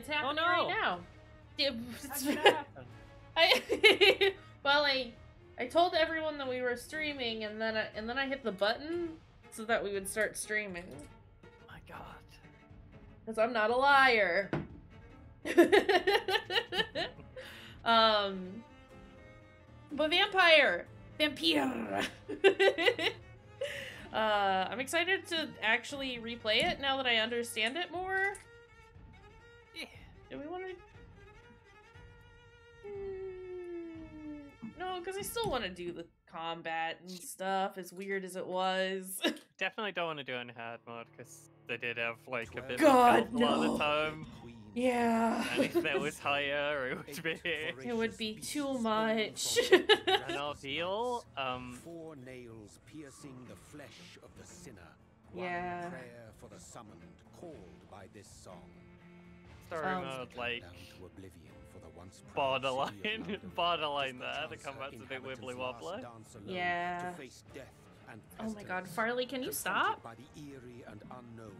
It's happening no. right now. It's- did that happen? I well, I I told everyone that we were streaming, and then I, and then I hit the button so that we would start streaming. my god. Because I'm not a liar. um, but vampire, vampire. uh, I'm excited to actually replay it now that I understand it more. Yeah. Do we want to? No, because I still want to do the combat and stuff. As weird as it was. Definitely don't want to do it in hard mode because they did have like a bit God, of a lot no. of the time. yeah. And if that was higher, it would be It would be too much. an ordeal. Um, Four nails piercing the flesh of the sinner. Yeah. One prayer for the summoned called by this song. Story Sounds- mode like to oblivion for the once borderline, city of London, borderline there. The chance combat's a bit inhabitants wibbly wobbly. Yeah. to face death and Oh my god. Farley, can you stop? by the eerie and unknown,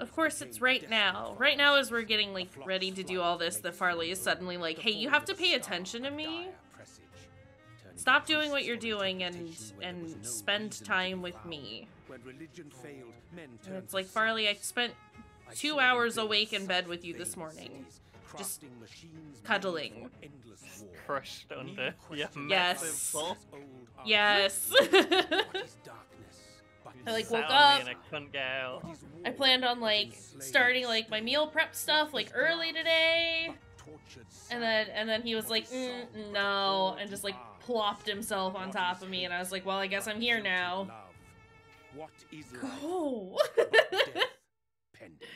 Of course, it's right now. Right now, as we're getting like ready to do all this, makes that Farley is suddenly like, "Hey, you have to pay attention to me." dire presage, turning Stop doing what you're doing and interpretation when there was and spend time with me. When religion failed, men And it's like Farley, I spent I two hours awake in bed with you this morning. Just crafting machines made cuddling. for endless war. crushed New under your Yes. massive soul. as old arms. yes. What is darkness but I, like, Sat woke on me up. and I out. I planned on like starting like my meal prep stuff like early today, and then and then he was like, mm, "No," and just like plopped himself on top of me, and I was like, "Well, I guess I'm here now." Love. What is life Go. but death pending?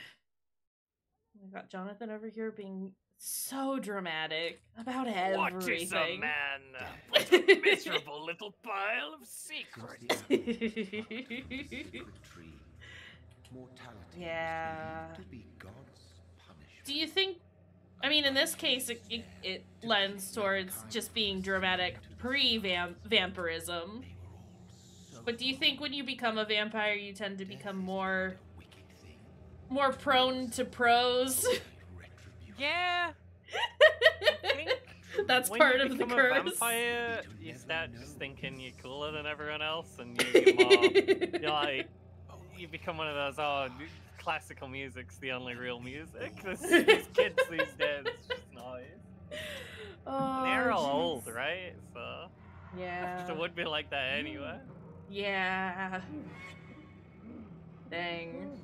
I got Jonathan over here being so dramatic about What is a everything. man? What a miserable little pile of secrets. Mortality Yeah. to be God's punishment. Do you think? I mean, in this case, it, it, it lends towards just being dramatic pre-vampirism. But do you think when you become a vampire, you tend to become more more prone to prose? Yeah. That's when part of the curse. vampire, you start just thinking you're cooler than everyone else, and you, you're more, you're like, you become one of those. Oh, classical music's the only real music. This, these kids these days, it's just noise. oh, they're all old, right? So Yeah. it would be like that anyway. Yeah. Dang.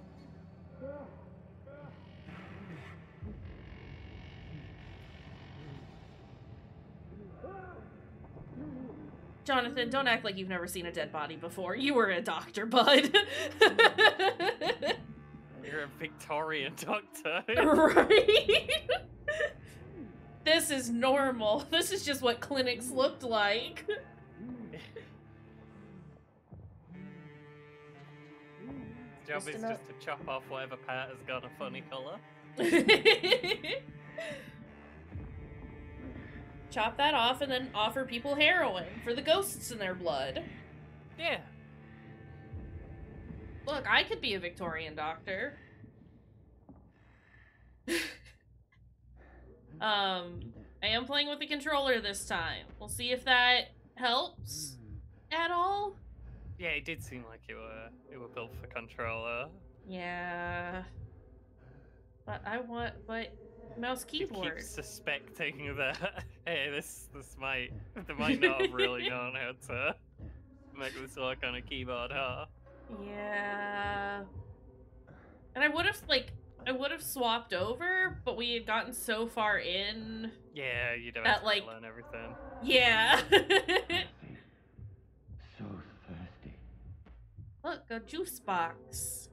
Jonathan, don't act like you've never seen a dead body before. You were a doctor, bud. You're a Victorian doctor. right? this is normal. This is just what clinics looked like. job is just to chop off whatever part has got a funny colour. Chop that off and then offer people heroin for the ghosts in their blood. Yeah. Look, I could be a Victorian doctor. um, I am playing with the controller this time. We'll see if that helps at all. Yeah, it did seem like it were it were built for controller. Yeah. But I want, but mouse keyboard. keep suspecting that hey, this this might they might not have really known how to make this work on a keyboard, huh? Yeah. And I would have like I would have swapped over, but we had gotten so far in. Yeah, you'd have That, to like- learn everything. Yeah. So thirsty. Look, a juice box.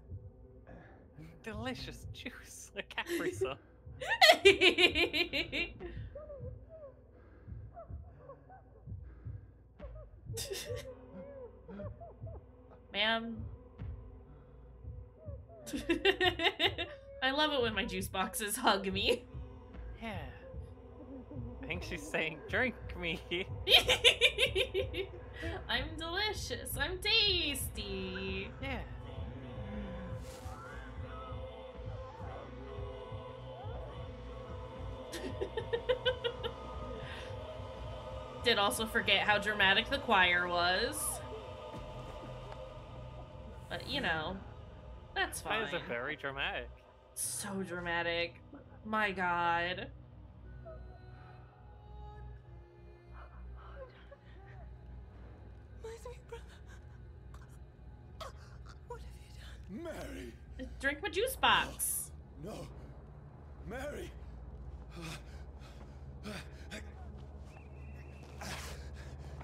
Delicious juice, a Capri Sun. Ma'am. I love it when my juice boxes hug me. Yeah. I think she's saying, drink me. I'm delicious. I'm tasty. Yeah. Did also forget how dramatic the choir was. But, you know, that's fine. Fires are very dramatic. So dramatic. My god. My sweet brother. What have you done? Mary! Drink my juice box. No! Mary!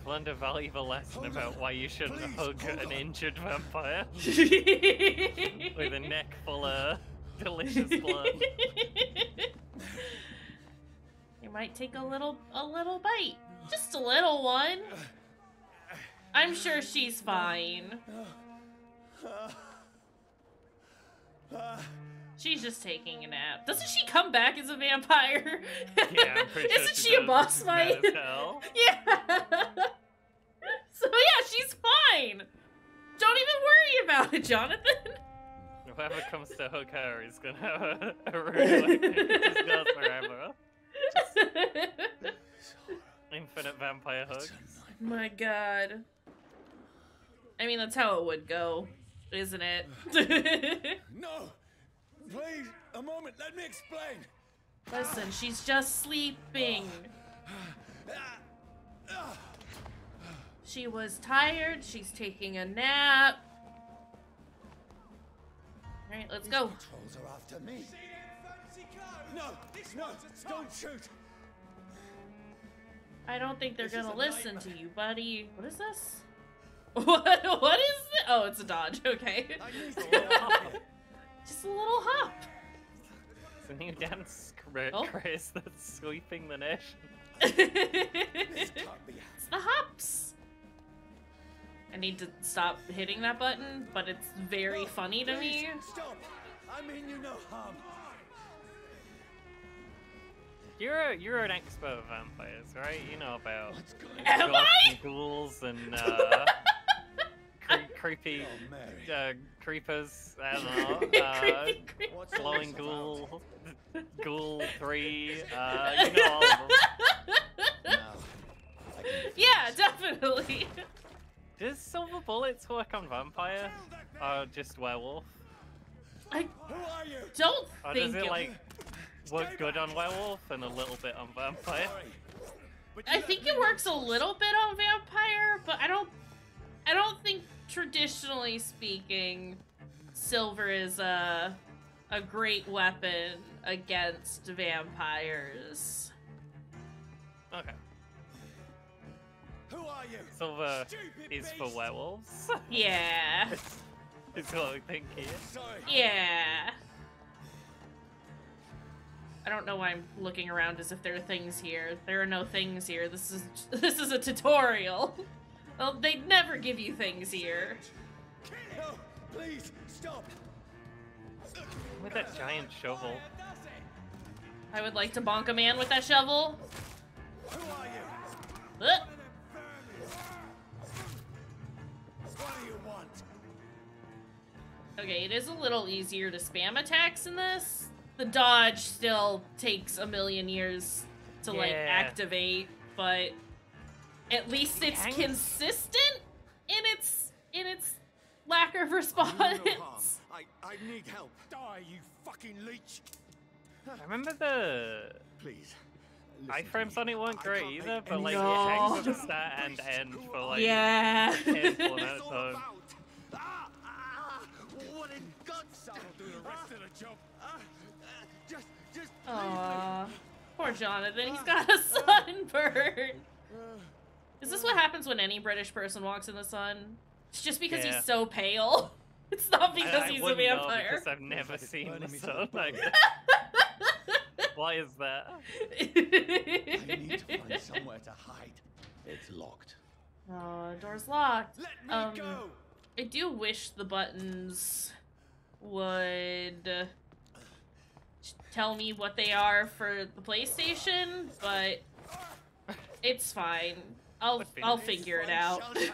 Learned a valuable lesson about why you shouldn't Please, hug an injured vampire With with a neck full of delicious blood. You might take a little a little bite. Just a little one. I'm sure she's fine. She's just taking a nap. Doesn't she come back as a vampire? Yeah, I'm pretty sure Isn't she she a boss fight? as yeah. so yeah, she's fine. Don't even worry about it, Jonathan. Whoever comes to hug her is gonna have a, a rude awakening. It just goes forever. Infinite vampire hugs. My god. I mean, that's how it would go, isn't it? No! Please, a moment, let me explain! Listen, she's just sleeping. She was tired. She's taking a nap. All right, let's go. Trolls are after me. No! No! Don't shoot! I don't think they're This gonna listen nightmare. to you, buddy. What is this? What? What is it? Oh, it's a dodge. Okay. Just a little hop. It's a new dance cra- Oh. craze that's sweeping the nation. It's the hops. I need to stop hitting that button, but it's very No, funny to please, me. Stop! I mean you no harm. You're a, you're an expert of vampires, right? You know about What's going Am on? ghosts I? and ghouls and uh, cre- creepy Oh, uh, creepers. I don't know. Uh, Creepy, creepy. What's glowing this ghoul, ghoul three. Uh, you know all of them. about? Now, I can yeah, definitely. Does silver bullets work on vampire or just werewolf? I Who are you? don't Or think does it like work good on werewolf and a little bit on vampire? I think it works a little bit on vampire, but I don't I don't think traditionally speaking silver is a a great weapon against vampires. Okay. Who are you? Silver Stupid is for werewolves. Yeah. is what I think here. Sorry. Yeah. I don't know why I'm looking around as if there are things here. There are no things here. This is this is a tutorial. Well, they'd never give you things here. No, please, stop. With that giant shovel. I would like to bonk a man with that shovel. Who are you? Ugh. What do you want? Okay, it is a little easier to spam attacks in this. The dodge still takes a million years to like activate, but at least it's Hangs- consistent in its in its lack of I no response. I, I need help. Die, you fucking leech. I remember the Please. listen to iframes on it weren't great either, but like No. it hangs at the start and end for like yeah. handful What of it's all Ah, ah, what in God's I'll do the rest of the job. Ah, just, just leave me. Poor Jonathan, he's got a sunburn. Is this what happens when any British person walks in the sun? It's just because Yeah. he's so pale. It's not because I he's a wouldn't know vampire. because I've never seen burning the sun. Like, why is that? I need to find somewhere to hide. It's locked. Oh, door's locked. Let me Um, go. I do wish the buttons would tell me what they are for the PlayStation, but it's fine. I'll Would I'll figure it out.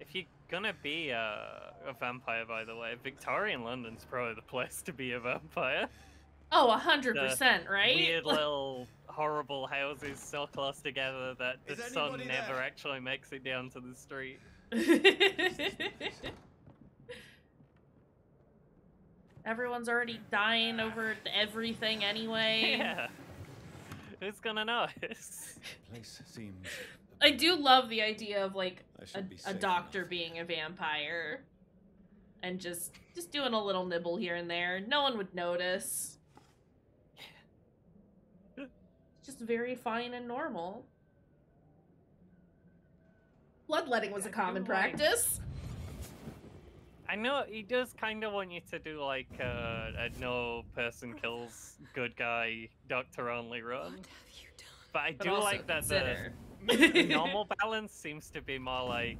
If you're gonna be a, a vampire, by the way, Victorian London's probably the place to be a vampire. Oh, a hundred percent, right? Weird little horrible houses so close together that the Is sun never there? actually makes it down to the street. Everyone's already dying over everything anyway. Yeah. Who's gonna notice? Place seems. I do love the idea of like I a, should be a doctor enough. being a vampire and just just doing a little nibble here and there. No one would notice. Just very fine and normal. Bloodletting was a common do like- practice. I know he does kind of want you to do like uh, a no person kills good guy doctor only run, but I do also like that consider- the, the normal balance seems to be more like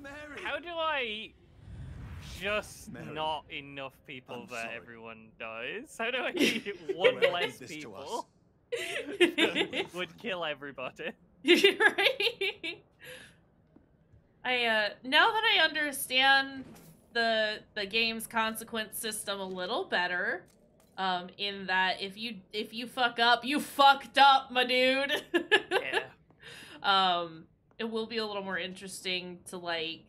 Mary! how do I just Mary, not enough people I'm that sorry. everyone dies? How do I get one Whoever less did this to us. people would kill everybody? right? I uh now that I understand the the game's consequence system a little better, um, in that if you if you fuck up, you fucked up, my dude. Yeah. um, it will be a little more interesting to like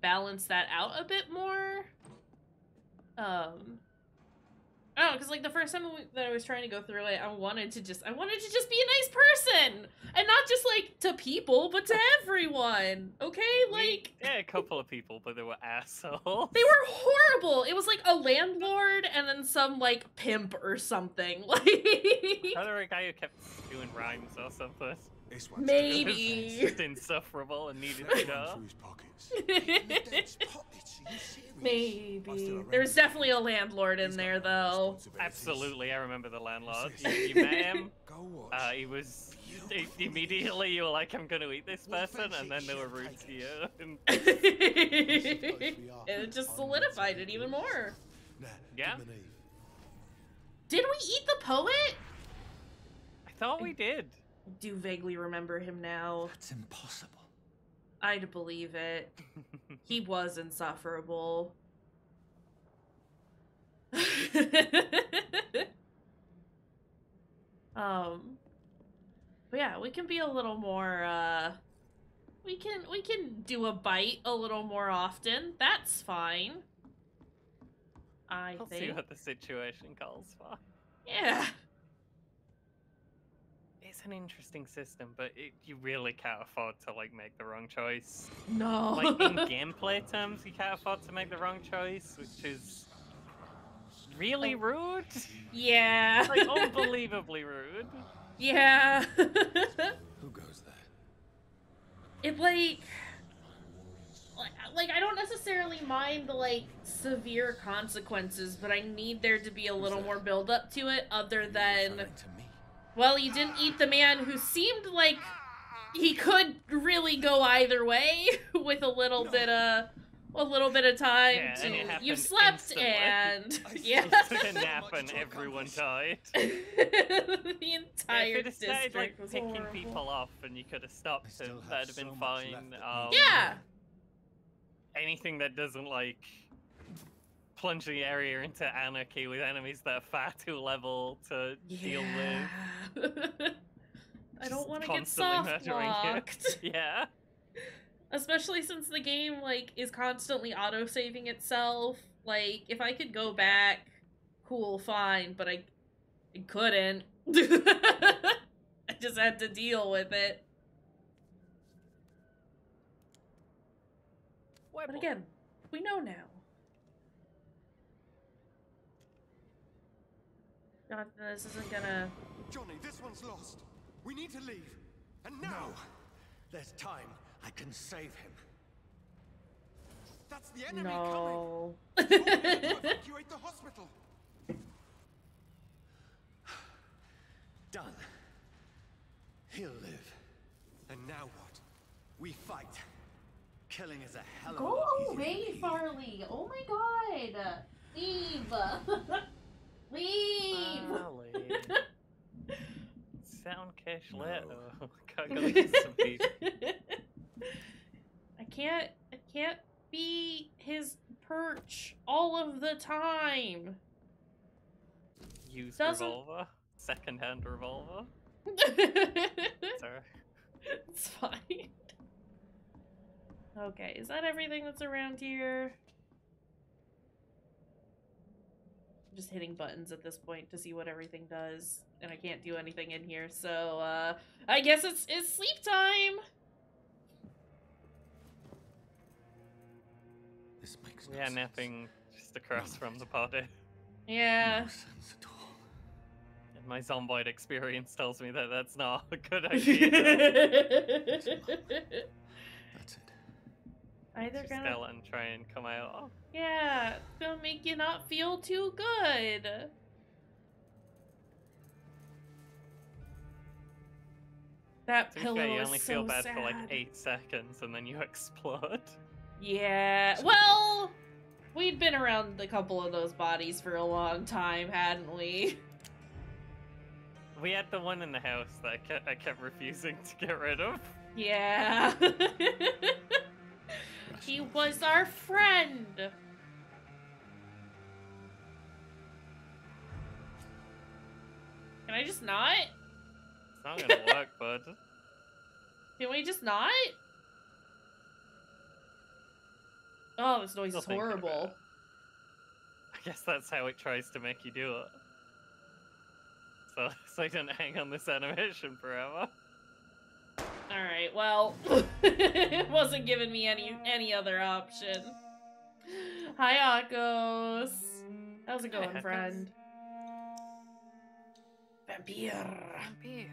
balance that out a bit more. Um, Oh, I don't know, because like the first time that I was trying to go through it, I wanted to just I wanted to just be a nice person, and not just like to people, but to everyone. Okay, like yeah, a couple of people, but they were assholes. they were horrible. It was like a landlord and then some like pimp or something. Like Another guy who kept doing rhymes or something. This one's Maybe. Just insufferable and needed to go. through his pockets. In the dense pockets, are you serious? I'm Maybe. still a There's definitely a landlord in there though. Absolutely, I remember the landlord. You, Yes. you met him. Go watch. Uh, he was immediately you were like, "I'm gonna eat this person," and then they were rude to you. And it just solidified it even more. Yeah. give him an Eve. Did we eat the poet? I thought we did. I do vaguely remember him now. That's impossible. I'd believe it. He was insufferable. um but yeah, we can be a little more uh we can we can do a bite a little more often. That's fine. I I'll see what the situation calls for. Yeah. It's an interesting system, but it, you really can't afford to like make the wrong choice. No. Like in gameplay terms, you can't afford to make the wrong choice, which is really Oh. rude. yeah. Like unbelievably rude. yeah. Who goes there? it like like- like I don't necessarily mind the like severe consequences, but I need there to be a little more build up to it other than to me? Well, you didn't eat the man who seemed like he could really go either way with a little No. bit of a little bit of time Yeah, to happened you slept instantly. and I yeah You slept. took a nap and everyone died. the Yeah, entire if it had started district like was picking horrible. people off and you could have stopped I him, that'd have been so much fine. Um, Yeah. anything that doesn't like plunge the area into anarchy with enemies that are far too level to deal with. with. I don't want to get constantly soft murdering you. locked. Yeah. Especially since the game like is constantly auto saving itself. Like if I could go back, cool, fine, but I, I couldn't. I just had to deal with it. But again, we know now. Not uh, this isn't gonna. Johnny, this one's lost. We need to leave. And now. There's time. I can save him. That's the enemy No. coming. To evacuate the hospital. Done. He'll live. And now what? We fight. Killing is a hell of a Go lot easier away, Farley. Oh my god. Leave. Leave. Farley. Sound cash later. Gotta go get some people. I can't I can't be his perch all of the time. Used Doesn't- revolver. Second-hand revolver. Sorry. it's fine. Okay, is that everything that's around here? I'm just hitting buttons at this point to see what everything does, and I can't do anything in here, so uh I guess it's it's sleep time. This makes no Yeah, sense. napping just across from the party. Yeah. No sense at all. And my zomboid experience tells me that that's not a good idea. That's it. Either Just gonna skeleton try and come out. Yeah, it's gonna make you not feel too good. That To be pillow fair, you is only so feel bad sad. for like eight seconds and then you explode. Yeah, well, we'd been around a couple of those bodies for a long time, hadn't we? We had the one in the house that I kept, I kept refusing to get rid of. Yeah. he was our friend. Can I just not? It's not gonna work, bud. Can we just not? Oh, this noise Still is horrible. I guess that's how it tries to make you do it. So, so I didn't hang on this animation forever. Alright, well, it wasn't giving me any any other option. Hi, Akos. How's it going, friend? Vampire. Vampire.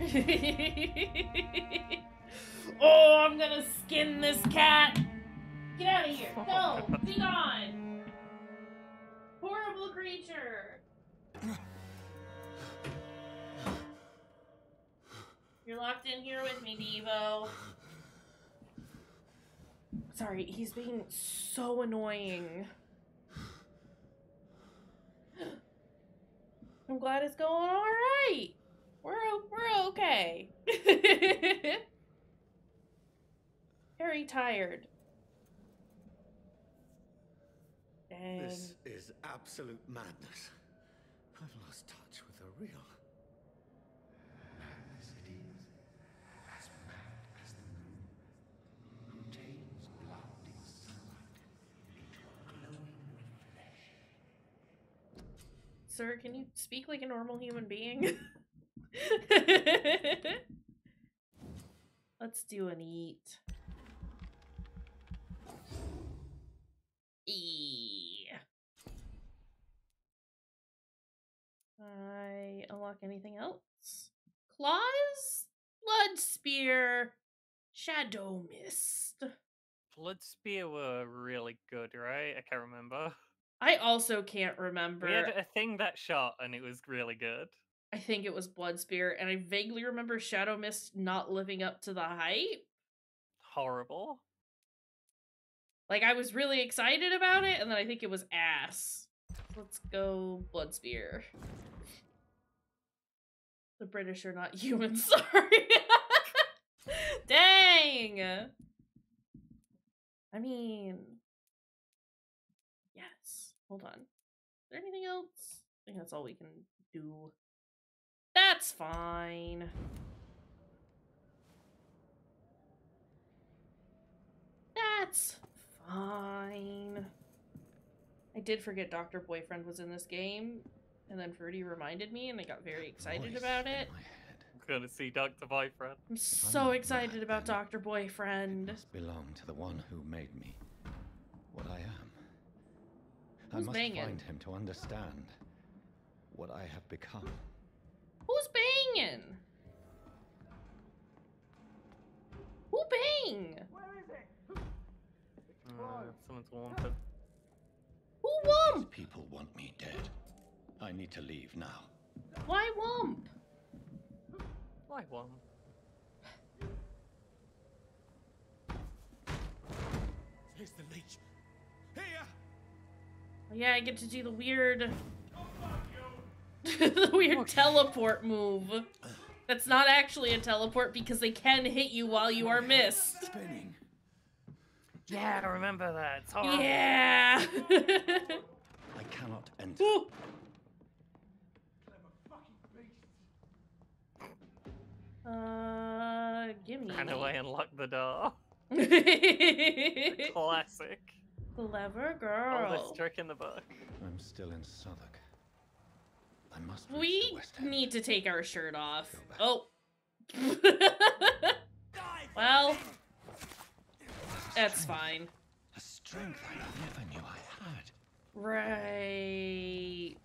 oh, I'm gonna skin this cat. Get out of here. Oh, no, be gone. Horrible creature. You're locked in here with me, Devo. Sorry, he's being so annoying. I'm glad it's going all right. We're we're okay. Very tired. Dang. This is absolute madness. I've lost touch with the real. Sir, can you speak like a normal human being? Let's do an eat. E. I unlock anything else? Claws? Blood spear. Shadow mist. Blood Spear were really good, right? I can't remember. I also can't remember. We had a thing that shot and it was really good. I think it was Blood Spear, and I vaguely remember Shadow Mist not living up to the hype. Horrible. Like I was really excited about it, and then I think it was ass. Let's go Blood Spear. The British are not human, sorry. Dang. I mean. Hold on. Is there anything else? I think that's all we can do. That's fine. That's fine. I did forget Dr. Boyfriend was in this game, and then Fruity reminded me, and I got very excited about it. I'm gonna see Dr. Boyfriend. I'm so not excited mad, about Dr. Boyfriend. Must belong to the one who made me what I am. I must banging? find him to understand what I have become. Who's banging? Who bang? Where is Uh, someone's wanted. Who These wump? people want me dead. I need to leave now. Why wump? Why one? Yeah, I get to do the weird... the weird teleport move. That's not actually a teleport because they can hit you while you are missed. Spinning. Yeah, I remember that. It's horrible. Yeah. I cannot enter. Ooh. Uh, gimme. And I unlocked the door. Classic. Clever Classic. girl. Oldest trick in the book. I'm still in Southwark. I must We West need to take our shirt off. Oh. well, that's fine. A strength I never knew I had. Right.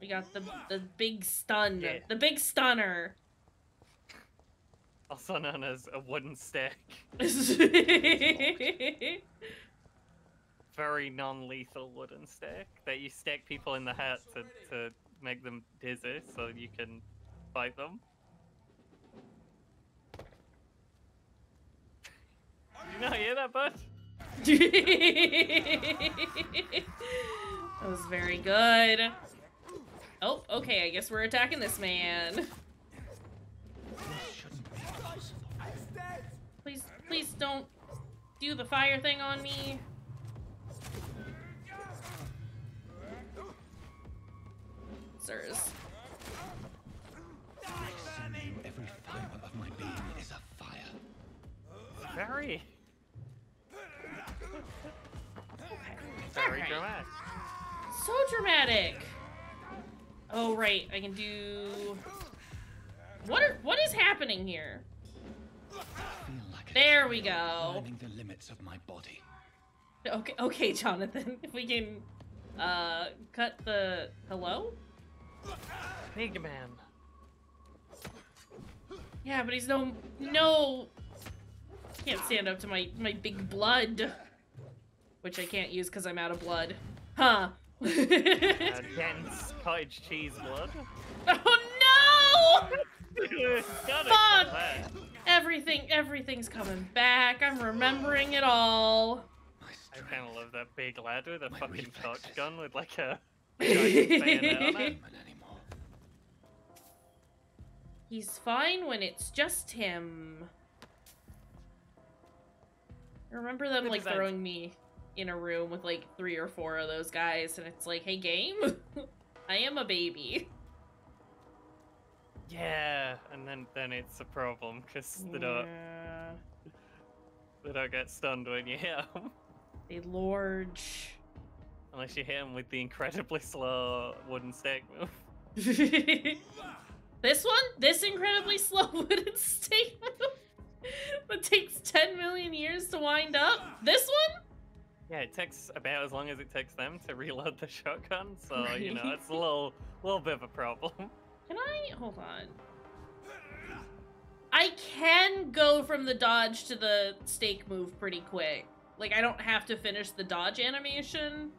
We got the the big stun. Yeah. The big stunner. Also known as a wooden stick. Very non-lethal wooden stick that you stick people in the head to, to make them dizzy so you can fight them. You not hear that, bud? that was very good. Oh, okay, I guess we're attacking this man. Please, please don't do the fire thing on me. Sirs. Every fiber of my being is a fire. Very. Very Alright. dramatic. So dramatic. Oh right, I can do. What are, what is happening here? Like There we child go. Learning the limits of my body. Okay, okay, Jonathan. If we can, uh, cut the hello. Big man. Yeah, but he's no no. Can't stand up to my my big blood, which I can't use because I'm out of blood. Huh. Uh, dense cottage cheese blood. oh no! Fuck! Everything, everything's coming back. I'm remembering it all. I kind of love that big lad with a My fucking reflexes. shotgun with like a giant bayonet on it. He's fine when it's just him. I remember them Good like design. throwing me in a room with like three or four of those guys, and it's like, hey, game, I am a baby. Yeah, and then then it's a problem because they don't Yeah. they don't get stunned when you hit them They lorge. unless you hit them with the incredibly slow wooden stick move. this one, this incredibly slow wooden stake move that takes 10 million years to wind up. This one? Yeah, it takes about as long as it takes them to reload the shotgun, so you know it's a little little bit of a problem. Can I hold on? I can go from the dodge to the stake move pretty quick. Like I don't have to finish the dodge animation,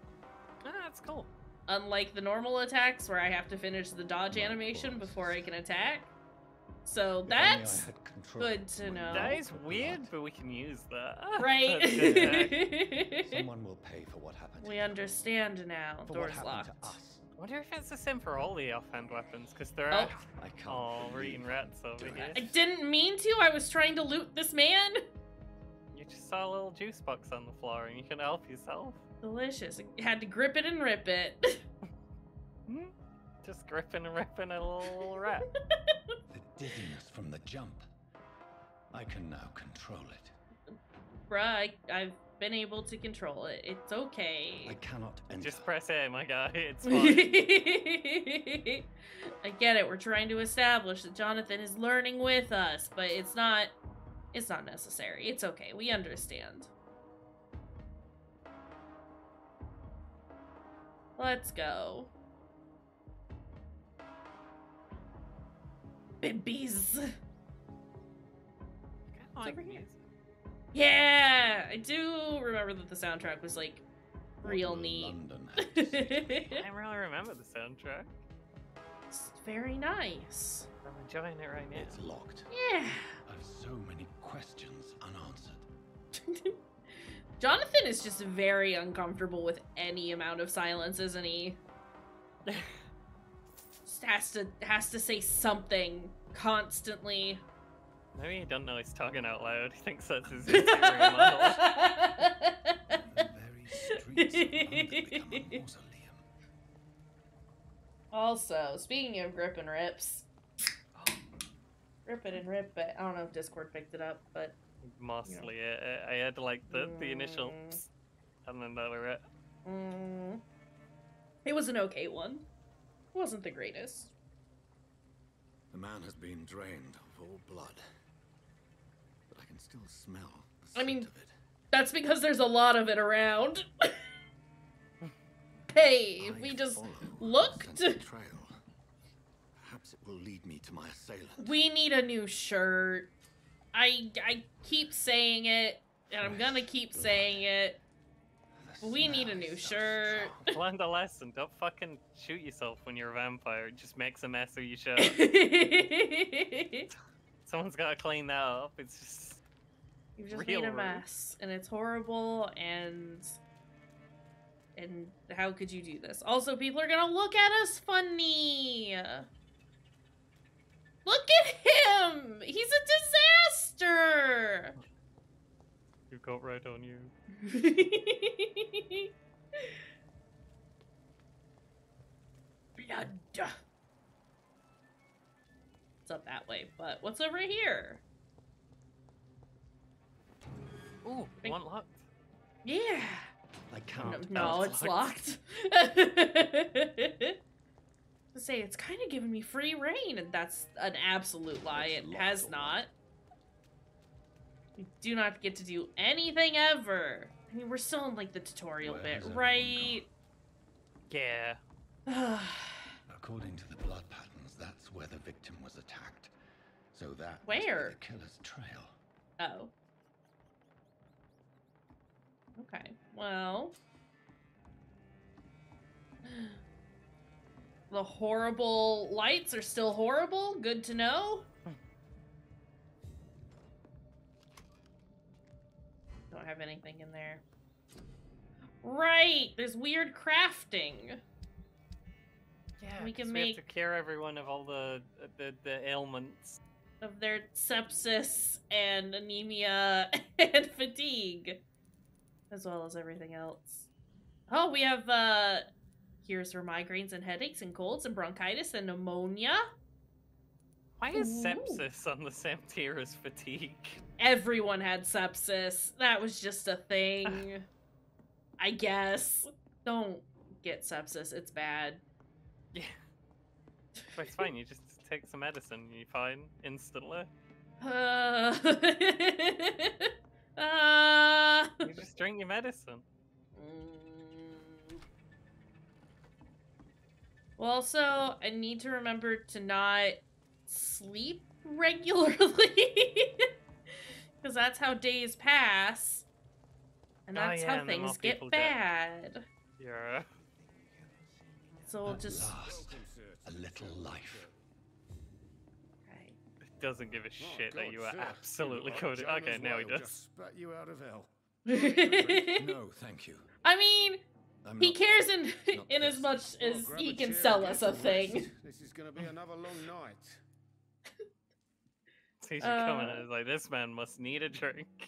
ah, that's cool. Unlike the normal attacks where I have to finish the dodge animation before I can attack. So If that's I had control good to know. That blood. is weird, but we can use that. right. Someone will pay for what happened. we understand now. For what Door's happened locked. to us. I wonder if it's the same for all the offhand weapons, because there Oh. I can't. Oh, we're eating rats over here. I didn't mean to. I was trying to loot this man. You just saw a little juice box on the floor, and you can help yourself. Delicious. I had to grip it and rip it. Hmm? Just gripping and ripping a little rat. The dizziness from the jump. I can now control it. Bruh, I, I've been able to control it. It's okay. I cannot enter. Just press A, my guy. It's fine. I get it. We're trying to establish that Jonathan is learning with us, but it's not it's not necessary. It's okay. We understand. Let's go. Bibbies. I like over here. music. Yeah, I do remember that the soundtrack was like real will neat. London have to say? I really remember the soundtrack. it's very nice. I'm enjoying it right now. It's locked. Yeah. I've so many questions unanswered. Jonathan is just very uncomfortable with any amount of silence, isn't he? Just has to has to say something constantly. Maybe he doesn't know he's talking out loud. He thinks that's his interior very streets of London become a mausoleum. also, speaking of grip and rips, rip it and rip it. I don't know if Discord picked it up, but Mostly, I, I had like the, the initial Mm. psst, and then that were it. mm, it was an okay one. It wasn't the greatest. The man has been drained of all blood. But I can still smell the I mean- of it. That's because there's a lot of it around. hey, if we just follow looked. the trail. Perhaps it will lead me to my assailant. We need a new shirt. I I keep saying it, and I'm gonna keep saying it. We need a new shirt. Learn the lesson. Don't fucking shoot yourself when you're a vampire. It just makes a mess of your shirt. Someone's gotta clean that up. It's just. You just Real made a mess, and it's horrible. And and how could you do this? Also, people are gonna look at us funny. Look at him! He's a disaster. You got right on you. Blood. It's up that way, but what's over here? Ooh, Think- one locked. Yeah. I No, cannot. no, Oh, it's it's locked. to say it's kind of giving me free reign, and that's an absolute lie. It's It has not. We do not get to do anything ever. I mean, we're still in like the tutorial Where bit, right? Yeah. According to the blood patterns, that's where the victim was attacked. So that Where? the killer's trail. oh. Okay. Well. The horrible lights are still horrible. Good to know. Don't have anything in there. Right. There's weird crafting. Yeah. We can 'cause make- have to cure everyone of all the the, the ailments. of their sepsis and anemia and fatigue, as well as everything else. Oh, we have uh cures for migraines and headaches and colds and bronchitis and pneumonia. Why is Ooh. sepsis on the same tier as fatigue? Everyone had sepsis. That was just a thing. I guess. Don't get sepsis. It's bad. Yeah. It's fine. You just take some medicine. You're fine instantly. Uh, uh, You just drink your medicine. Mm. Well, also, I need to remember to not sleep regularly. Because that's how days pass. And Oh, that's yeah, how and things get people get- bad. Yeah. So we'll At just. last, a little life. Right. It doesn't give a Oh, shit that you are sir. absolutely Like coded. Jonah's Okay, now he does. Just spat you out of hell. No, thank you. I mean, I'm he cares in in as much as grab he can sell us a thing. This is going to be another long night. He's coming Uh, and it's like, this man must need a drink.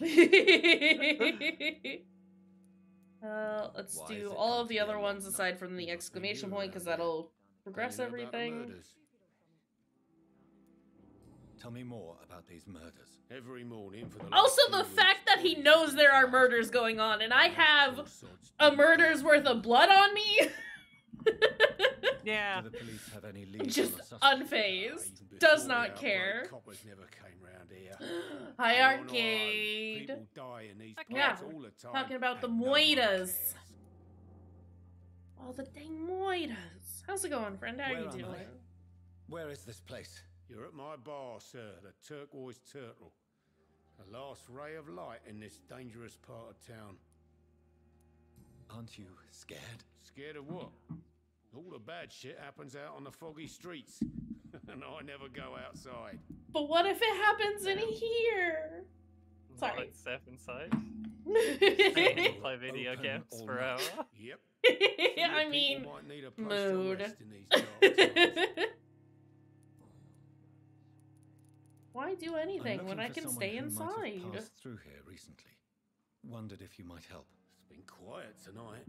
uh, let's Why do all of the other ones aside from the exclamation point because that'll progress Tell me about the everything. Tell me more about these murders. Every morning for the Also, the fact that he knows there are murders going on, and I have a murder's worth of blood on me. Yeah. Do the police have any leads Just on a suspect? unfazed. Does not the care. Outbreak, Coppers never came round here. Hi, on arcade. People die in these Okay. parts Yeah, all the time. talking about the and no one Moitas. cares. All the dang moitas. How's it going, friend? How Where you am I? doing? Where is this place? You're at my bar, sir, the Turquoise Turtle. The last ray of light in this dangerous part of town. Aren't you scared? Scared of what? All the bad shit happens out on the foggy streets. and I never go outside. But what if it happens in here? Sorry. like Steph inside. I Play video Open games all for night. Yep. few people mean, might need a mood. In these. Why do anything when I can stay who might have inside? passed through here recently. Wondered if you might help. It's been quiet tonight.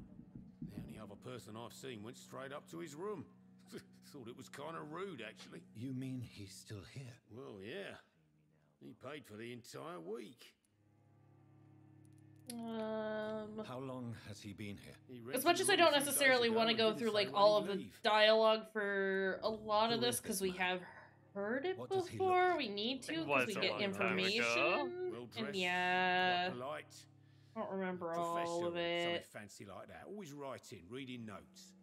The only other person I've seen went straight up to his room. Thought it was kind of rude, actually. You mean he's still here? Well, yeah. He paid for the entire week. Um, How long has he been here? He as much as I don't a few days necessarily want to go through like all he'd of the leave. dialogue for a lot of this because we have heard it What does he look before, like? we need to because we get long time ago. information. Well And yeah. I don't remember all Professor of or it. Something fancy like that. Always writing, reading notes.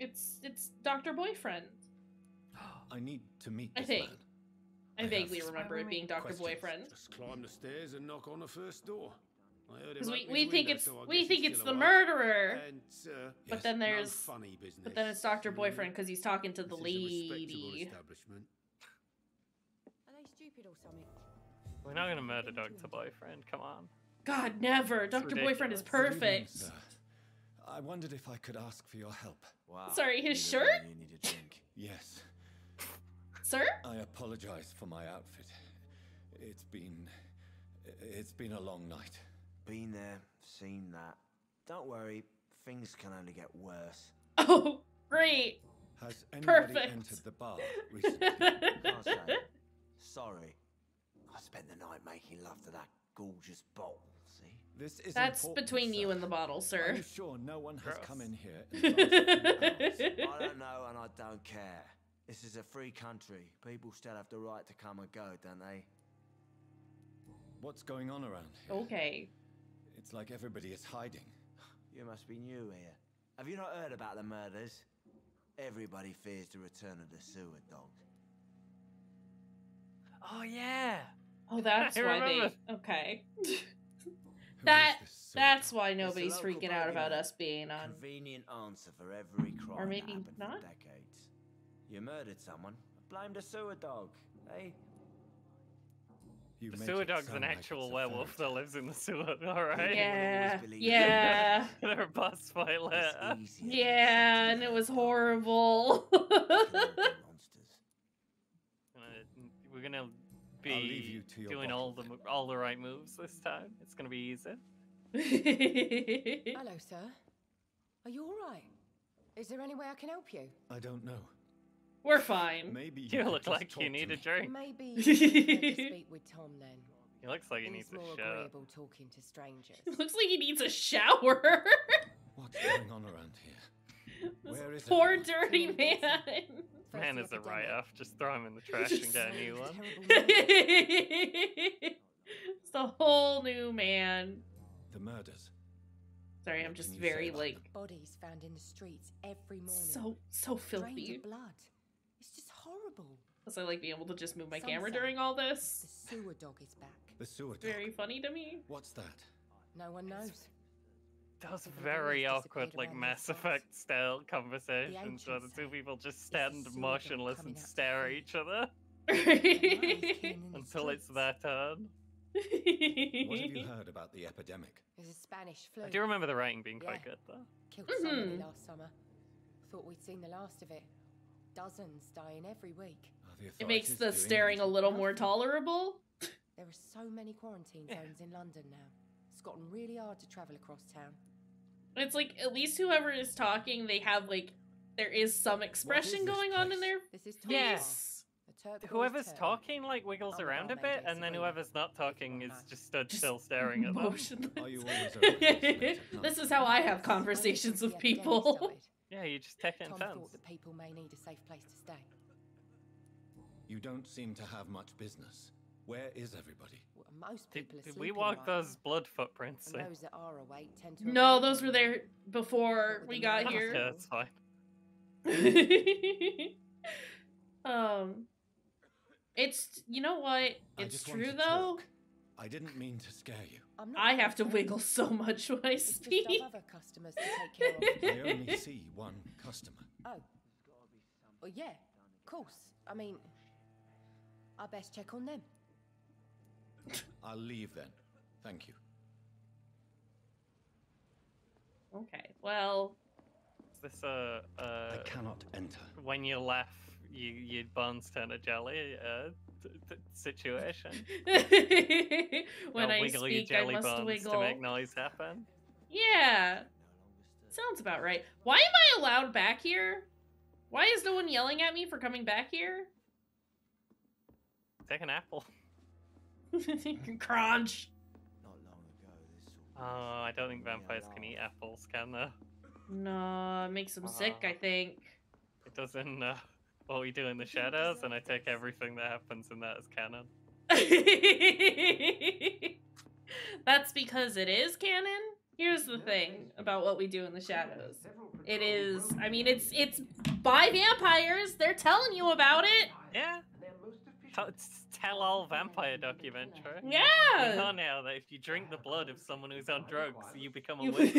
It's it's Doctor Boyfriend. I need to meet I think. man. I I vaguely remember it being Doctor. Boyfriend Just climb the stairs and knock on the first door. I heard him because we, open we think it's so we think it's the awake. murderer, And, uh, but Yes, then no there's funny business. but then it's Doctor Mm. Boyfriend because he's talking to the This is a respectable lady. establishment. Are they stupid or something? We're not gonna murder Doctor Boyfriend. Come on. God, never. Doctor Boyfriend is ridiculous. Evening, perfect. Sir. I wondered if I could ask for your help. Wow. Sorry, his You shirt? You need a drink. Yes, Sir? I apologize for my outfit. It's been. It's been a long night. Been there, seen that. Don't worry, things can only get worse. Oh, great. Has anybody Perfect. entered the bar recently? Can't say. Sorry. I spent the night making love to that gorgeous bottle, see? This is That's important, between you and the bottle, Are sir. you sure no one has Gross. come in here in the last few hours? I don't know and I don't care. This is a free country. People still have the right to come and go, don't they? What's going on around here? okay. It's like everybody is hiding. You must be new here. Have you not heard about the murders? Everybody fears the return of the sewer dog. Oh yeah. Oh, that's I why remember. they. Okay. Who is That That's why nobody's freaking out about us being on. Convenient answer for every crime that maybe happened not? decades. You murdered someone. Blame the sewer dog. Hey, You The sewer dog's an like actual it's werewolf fairy that lives in the sewer. All right. Yeah, believe yeah, They're a boss fight it's later. yeah, and it was horrible. than the monsters. Gonna- We're gonna leave you be to your doing all the then. all the right moves this time. It's gonna be easy. Hello, sir. Are you all right? Is there any way I can help you? I don't know. We're fine. Maybe you, You look like you need a drink. Maybe you prefer to speak with Tom then. He looks like he needs He's more a shirt. agreeable talking to strangers. Looks like he needs a shower. What's going on around here? This Where is poor everyone? dirty man. Watson. First Man is a epidemic, write-off. Just throw him in the trash and get a new one. it's a whole new man. The murders. Sorry, I'm just can you say very about like? Bodies found in the streets every morning. so so Drains filthy. blood. It's just horrible. Plus, I like being able to just move my Some camera say during all this. The this. sewer dog is back. The sewer dog. very funny to me. What's that? No one knows. That was People very awkward, like Mass. Effect style conversations where the two people just stand motionless and stare at each other Lies killing in the until it's their turn. What have you heard about the epidemic? There's a Spanish flu. I do remember the writing being quite Yeah. good though. Killed somebody Mhm. last summer. Thought we'd seen the last of it. Dozens dying every week. It makes the doing staring a little more tolerable. There are so many quarantine Yeah. zones in London now. It's gotten really hard to travel across town. It's like at least whoever is talking, they have like there is some expression this going on in place? their This is Tom Yeah. Bar, face. the Whoever's turtle. talking like wiggles I'm around a bit, and then whoever's not talking is just stood still staring at them. Motionless. Are you always around this late at night? this is how I have conversations with people. Yeah, you just take it in Tom turns. thought that people may need a safe place to stay. You don't seem to have much business. Where is everybody? Well, most people are did we walk right those now, blood footprints? and those that are awake tend to. No, those were there before we got mask here. Yeah, it's fine. um, it's you know what? It's true though. talk. I didn't mean to scare you. I'm not I have to wiggle so much when I It's speak. I've other customers to take care of. I only see one customer. Oh. Well, yeah, of course. I mean, I best check on them. I'll leave then. Thank you. Okay, well, Is this a, I a cannot enter. when you laugh, you your bones turn to jelly uh, t- t- situation? when Now I wiggle speak, your I jelly must bones wiggle. to make noise happen. Yeah, sounds about right. Why am I allowed back here? Why is no one yelling at me for coming back here? Take an apple. Crunch. Not long ago, this Oh, I don't think vampires can eat apples, can they? No, it makes them sick, I think. It doesn't. Uh, what we do in the shadows, and I take everything that happens in that as canon. That's because it is canon. Here's the thing about what we do in the shadows. It is I mean it's it's by vampires. They're telling you about it. Yeah. T- it's tell all vampire documentary. We Yeah. know now that if you drink the blood of someone who's on drugs, you become a witch.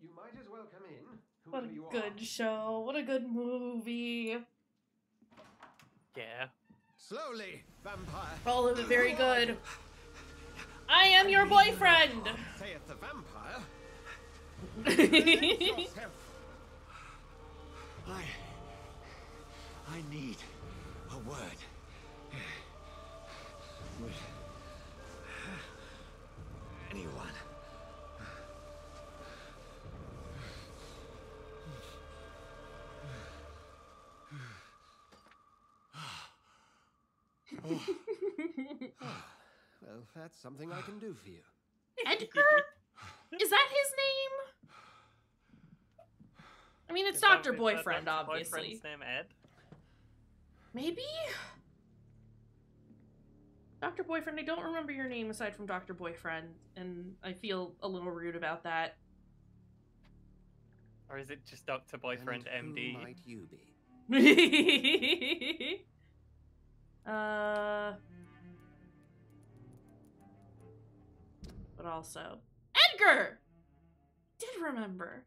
You might as well come in. what a whoever you are. good show. What a good movie. Yeah. Slowly, vampire. All of it very good. I am your boyfriend. Saith the vampire. That's Yourself. I. I need a word. Would anyone Well, that's something I can do for you. Edgar? Is that his name? I mean, it's Doctor is that Boyfriend, Dr. obviously. Boyfriend's name Ed? Maybe? Doctor Boyfriend, I don't remember your name aside from Doctor Boyfriend, and I feel a little rude about that. Or is it just Dr. Boyfriend and MD? Who might you be? uh. But also. Edgar! Did remember.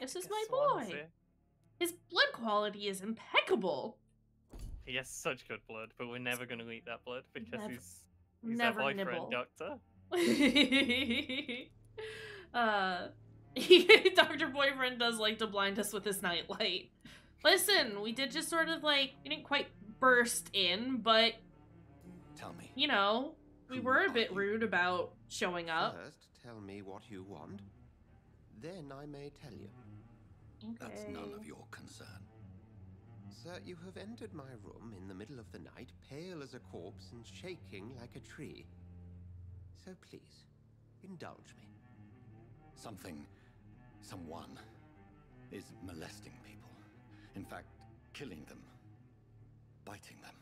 This is my boy. His blood quality is impeccable. He has such good blood, but we're never going to eat that blood because Never- he's, he's never our boyfriend nibble. doctor. uh, Dr. Boyfriend does like to blind us with his nightlight. Listen, we did just sort of like, we didn't quite burst in, but, Tell me. you know, we Who were a bit you? rude about showing up. First, tell me what you want. Then I may tell you. That's none of your concern. Sir, you have entered my room in the middle of the night, pale as a corpse and shaking like a tree. So please, indulge me. Something, someone, is molesting people. In fact, killing them, biting them.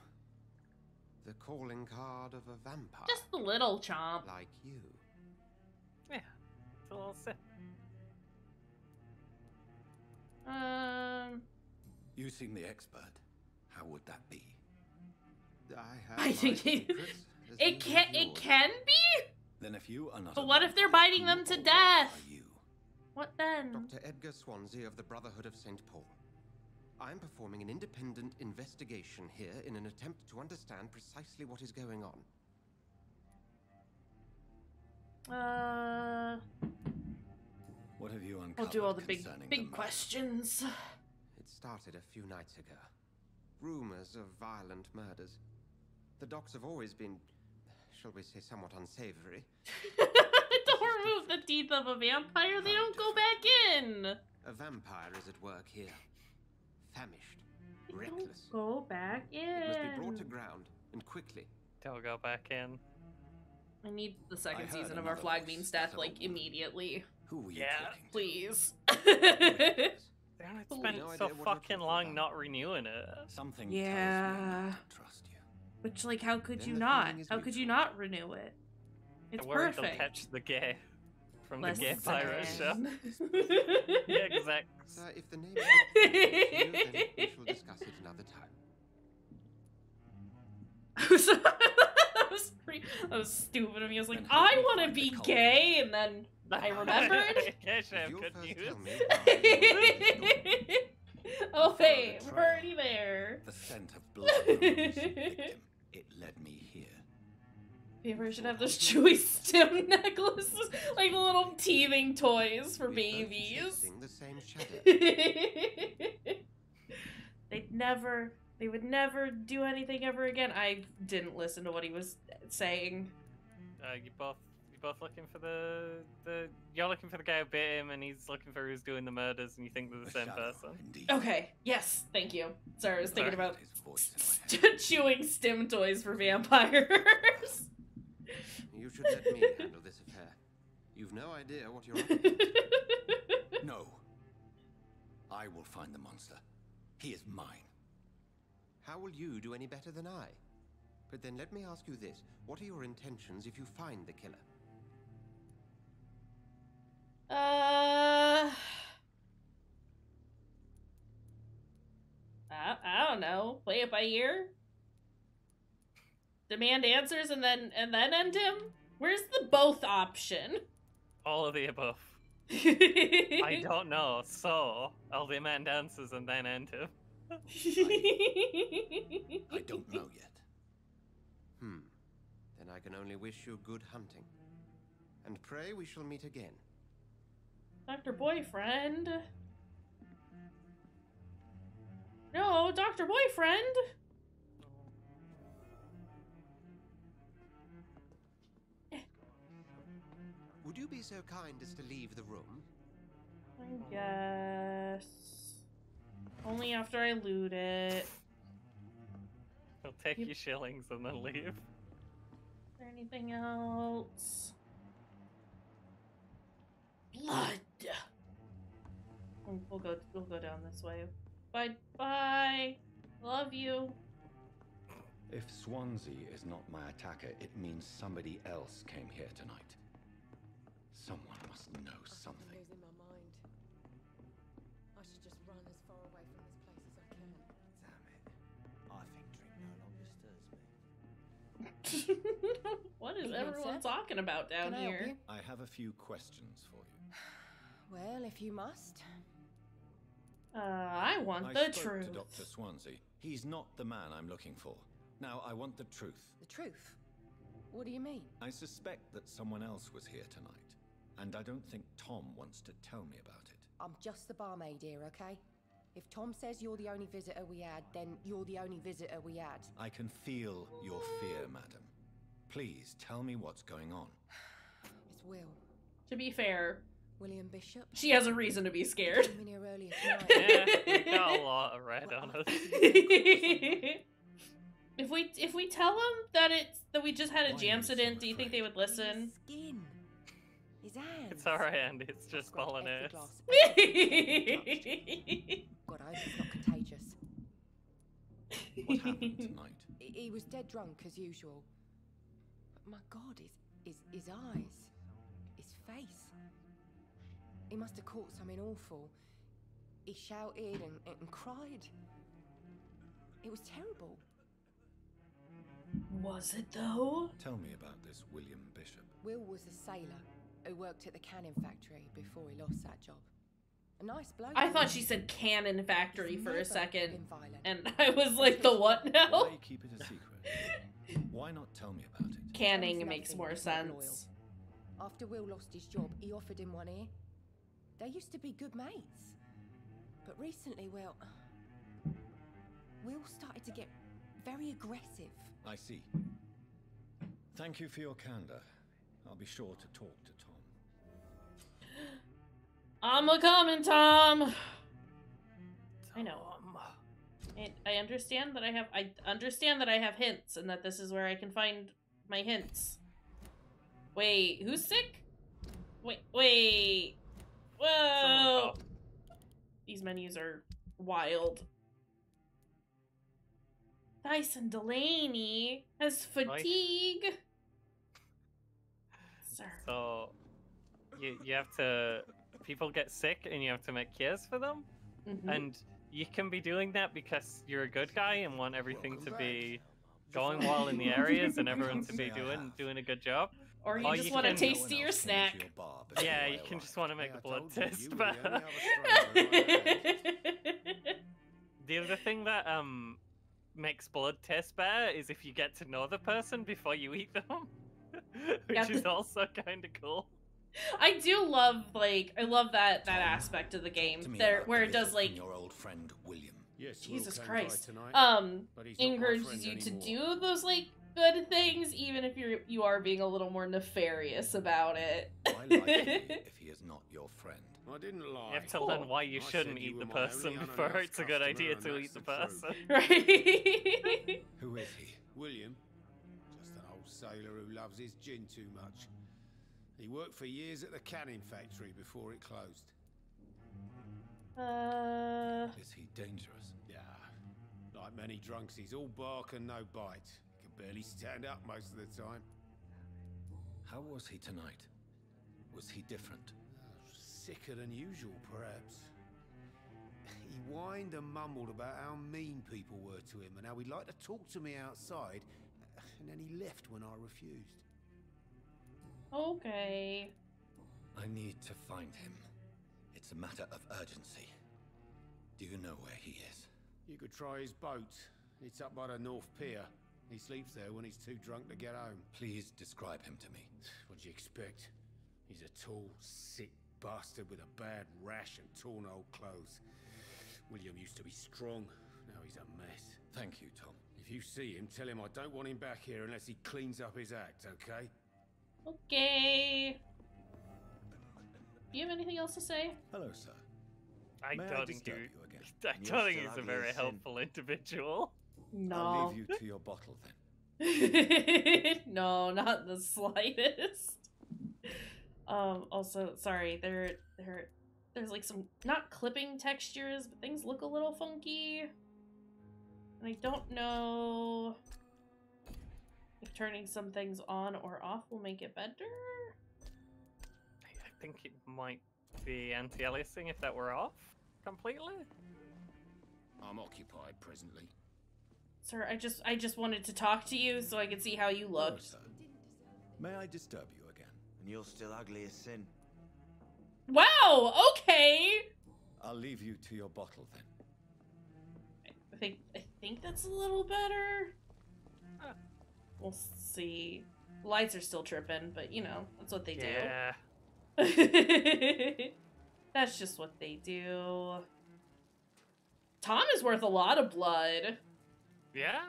The calling card of a vampire. Just a little chomp. like you. Yeah. It's a little sick. Um, You seem the expert. How would that be? I have I think it- it can it can be. Then if you are not But what if they're biting them to death? What then? Dr. Edgar Swansea of the Brotherhood of St. Paul. I am performing an independent investigation here in an attempt to understand precisely what is going on. Uh, What have you uncovered we'll do all the big concerning big murder? questions. It started a few nights ago. Rumors of violent murders. The docks have always been, shall we say, somewhat unsavory. don't remove the teeth of a vampire. They don't go back in. A vampire is at work here. Famished. They don't Reckless. go back in. It must be brought to ground, and quickly. Don't go back in. I need the second heard season of our flag voice, bean that stats of a like woman. immediately, Who were you Yeah, talking to? please. They only Oh, spent no so fucking long about. not renewing it. Something Yeah. tells me trust you. Which, like, how could Then you not? How could you not renew it? It's the word will catch the gay from Less the gay pirate show. yeah, exactly. Sir, if the name is not familiar to you, then we shall discuss it another time. that was pretty, that was stupid of me. I was like, I want to be gay, and then I remembered. Cash If have you'll good news. tell me why you oh Follow hey, the we're already there. The scent of blood on the innocent victim. It led me here. Maybe should have those chewy stem necklaces, like little teething toys for we've babies. the same shadow. They'd never, they would never do anything ever again. I didn't listen to what he was saying. Uh, you both, you you're both looking for the the. You're looking for the guy who bit him, and he's looking for who's doing the murders, and you think they're the A same shadow, person. Indeed. Okay, yes, thank you. Sorry, I was thinking Sorry. about His voice in my head. chewing stim toys for vampires. You should let me handle this affair. You've no idea what you're up against. No. I will find the monster. He is mine. How will you do any better than I? But then let me ask you this. What are your intentions if you find the killer? Uh, I, I don't know. Play it by ear. Demand answers and then and then end him. Where's the both option? All of the above. I I don't know, so I'll demand answers and then end him. I don't know yet. Hmm. Then I can only wish you good hunting. And pray we shall meet again. Doctor Boyfriend. No, Doctor Boyfriend. Would you be so kind as to leave the room? I guess. Only after I loot it. He'll take You- your shillings and then leave. Is there anything else? Blood. We'll go. We'll go down this way. Bye. Bye. Love you. If Swansea is not my attacker, it means somebody else came here tonight. Someone must know I'm something. losing my mind. I should just run as far away from this place as I can. Damn it. I think drink no longer stirs me. what is Evening, everyone talking about down Can I help here? you? I have a few questions for you. Well, if you must. Uh, I want I the spoke truth. to Dr. Swansea. He's not the man I'm looking for. Now, I want the truth. The truth. What do you mean? I suspect that someone else was here tonight, and I don't think Tom wants to tell me about it. I'm just the barmaid here, okay? If Tom says you're the only visitor we had, then you're the only visitor we had. I can feel your fear, madam. Please tell me what's going on. It's Will. To be fair, William Bishop. she has a reason to be scared. Came in here earlier tonight. Yeah, we've got a lot of red on us. if we if we tell them that it's that we just had a Why jam you so incident, do you think they would listen? skin. His hands. It's alright, Andy. It's I've just got every bolognese. glass of. God, I hope it's not contagious. What happened tonight? He, he was dead drunk as usual. But my God, his, his, his eyes, his face. He must have caught something awful. He shouted and, and cried. It was terrible. Was it though? Tell me about this William Bishop. Will was a sailor who worked at the cannon factory before he lost that job. A nice bloke. I thought she said cannon factory He's for a second, and I was like, the what now? Why keep it a secret? Why not tell me about it? Canning makes more if not sense. After Will lost his job, he offered him one ear. They used to be good mates. But recently, well, Will we all started to get very aggressive. I see. Thank you for your candor. I'll be sure to talk to Tom. I'm a coming, Tom. I know. Um, I, I understand that I have I understand that I have hints and that this is where I can find my hints. Wait, who's sick? Wait, wait. Whoa. These menus are wild. Dyson Delaney has fatigue. Sir. So you you have to people get sick and you have to make cures for them, Mhm. and you can be doing that because you're a good guy and want everything to Welcome be going well in the areas and everyone to be doing doing a good job. Or you Oh, just you want a can- No taste your else came into snack. your bar before Yeah, you can arrived. just want to make Yeah, the blood test. you, taste you were the other stranger I had. The other thing that um makes blood taste better is if you get to know the person before you eat them, which Yeah. is also kind of cool. I do love like I love that that aspect of the game there where it does like your old friend William. Yes, Jesus Christ. Tonight, um but he's encourages friend you to do those like good things, even if you're you are being a little more nefarious about it. Why lie to if he is not your friend? I didn't lie. You have to learn why you I said shouldn't you eat were the my only person before it's a good idea to eat the the person. right. Who is he? William, just an old sailor who loves his gin too much. He worked for years at the canning factory before it closed. uh, Is he dangerous? Yeah, like many drunks, he's all bark and no bite. He can barely stand up most of the time. How was he tonight? Was he different? Sicker than usual, perhaps. He whined and mumbled about how mean people were to him and how he'd like to talk to me outside, and then he left when I refused. okay. I need to find him. It's a matter of urgency. Do you know where he is? You could try his boat. It's up by the North Pier. He sleeps there when he's too drunk to get home. Please describe him to me. What'd you expect? He's a tall, sick bastard with a bad rash and torn old clothes. William used to be strong. Now he's a mess. Thank you, Tom. If you see him, tell him I don't want him back here unless he cleans up his act, okay? Okay. Do you have anything else to say? Hello, sir. I May I don't think you. you again? I You're don't think he's a very helpful sin. helpful individual. I'll No. leave you to your bottle then. no, not the slightest. Um. Also, sorry. There, there, there's like some not clipping textures, but things look a little funky, and I don't know if turning some things on or off will make it better. I I think it might be anti-aliasing if that were off completely. I'm occupied presently. Sir, I just, I just wanted to talk to you so I could see how you looked. sir. May I disturb you again? And you're still ugly as sin. Wow. Okay. I'll leave you to your bottle then. I think I think that's a little better. Ah. We'll see. Lights are still tripping, but you know, that's what they yeah. do. that's just what they do. Tom is worth a lot of blood. Yeah.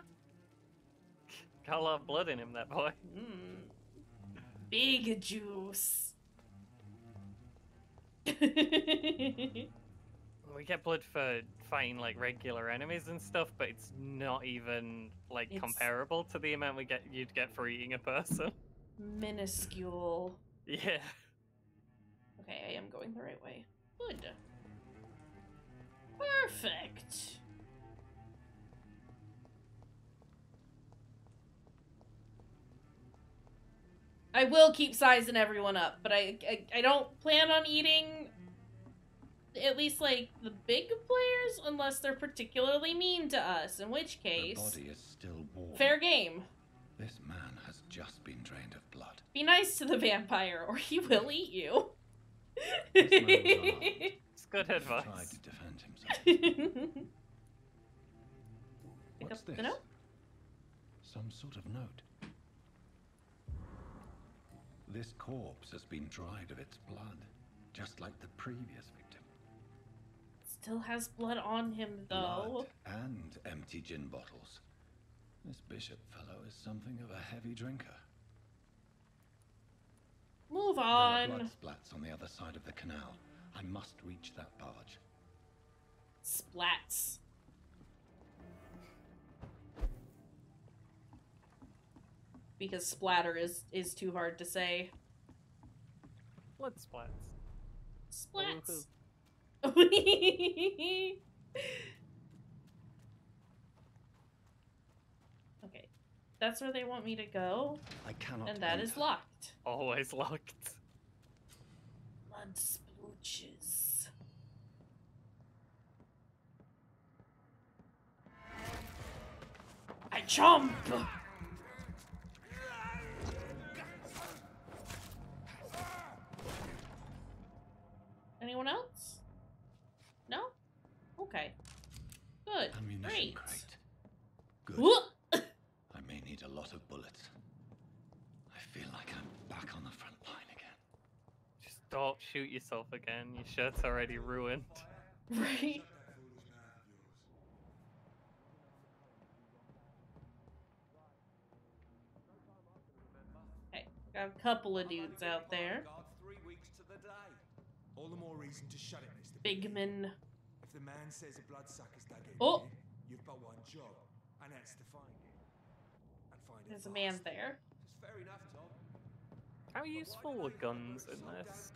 Got a lot of blood in him, that boy. Mm. Big juice. We get blood for fighting like regular enemies and stuff, but it's not even like It's- comparable to the amount we get you'd get for eating a person. Minuscule. Yeah. Okay, I am going the right way. Good. Perfect. I will keep sizing everyone up, but I, I I don't plan on eating at least like the big players unless they're particularly mean to us, in which The case body is still warm. fair game. This man has just been drained of blood. Be nice to the vampire or he will eat you. This man was unarmed. It's good He advice. tried to defend himself. Pick What's up this? the note. Some sort of note. This corpse has been dried of its blood, just like the previous victim. Still has blood on him though. Blood and empty gin bottles. This bishop fellow is something of a heavy drinker. Move on. There are on. blood splats on the other side of the canal. I must reach that barge. Splats. Because splatter is is too hard to say. Blood splats. Splats. okay. That's where they want me to go, I cannot. and that is enter. locked. Always locked. Blood splooches. I jump! Anyone else? No? Okay. Good. Ammunition Great. crate. Good. I may need a lot of bullets. I feel like I'm back on the front line again. Just don't shoot yourself again. Your shirt's already ruined. Right? Got a couple of dudes out there. Three weeks to the day. All the more reason to shut it, Mr. Bigman. If the man says a bloodsucker's dug in Oh. you've but one job, and that's to find it. And find it There's a man there. It's fair enough, Tom. How useful were guns in this?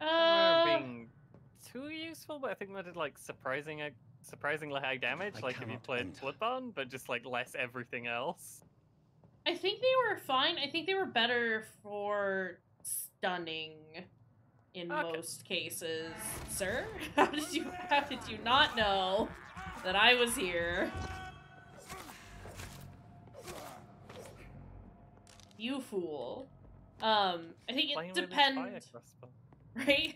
I Uh, being too useful, but I think they did like surprising, uh, surprisingly high damage. I like if you played enter. Bloodborne, but just like less everything else. I think they were fine. I think they were better for stunning in Okay. most cases. Sir, how did you how did you not know that I was here? You fool. Um, I think it depends, right?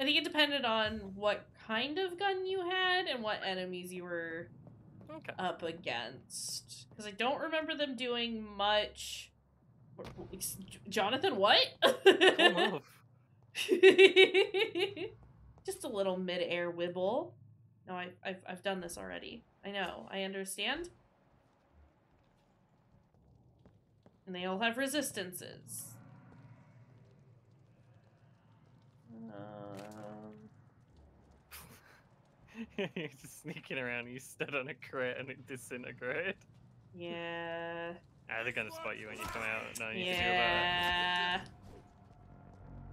I think it depended on what kind of gun you had and what enemies you were Okay. up against because I don't remember them doing much. Jonathan, what? Just a little mid-air wibble. No, I, I've I've done this already. I know. I understand. And they all have resistances. Um, You're just sneaking around. You stood on a crate and it disintegrated. yeah. Ah, they're gonna spot you when you come out. No, you can do about Yeah.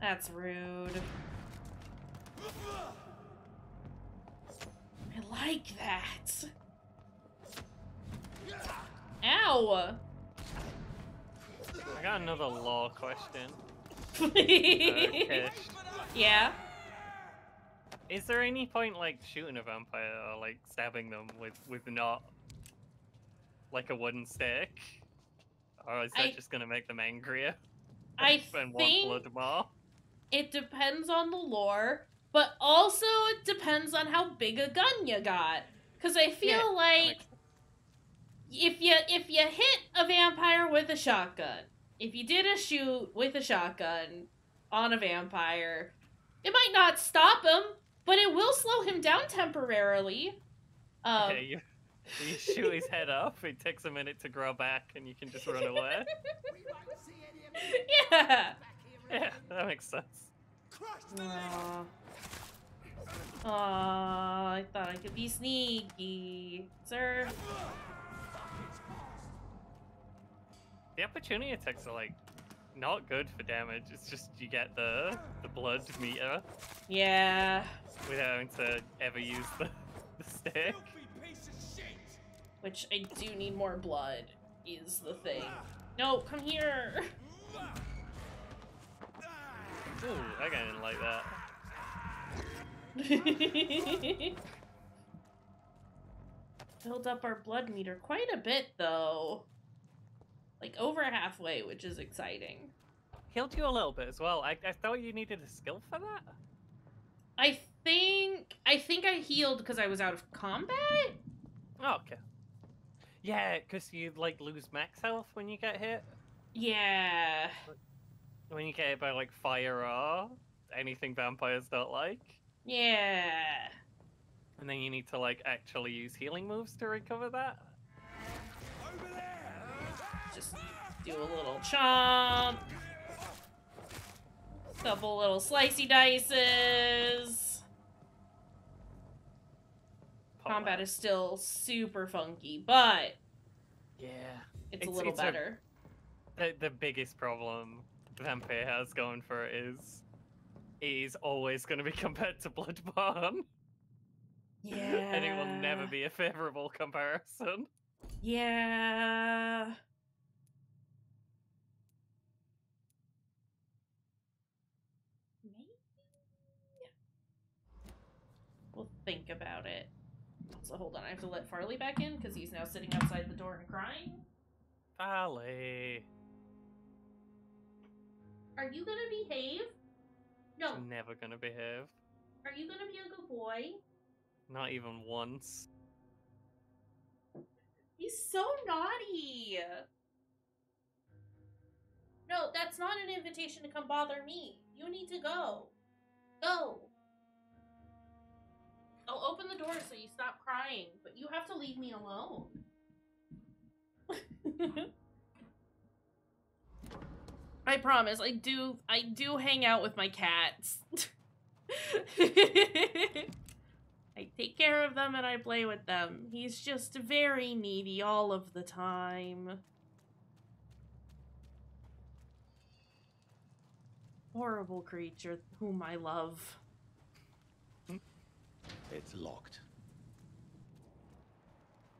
That's rude. I like that. Ow! I got another lore question. Yeah. Is there any point like shooting a vampire or like stabbing them with with not like a wooden stick? Or is that I- just gonna make them angrier I and want think blood more? It depends on the lore, but also it depends on how big a gun you got. Cause I feel Yeah, like if you if you hit a vampire with a shotgun, if you did a shoot with a shotgun on a vampire, it might not stop him, but it will slow him down temporarily. Um, yeah, you, you shoot his head off. It takes a minute to grow back, and you can just run away. yeah. Yeah, that makes sense. Aw. Aw, I thought I could be sneaky, sir. The opportunity attacks are like not good for damage. It's just you get the the blood meter Yeah, without having to ever use the, the stick. which I do need more blood is the thing. No, come here. Ooh, that guy didn't like that. Build up our blood meter quite a bit though. Like over halfway, which is exciting. Healed you a little bit as well. I, I thought you needed a skill for that. I think I think I healed because I was out of combat. Oh, okay. Yeah, because you like lose max health when you get hit. Yeah. When you get hit by like fire or anything vampires don't like. Yeah. And then you need to like actually use healing moves to recover that. Just do a little chomp. Couple little slicey dices. Pop Combat is still super funky, but Yeah. it's, a little it's a- better. The, the biggest problem Vampyr has going for it is is always going to be compared to Bloodborne. Yeah. and it will never be a favorable comparison. Yeah. Maybe. We'll think about it. So hold on, I have to let Farley back in because he's now sitting outside the door and crying. Ali. Are you gonna behave? No. Never gonna behave. Are you gonna be a good boy? Not even once. He's so naughty. No, that's not an invitation to come bother me. You need to go. Go. I'll open the door so you stop crying, but you have to leave me alone. I promise, I do I do hang out with my cats. I take care of them and I play with them. He's just very needy all of the time. Horrible creature whom I love. It's locked.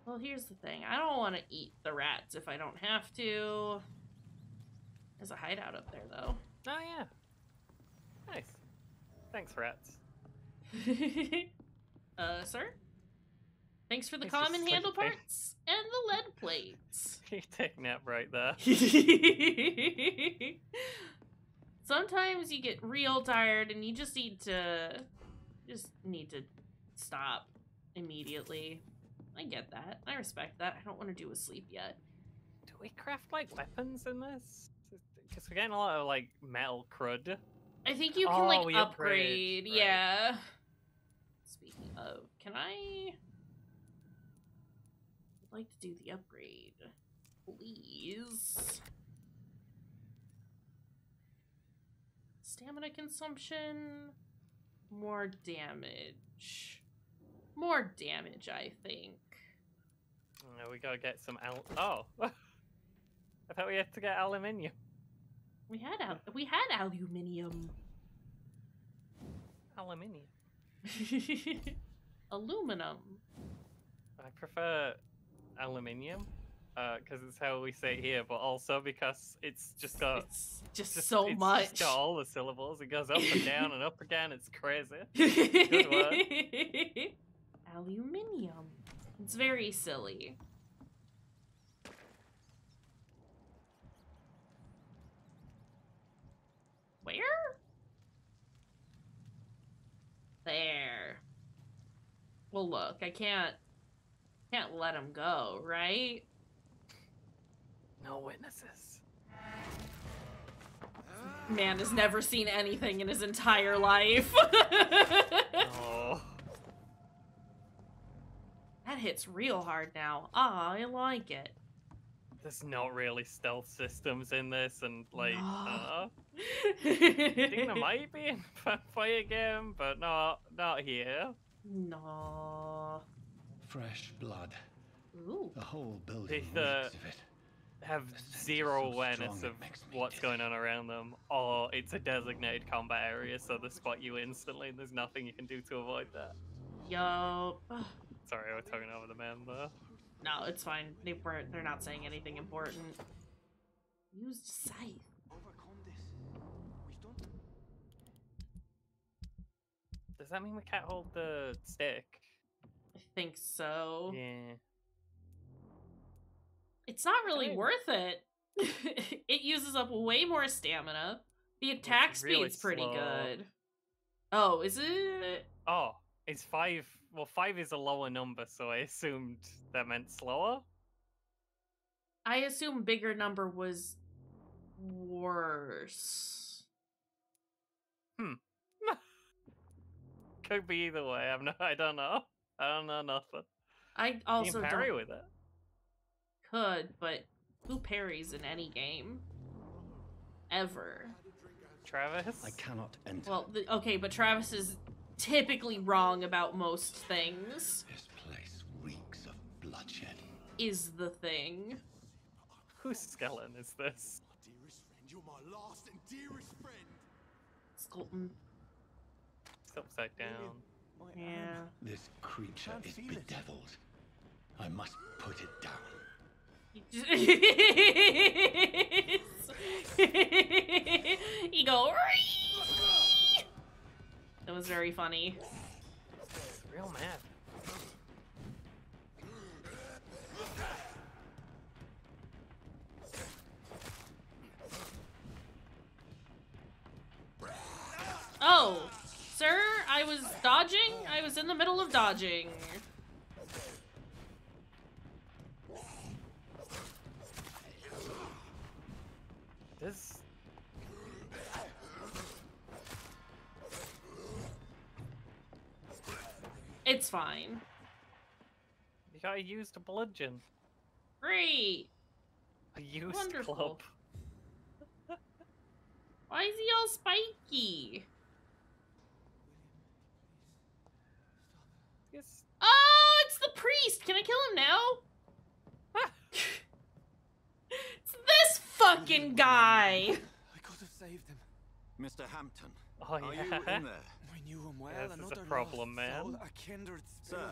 Well, here's the thing. I don't want to eat the rats if I don't have to. There's a hideout up there, though. Oh yeah. Nice. Thanks, rats. uh, sir? Thanks for the just common handle parts and the lead plates. you take nap right there. Sometimes you get real tired and you just need to just need to stop immediately. I get that. I respect that. I don't want to do a sleep yet. Do we craft like weapons in this? Because we're getting a lot of like metal crud. I think you can Oh, like upgrade. upgrade, right. Yeah. Speaking of, can I I'd like to do the upgrade. Please. Stamina consumption. More damage. More damage, I think. Uh, we gotta get some al- Oh! I thought we had to get aluminium. We had al- we had aluminium. Aluminium. Aluminum. I prefer aluminium, uh, because it's how we say it here, but also because it's just got It's just, just- so it's much. Just got all the syllables. It goes up and down and up again. It's crazy. Aluminium. It's very silly. Where? There. Well, look, I can't can't let him go, right? No witnesses. Man has never seen anything in his entire life. Oh. That hits real hard now. Ah, I like it. There's not really stealth systems in this, and like, No. uh, I think there might be in Fire Game, but not not here. no. Fresh blood. Ooh. The whole building They, uh, reeks of it. Have The zero so awareness strong, of it makes me what's dizzy. going on around them, or it's a designated combat area, so they spot you instantly, and there's nothing you can do to avoid that. Yup. Sorry, I was talking over the man though. No, it's fine. They weren't. They're not saying anything important. Used scythe. Does that mean we can't hold the stick? I think so. Yeah. It's not really worth it. it uses up way more stamina. The attack really speed's pretty slow. good. Oh, is it? Oh, it's five. Well, five is a lower number, so I assumed that meant slower. I assume bigger number was worse. Hmm. Could be either way. I'm not. I don't know. I don't know nothing. I You also can parry don't with it. could, but who parries in any game? Ever. Travis. I cannot enter. Well, the, okay, but Travis is typically wrong about most things. this place reeks of bloodshed. Is the thing. Whose skeleton is this? My Dearest friend, you're my last and dearest friend. Skulton. It's upside down. Yeah. This creature is feel it. bedeviled. I must put it down. you go. That was very funny. Real mad. Oh, sir, I was dodging. I was in the middle of dodging. This. It's fine. You gotta use the bludgeon. Great. A used Wonderful. club. Why is he all spiky? Yes. Oh, it's the priest. Can I kill him now? it's this fucking guy. I could have saved him. Mr. Hampton, Oh, are you in there? I knew him well. Yeah, this is a problem, lost man. a kindred. Sir,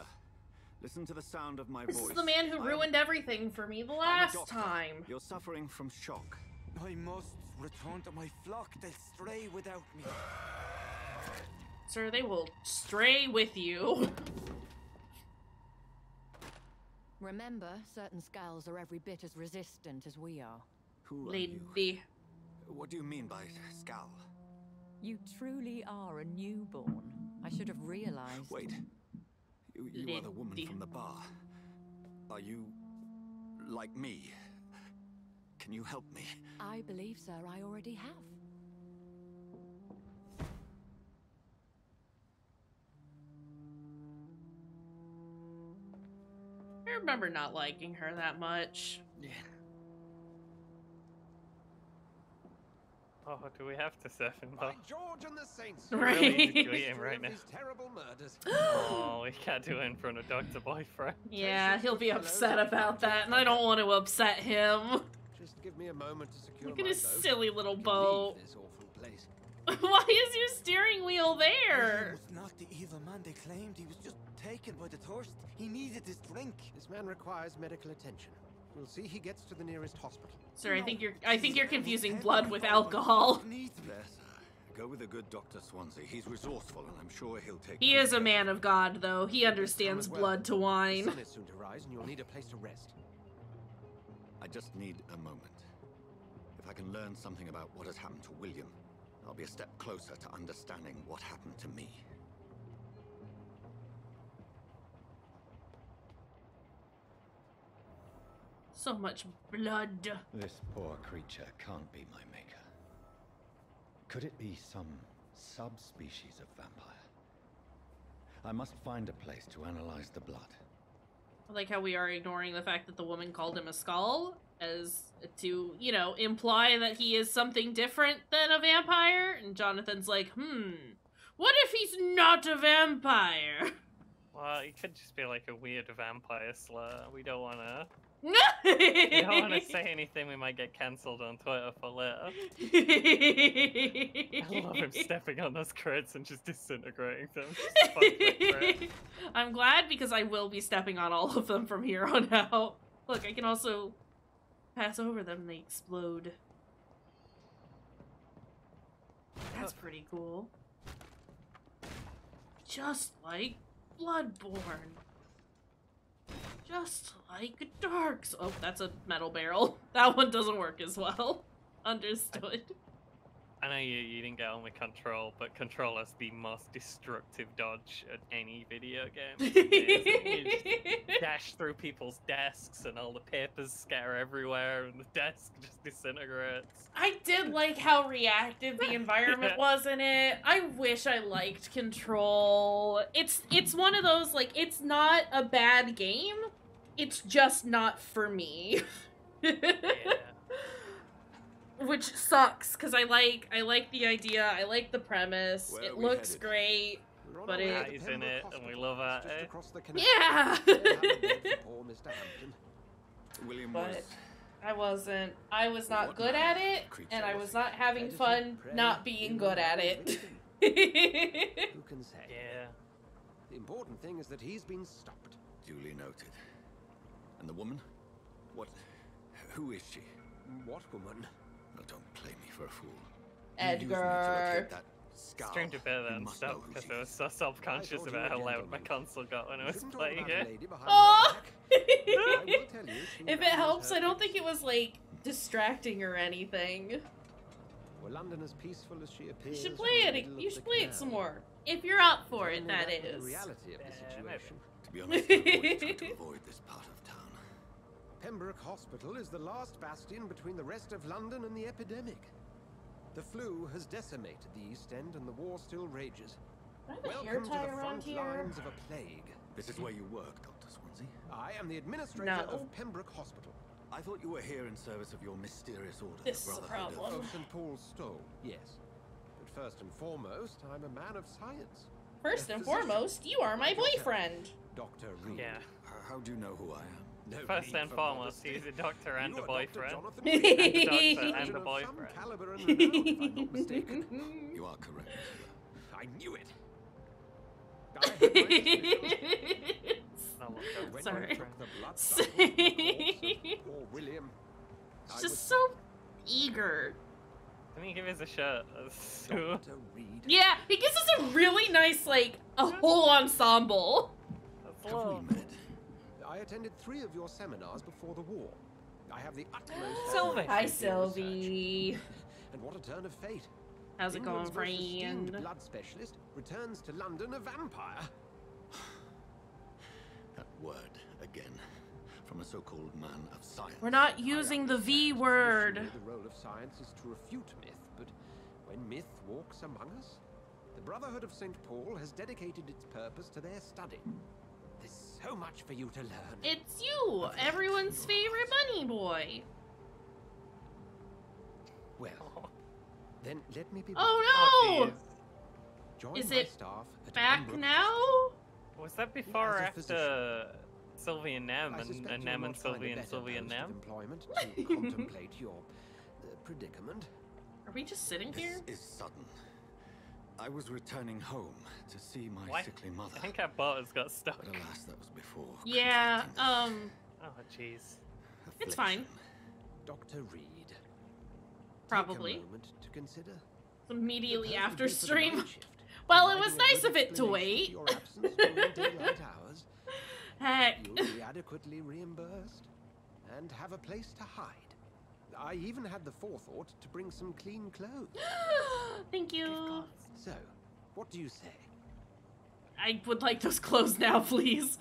listen to the sound of my This voice. is the man who I'm- ruined everything for me the last time. You're suffering from shock. I must return to my flock. They'll stray without me. Sir, they will stray with you. Remember, certain Skals are every bit as resistant as we are. Who are you? What do you mean by Skal? You truly are a newborn. I should have realized. Wait. You, you are the woman from the bar. Are you like me? Can you help me? I believe, sir, I already have. I remember not liking her that much. Oh, do we have to surf him By? George and the Saints. Right. Really need to do him right now. These terrible murders. Oh, we can't do it in front of Dr. Boyfriend. Yeah, he'll be upset about that, and I don't want to upset him. Just give me a moment to secure Look at my his boat. silly little boat. leave this awful place. Why is your steering wheel He there? was not the evil man they claimed. He was just taken by the thirst. He needed his drink. This man requires medical attention. We'll see he gets to the nearest hospital. Sir, I think you're I think you're confusing blood with alcohol. Needs. There. Go with the good Dr. Swansea. He's resourceful, and I'm sure he'll take He is a man of God, though. He understands well. blood to wine. The sun is soon to rise, and you'll need a place to rest. I just need a moment. If I can learn something about what has happened to William, I'll be a step closer to understanding what happened to me. So much blood. This poor creature can't be my maker. Could it be some subspecies of vampire? I must find a place to analyze the blood. I like how we are ignoring the fact that the woman called him a Skal as to, you know, imply that he is something different than a vampire. And Jonathan's like, hmm, what if he's not a vampire? Well, he could just be like a weird vampire slur. We don't want to. We don't want to say anything we might get cancelled on Twitter for later. I love him stepping on those crits and just disintegrating them. Just fuck the crate. I'm glad because I will be stepping on all of them from here on out. Look, I can also pass over them and they explode. That's pretty cool. Just like Bloodborne. Just like Darks. Oh, that's a metal barrel. That one doesn't work as well. Understood. I know you, you didn't get on with Control, but Control has the most destructive dodge at any video game. Dash through people's desks and all the papers scatter everywhere and the desk just disintegrates. I did like how reactive the environment was in it. I wish I liked Control. It's it's one of those like it's not a bad game. It's just not for me. Yeah. Which sucks cuz I like I like the idea. I like the premise. Where it looks headed? great. But our way it- in it, and we love that, It's just eh? across the canal. Yeah. There have a bed for poor Mr. Hampton. William But- I wasn't. I was not What good at it and I was was not having Predator, fun not being good at it. Who can say? Yeah. The important thing is that he's been stopped. duly noted. And the woman? What? Who is she? What woman? Oh, don't play me for a fool. You used me to Edgar. locate that Skal. Streamed a bit You and stuff because I was so self-conscious about how loud my console got when I was playing it. lady behind Oh! my back. I will tell you, she if it helps, I don't think it was like distracting or anything. Were London as peaceful as she appears. You should play it. middle You should play it some more. If you're up for it, that is is. The reality of the Yeah, To be honest, I've to avoid this part of town. Pembroke Hospital is the last bastion between the rest of London and the epidemic. The flu has decimated the East End and the war still rages. I have a Welcome to the front here? lines of a plague. This is where you work, Dr. Swansea. I am the administrator No. of Pembroke Hospital. I thought you were here in service of your mysterious order, This the is a Brotherhood of- problem. Of St. Paul's Stole, yes. But first and foremost, I'm a man of science. First and foremost, you are my boyfriend. Dr. Reed. Yeah. How- How do you know who I am? No First need and for foremost, he's a doctor and a boyfriend. Jonathan And a doctor and a boyfriend. and if I'm not mistaken. You are correct. I knew it. I had my suspicions. No, look, When you Sorry. took the blood sample from the corpse of poor William, I It's was just so eager. Let me give us a shirt? So, Dr. Reed. Yeah, he gives us a really nice, like, a whole ensemble. that's Have we little- met? I attended three of your seminars before the war. I have the utmost Sylvie. Hi, of your research. Sylvie. And what a turn of fate. How's it going, England's most esteemed friend? blood specialist returns to London a vampire. That word again. From a so-called man of science. We're not using the V word. The role of science is to refute myth, but when myth walks among us, the Brotherhood of St. Paul has dedicated its purpose to their study. There's so much for you to learn. It's you, everyone's favorite bunny boy. well, then let me be. Oh no! Join is it staff at Back Pembroke now? Was that before or As a after Sylvie and Nem and, suspect and you'll Nem and find a Sylvie and better Sylvie and post of Nem? employment to contemplate your uh, predicament. Are we just sitting here? This is sudden. I was returning home to see my Why? sickly mother. I think our boat has got stuck. But alas, that was before. Yeah, um, Oh, jeez. it's fine. Dr. Reed. Probably. Take a moment to consider. immediately after would be for the night stream. Well, it was nice of it to wait. Your absence during daylight hours. Heck. You'll be adequately reimbursed and have a place to hide. I even had the forethought to bring some clean clothes. Thank you. So, what do you say? I would like those clothes now, please.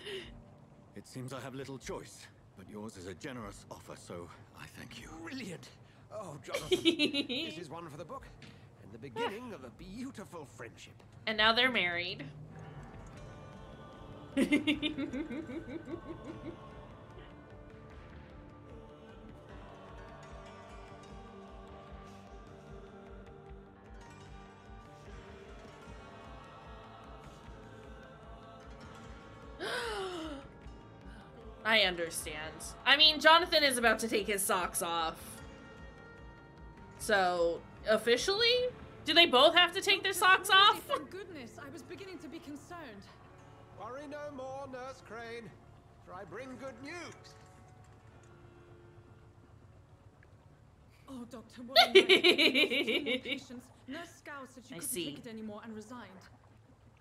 It seems I have little choice, but yours is a generous offer, so I thank you. Brilliant! Oh, Jonathan, this is one for the book and the beginning of a beautiful friendship. And now they're married. I understand. I mean, Jonathan is about to take his socks off. So, officially? Do they both have to take their socks off? Thank goodness, I was beginning to be concerned. Worry no more, Nurse Crane, for I bring good news. Oh, Doctor, what a night. Lost two more patients. Nurse Scout said she I couldn't see. take it anymore and resigned.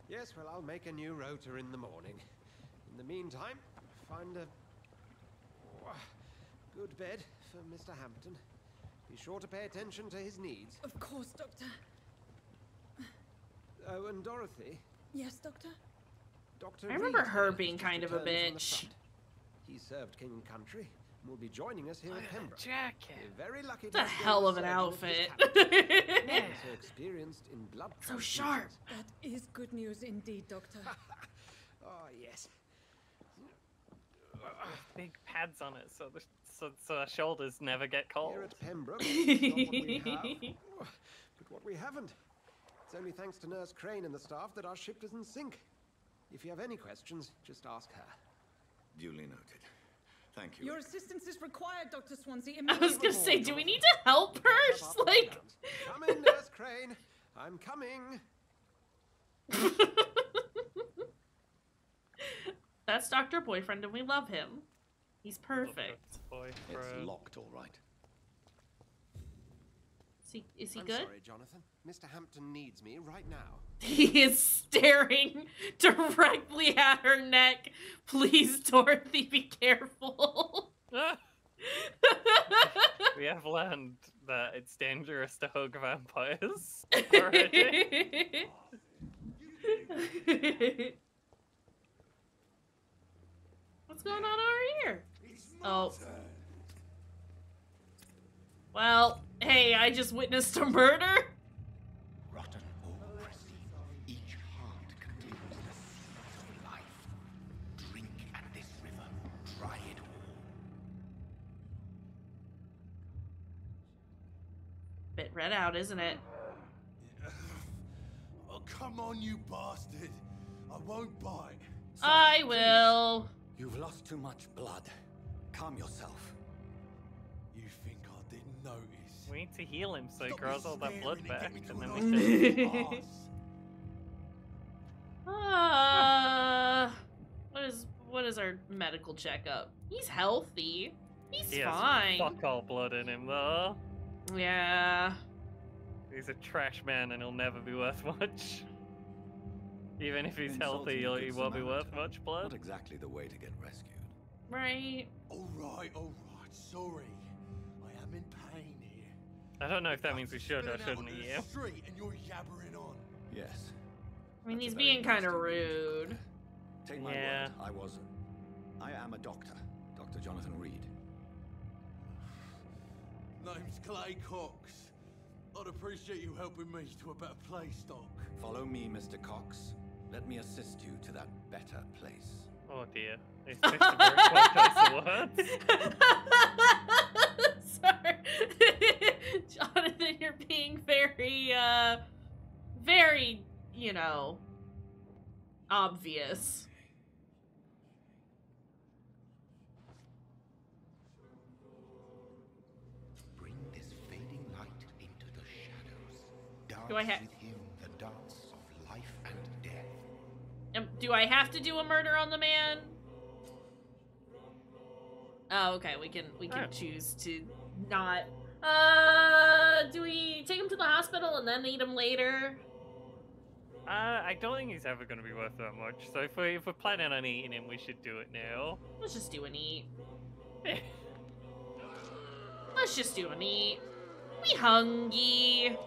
Yes, well, I'll make a new rotor in the morning. In the meantime, find a oh, good bed for Mr. Hampton. Be sure to pay attention to his needs. Of course, Doctor. Oh, and Dorothy, Yes, Doctor? Dr. I remember Reed her being kind of a returned from the bitch. He served King and Country and will be joining us here Look at at Pembroke. jacket. We're very lucky It's to a hell of an outfit. of so experienced in blood So sharp. transfusions. That is good news indeed, Doctor. Oh, yes. Big pads on it, so the so, so our shoulders never get cold. Here at Pembroke, it's not what we have, but what we haven't. It's only thanks to Nurse Crane and the staff that our ship doesn't sink. If you have any questions, just ask her. Duly noted. Thank you. Your assistance is required, Dr. Swansea. I was gonna say, do we need to help her? She's like. Come in, Nurse Crane. I'm coming. that's Doctor Boyfriend, and we love him. He's Love that perfect. It's locked, all right. Is he, is he I'm good? sorry, Jonathan. Mr. Hampton needs me right now. He is staring directly at her neck. Please, Dorothy, be careful. We have learned that it's dangerous to hug vampires already. What's going on over here? Oh. Well, hey, I just witnessed a murder. Rotten. Each heart contains the seeds of life. Drink at this river. Try it all. Bit red out, isn't it? Oh, come on, you bastard. I won't bite. So I will. You've lost too much blood. Calm yourself. You think I didn't notice? We need to heal him so he Stop grows all that blood and back, get me to and then an we can. arse. Uh, what is what is our medical checkup? He's healthy. He's He has fine. fuck all blood in him though. Yeah. He's a trash man, and he'll never be worth much. Even if he's healthy, he'll, good he won't be worth much blood. Not exactly the way to get rescued. Right. All right, all right. Sorry. I am in pain here. I don't know if that means we should or shouldn't onto eat the you. street and you're yabbering on. Yes. I mean, That's he's being kind of nasty way to rude. Take my Yeah. word, I was. I am a doctor, Dr. Jonathan Reed. Name's Clay Cox. I'd appreciate you helping me to a better place, Doc. Follow me, Mr. Cox. Let me assist you to that better place. Oh dear. It's Mr. Burke, what choice of words? Sorry. Jonathan, you're being very, uh, very, you know, obvious. Bring this fading light into the shadows. Dance Do I ha- with him the dance of life and death. Um, do I have to do a murder on the man? Oh, okay. We can we can Oh. choose to not. Uh, do we take him to the hospital and then eat him later? Uh, I don't think he's ever going to be worth that much. So if, we, if we're planning on eating him, we should do it now. Let's just do an eat. Let's just do an eat. We hungry.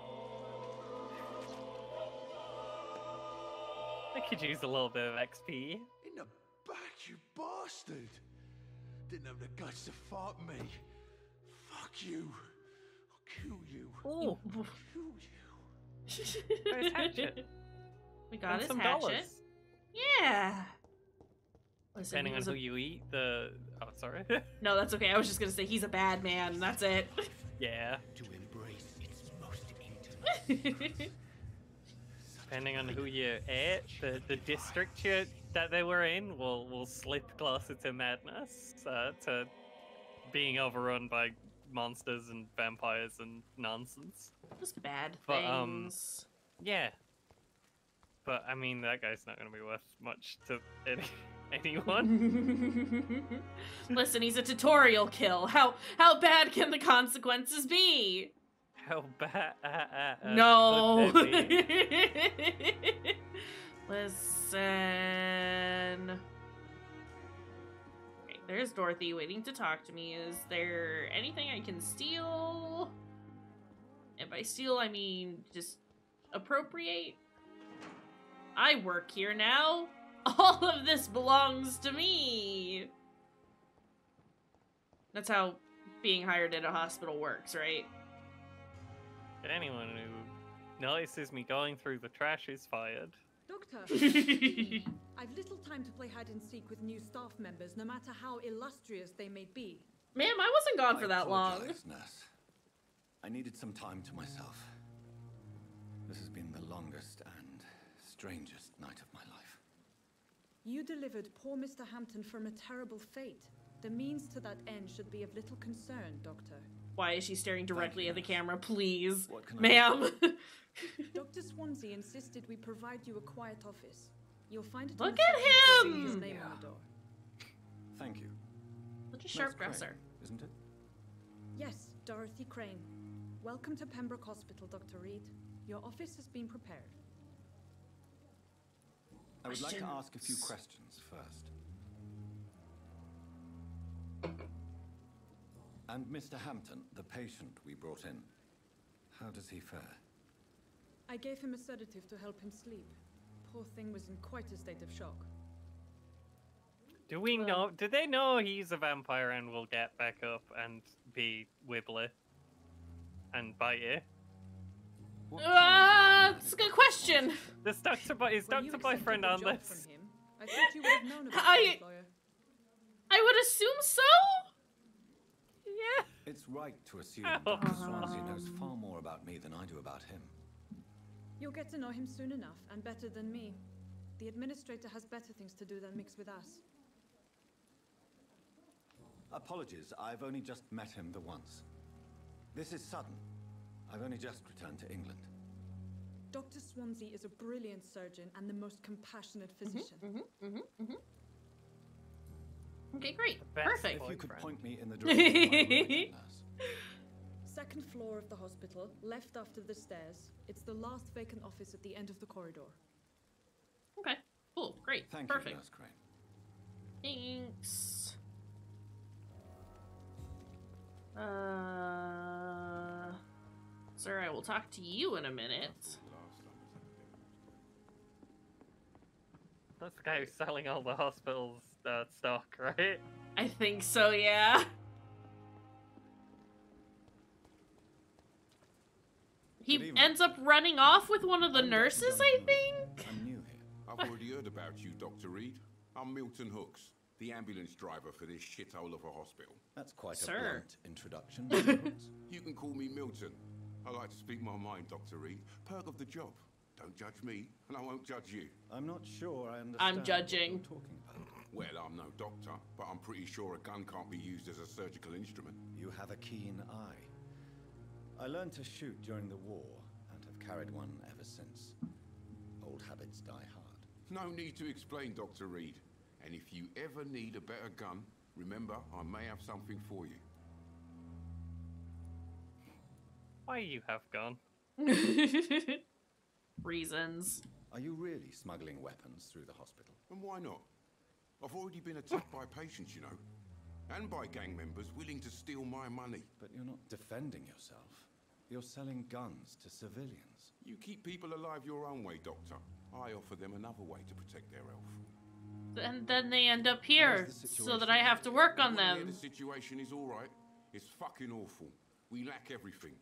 I could use a little bit of XP. In the back, you bastard! Didn't have the guts to fight me. Fuck you. I'll kill you. Ooh. Kill you. Where's Hatchet? we got And his some hatchet. dollars. Yeah. Listen, Depending on was who you eat, the. Oh, sorry. No, that's okay. I was just gonna say he's a bad man. That's it. yeah. To embrace its most intimate. Depending on who you ate, the, the district you, that they were in will, will slip closer to madness, uh, to being overrun by monsters and vampires and nonsense. Just bad But, um, things. Yeah. But, I mean, that guy's not going to be worth much to any, anyone. Listen, he's a tutorial kill. How how bad can the consequences be? How bad? Uh, no. could they be? Listen. Okay, there's Dorothy waiting to talk to me. Is there anything I can steal? And by steal, I mean just appropriate. I work here now. All of this belongs to me. That's how being hired at a hospital works, right? Anyone who notices me going through the trash is fired. Doctor, I've little time to play hide and seek with new staff members, no matter how illustrious they may be. Ma'am, I wasn't gone I for that long. apologize, nurse. I needed some time to myself. This has been the longest and strangest night of my life. You delivered poor Mr. Hampton from a terrible fate. The means to that end should be of little concern, Doctor. Why is she staring directly you, at the camera? Please. What can Ma'am. Dr. Swansea insisted we provide you a quiet office. You'll find it Look at second his him! name on the door. Thank you. Such a sharp Crane, dresser. Isn't it? Yes, Dorothy Crane. Welcome to Pembroke Hospital, Dr. Reed. Your office has been prepared. I would like to ask a few Questions. questions first. And Mr. Hampton, the patient we brought in, how does he fare? I gave him a sedative to help him sleep. Poor thing was in quite a state of shock. Do we know? Do they know he's a vampire and will get back up and be wibbly and bite you? What Uh, kind it's a good question. This doctor, bo- is When doctor accepted boyfriend the on this? I thought you would have known about I- I would assume so. Yeah. It's right to assume Oh. Dr. Swansea knows far more about me than I do about him. You'll get to know him soon enough, and better than me. The administrator has better things to do than mix with us. Apologies, I've only just met him the once. This is sudden. I've only just returned to England. Dr. Swansea is a brilliant surgeon and the most compassionate physician. Mm-hmm, mm-hmm. Okay, great. Perfect. If you could point me in the direction of my room, nurse. Second floor of the hospital, left after the stairs. It's the last vacant office at the end of the corridor. Okay. Cool. Great. Thank Perfect. you, Nurse Crane. Thanks. Uh, sir, I will talk to you in a minute. That's the guy who's selling all the hospital's uh, stock, right? I think so, yeah. He ends up running off with one of the nurses, I think. I'm new here. I've already heard about you, Dr. Reed. I'm Milton Hooks, the ambulance driver for this shithole of a hospital. That's quite Sir. a blunt introduction. You can call me Milton. I like to speak my mind, Dr. Reed. Perk of the job. Don't judge me, and I won't judge you. I'm not sure I understand. I'm what judging. you're talking about. Well, I'm no doctor, but I'm pretty sure a gun can't be used as a surgical instrument. You have a keen eye. I learned to shoot during the war and have carried one ever since. Old habits die hard. No need to explain, Dr. Reed. And if you ever need a better gun, remember, I may have something for you. Why you have gun? Reasons. Are you really smuggling weapons through the hospital? And why not? I've already been attacked by patients, you know. And by gang members willing to steal my money. But you're not defending yourself. You're selling guns to civilians. You keep people alive your own way, Doctor. I offer them another way to protect their health. And then they end up here, so that I have to work on them. the situation is all right. It's fucking awful. We lack everything,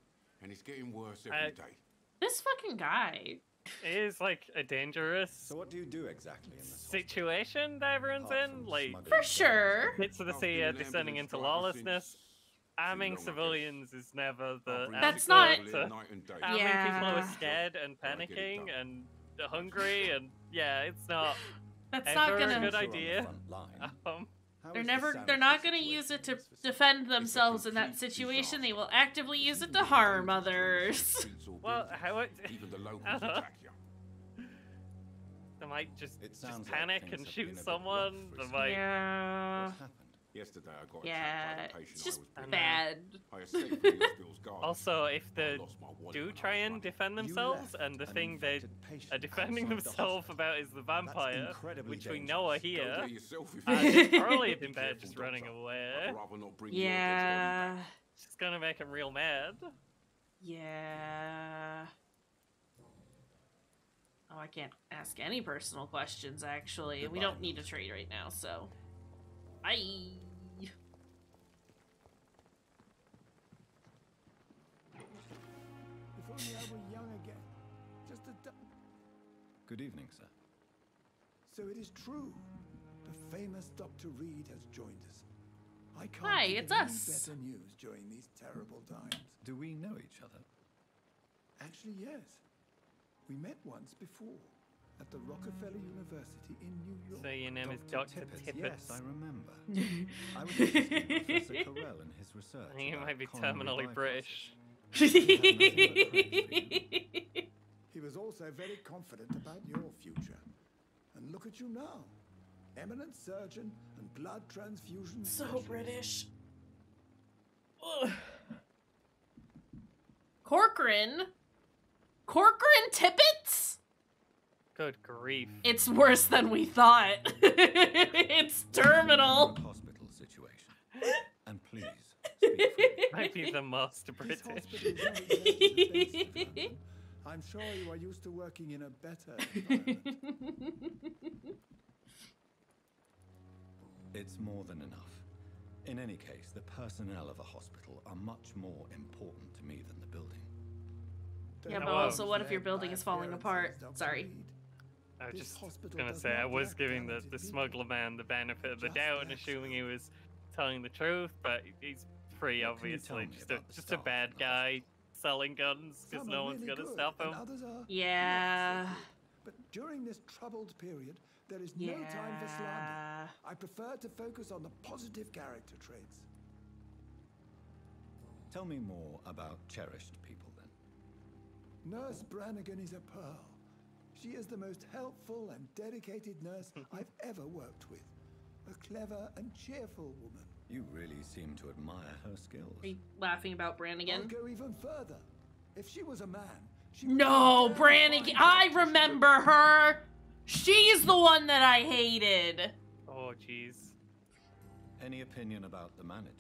and it's getting worse every Uh, day. This fucking guy. It is like a dangerous So what do you do exactly in this situation that everyone's in. Like, For sure. bits of the sea are descending into lawlessness. since Arming too long, I guess. civilians is never the I'll bring That's people not- in to- night and day. arming people who are scared and Gotta get it panicking and hungry and yeah, it's not. That's Ever not gonna. good You're idea. front line. Um, How They're is the never. They're not gonna use it to in this facility? defend themselves in that situation. They will actively use it to harm others. well, buildings, how it, Even the locals attack you. they might just, It just sounds like panic and shoot been a bit someone. rough They might. Yeah. What's happened? Yesterday I got Yeah. attacked by It's just I was bad. I escaped from the hospital's guard. Also, if I they lost my wallet do try and defend themselves, and the an thing they are defending outside the themselves about is the vampire, which we know are here. get yourself if And you it's probably Be been better careful, just running away. Not bring your dead body back. Yeah. It's gonna make him real mad. Yeah. Oh, I can't ask any personal questions, actually. We don't need to trade right now, so. Bye. Good evening, sir. So it is true. The famous Dr. Reed has joined us. I can't Hi, it's us. better news during these terrible times. Do we know each other? Actually, yes. We met once before at the Rockefeller University in New York. So your name is Dr. Tippett. Tippett. Yes, I remember. I was assisting Professor Carrel in his research. I think you might be terminally. British. He was also very confident about your future. And look at you now. Eminent surgeon and blood transfusion so specialist. British. Ugh. Corcoran? Corcoran Tippets? Good grief. It's worse than we thought. it's terminal. Hospital situation. And please, speak freely. Might be the most British. Hospital is not exactly the best, Franklin. I'm sure you are used to working in a better environment. It's more than enough. In any case, the personnel of a hospital are much more important to me than the building. Yeah, Don't but Wow. also, what if your building is falling apart? Sorry. I was just gonna say I was giving the, the smuggler man the benefit of the doubt and assuming he was telling the truth, but he's pretty What can you tell obviously just a just a bad in the guy selling guns because no are one's really gonna stop and him. Yeah. so. But during this troubled period, there is no time for slander. Yeah. I prefer to focus on the positive character traits. Tell me more about cherished people then. Nurse Brannigan is a pearl. She is the most helpful and dedicated nurse I've ever worked with. A clever and cheerful woman. You really seem to admire her skills. Are you laughing about I'll go even further. If she was a man, she No, be a damn Brannigan. I remember her. She's the one that I hated. Oh jeez. Any opinion about the management?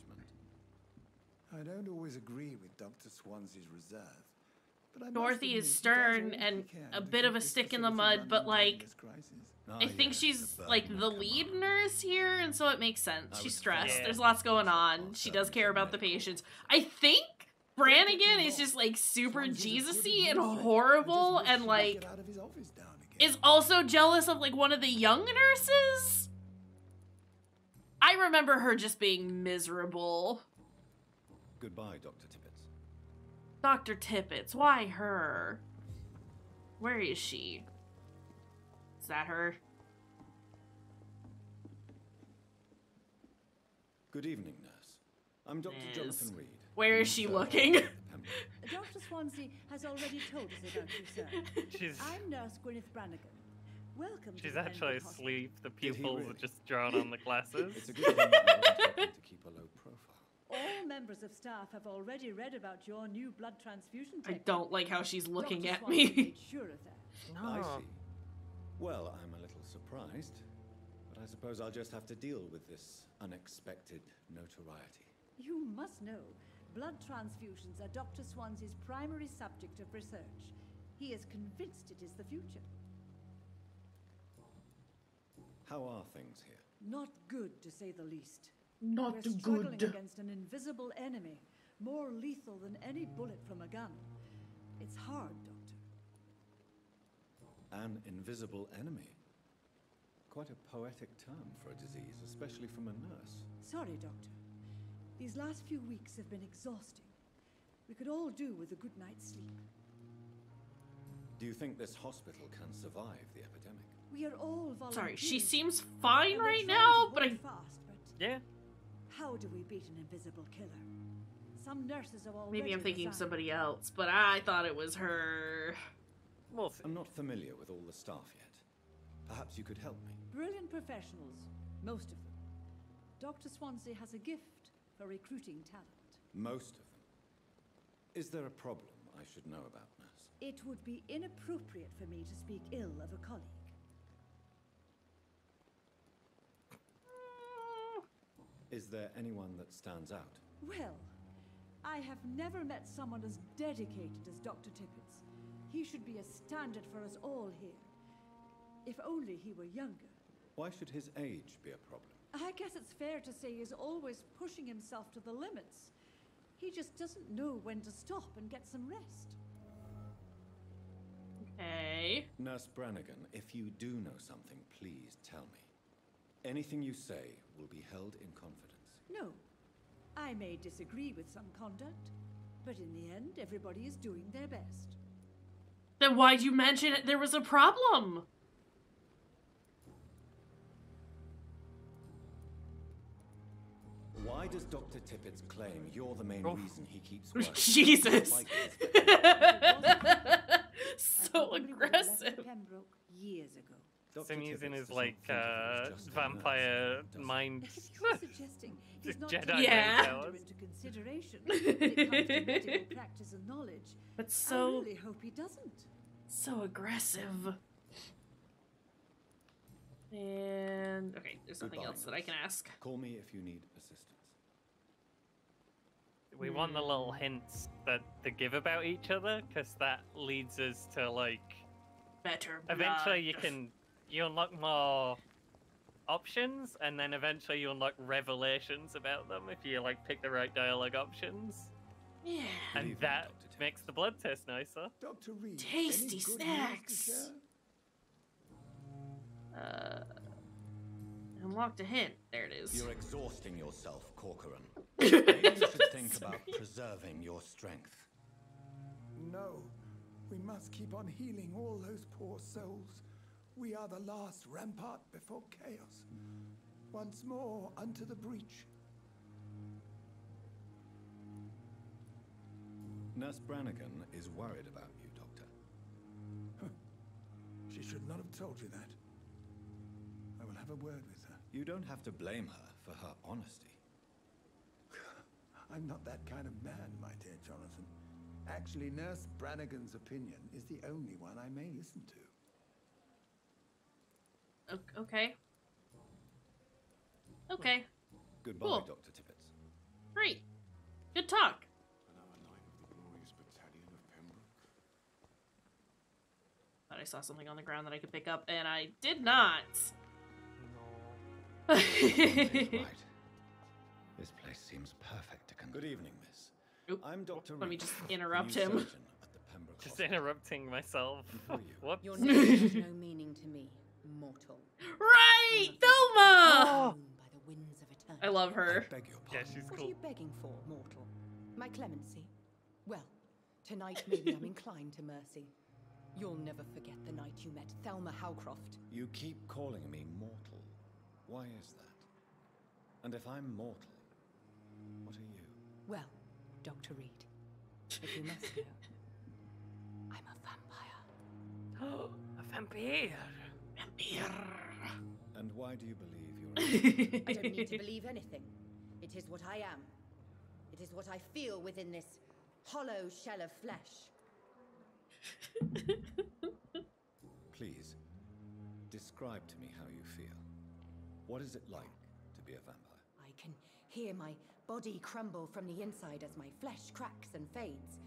I don't always agree with Dr. Swansea's reserve. But I Dorothy is stern and a bit of a stick in the mud, but like this. Ah, I think yes, she's the like the lead command. nurse here, and so it makes sense. She's stressed. Yeah. There's lots going on. She does care about the patients. I think Brannigan is just like super Swansea's a good Jesus-y and horrible, and like get out of his office now and again. is also jealous of like one of the young nurses. I remember her just being miserable. Goodbye, Dr. Tippett. Dr. Tippets, why her? Where is she? Is that her? Good evening, nurse. I'm Dr. Ms. Jonathan Reed. Where is she uh, looking? doctor at Pembroke. Dr. Swansea has already told us about you, sir. She's I'm Nurse Gwyneth Brannigan. Welcome she's the actually asleep. The pupils really? are just drawn on the glasses. It's a good thing I wanted to keep a low profile. All members of staff have already read about your new blood transfusion I technique. don't like how she's looking Dr. at Swansea me. made sure of that. I No. see. Well, I'm a little surprised, but I suppose I'll just have to deal with this unexpected notoriety. You must know, blood transfusions are Dr. Swansea's primary subject of research. He is convinced it is the future. How are things here? Not good, to say the least. Not We're struggling against an invisible enemy, more lethal than any bullet from a gun. It's hard, Doctor. An invisible enemy. Quite a poetic term for a disease, especially from a nurse. Sorry, Doctor. These last few weeks have been exhausting. We could all do with a good night's sleep. Do you think this hospital can survive the epidemic? We are all volunteers. Sorry, she seems fine right now, but I fast, but Yeah. How do we beat an invisible killer? Some nurses have already maybe I'm thinking of somebody else, but I thought it was her. Well, s- I'm not familiar with all the staff yet. Perhaps you could help me. Brilliant professionals, most of them. Dr. Swansea has a gift for recruiting talent. Most of them. Is there a problem I should know about, nurse? It would be inappropriate for me to speak ill of a colleague. Is there anyone that stands out? Well, I have never met someone as dedicated as Dr. Tippets. He should be a standard for us all here. If only he were younger. Why should his age be a problem? I guess it's fair to say he's always pushing himself to the limits. He just doesn't know when to stop and get some rest. Okay. Nurse Brannigan, if you do know something, please tell me. Anything you say will be held in confidence. No, I may disagree with some conduct, but in the end, everybody is doing their best. Then why'd you mention it? There was a problem. Why does Dr. Tippett claim you're the main Oh. reason he keeps working? Jesus. So I probably would have left aggressive. Pembroke years ago. Dr. Sim using his like think of you uh, as just a nurse, vampire mind. If you're suggesting he's not Jedi taking Yeah. mind into consideration when it comes to practice and knowledge, But I so really hope he doesn't. so aggressive. And okay, there's nothing Goodbye, else that I can ask. Call me if you need assistance. We want the little hints that they give about each other, because that leads us to like. Better. Eventually, you can you unlock more options, and then eventually you unlock revelations about them if you like pick the right dialogue options, Yeah. and evening, that Dr. Makes the blood test nicer. Dr. Reed, Tasty any good news to snacks. share? Uh, Unlocked a hint. There it is. You're exhausting yourself, Corcoran. Maybe you should think about preserving your strength. No, we must keep on healing all those poor souls. We are the last rampart before chaos. Once more unto the breach. Nurse Brannigan is worried about you, Doctor. She should not have told you that. I will have a word with her. You don't have to blame her for her honesty. I'm not that kind of man, my dear Jonathan. Actually, Nurse Brannigan's opinion is the only one I may listen to. O- Okay. Okay. Goodbye, Cool. Dr. Tippett. Great. Good talk. Glorious battalion of Pembroke. Thought I saw something on the ground that I could pick up, and I did not. Something's right. This place seems perfect to con- Good evening, miss. I'm Dr. Let me just interrupt him. surgeon at the Pembroke Just Hospital. interrupting myself. Whoops. Your name has no meaning to me, mortal. Right, Thelma. By the winds of. I love her. Beg your Yeah, pardon. she's What are you begging for, mortal? My clemency? Well, tonight maybe I'm inclined to mercy. You'll never forget the night you met Thelma Howcroft. You keep calling me mortal. Why is that? And if I'm mortal, what are you? Well, Dr. Reed, if you must know, I'm a vampire. a vampire. And why do you believe you're I don't need to believe anything. It is what I am. It is what I feel within this hollow shell of flesh. Please, describe to me how you feel. What is it like to be a vampire? I can hear my body crumble from the inside as my flesh cracks and fades.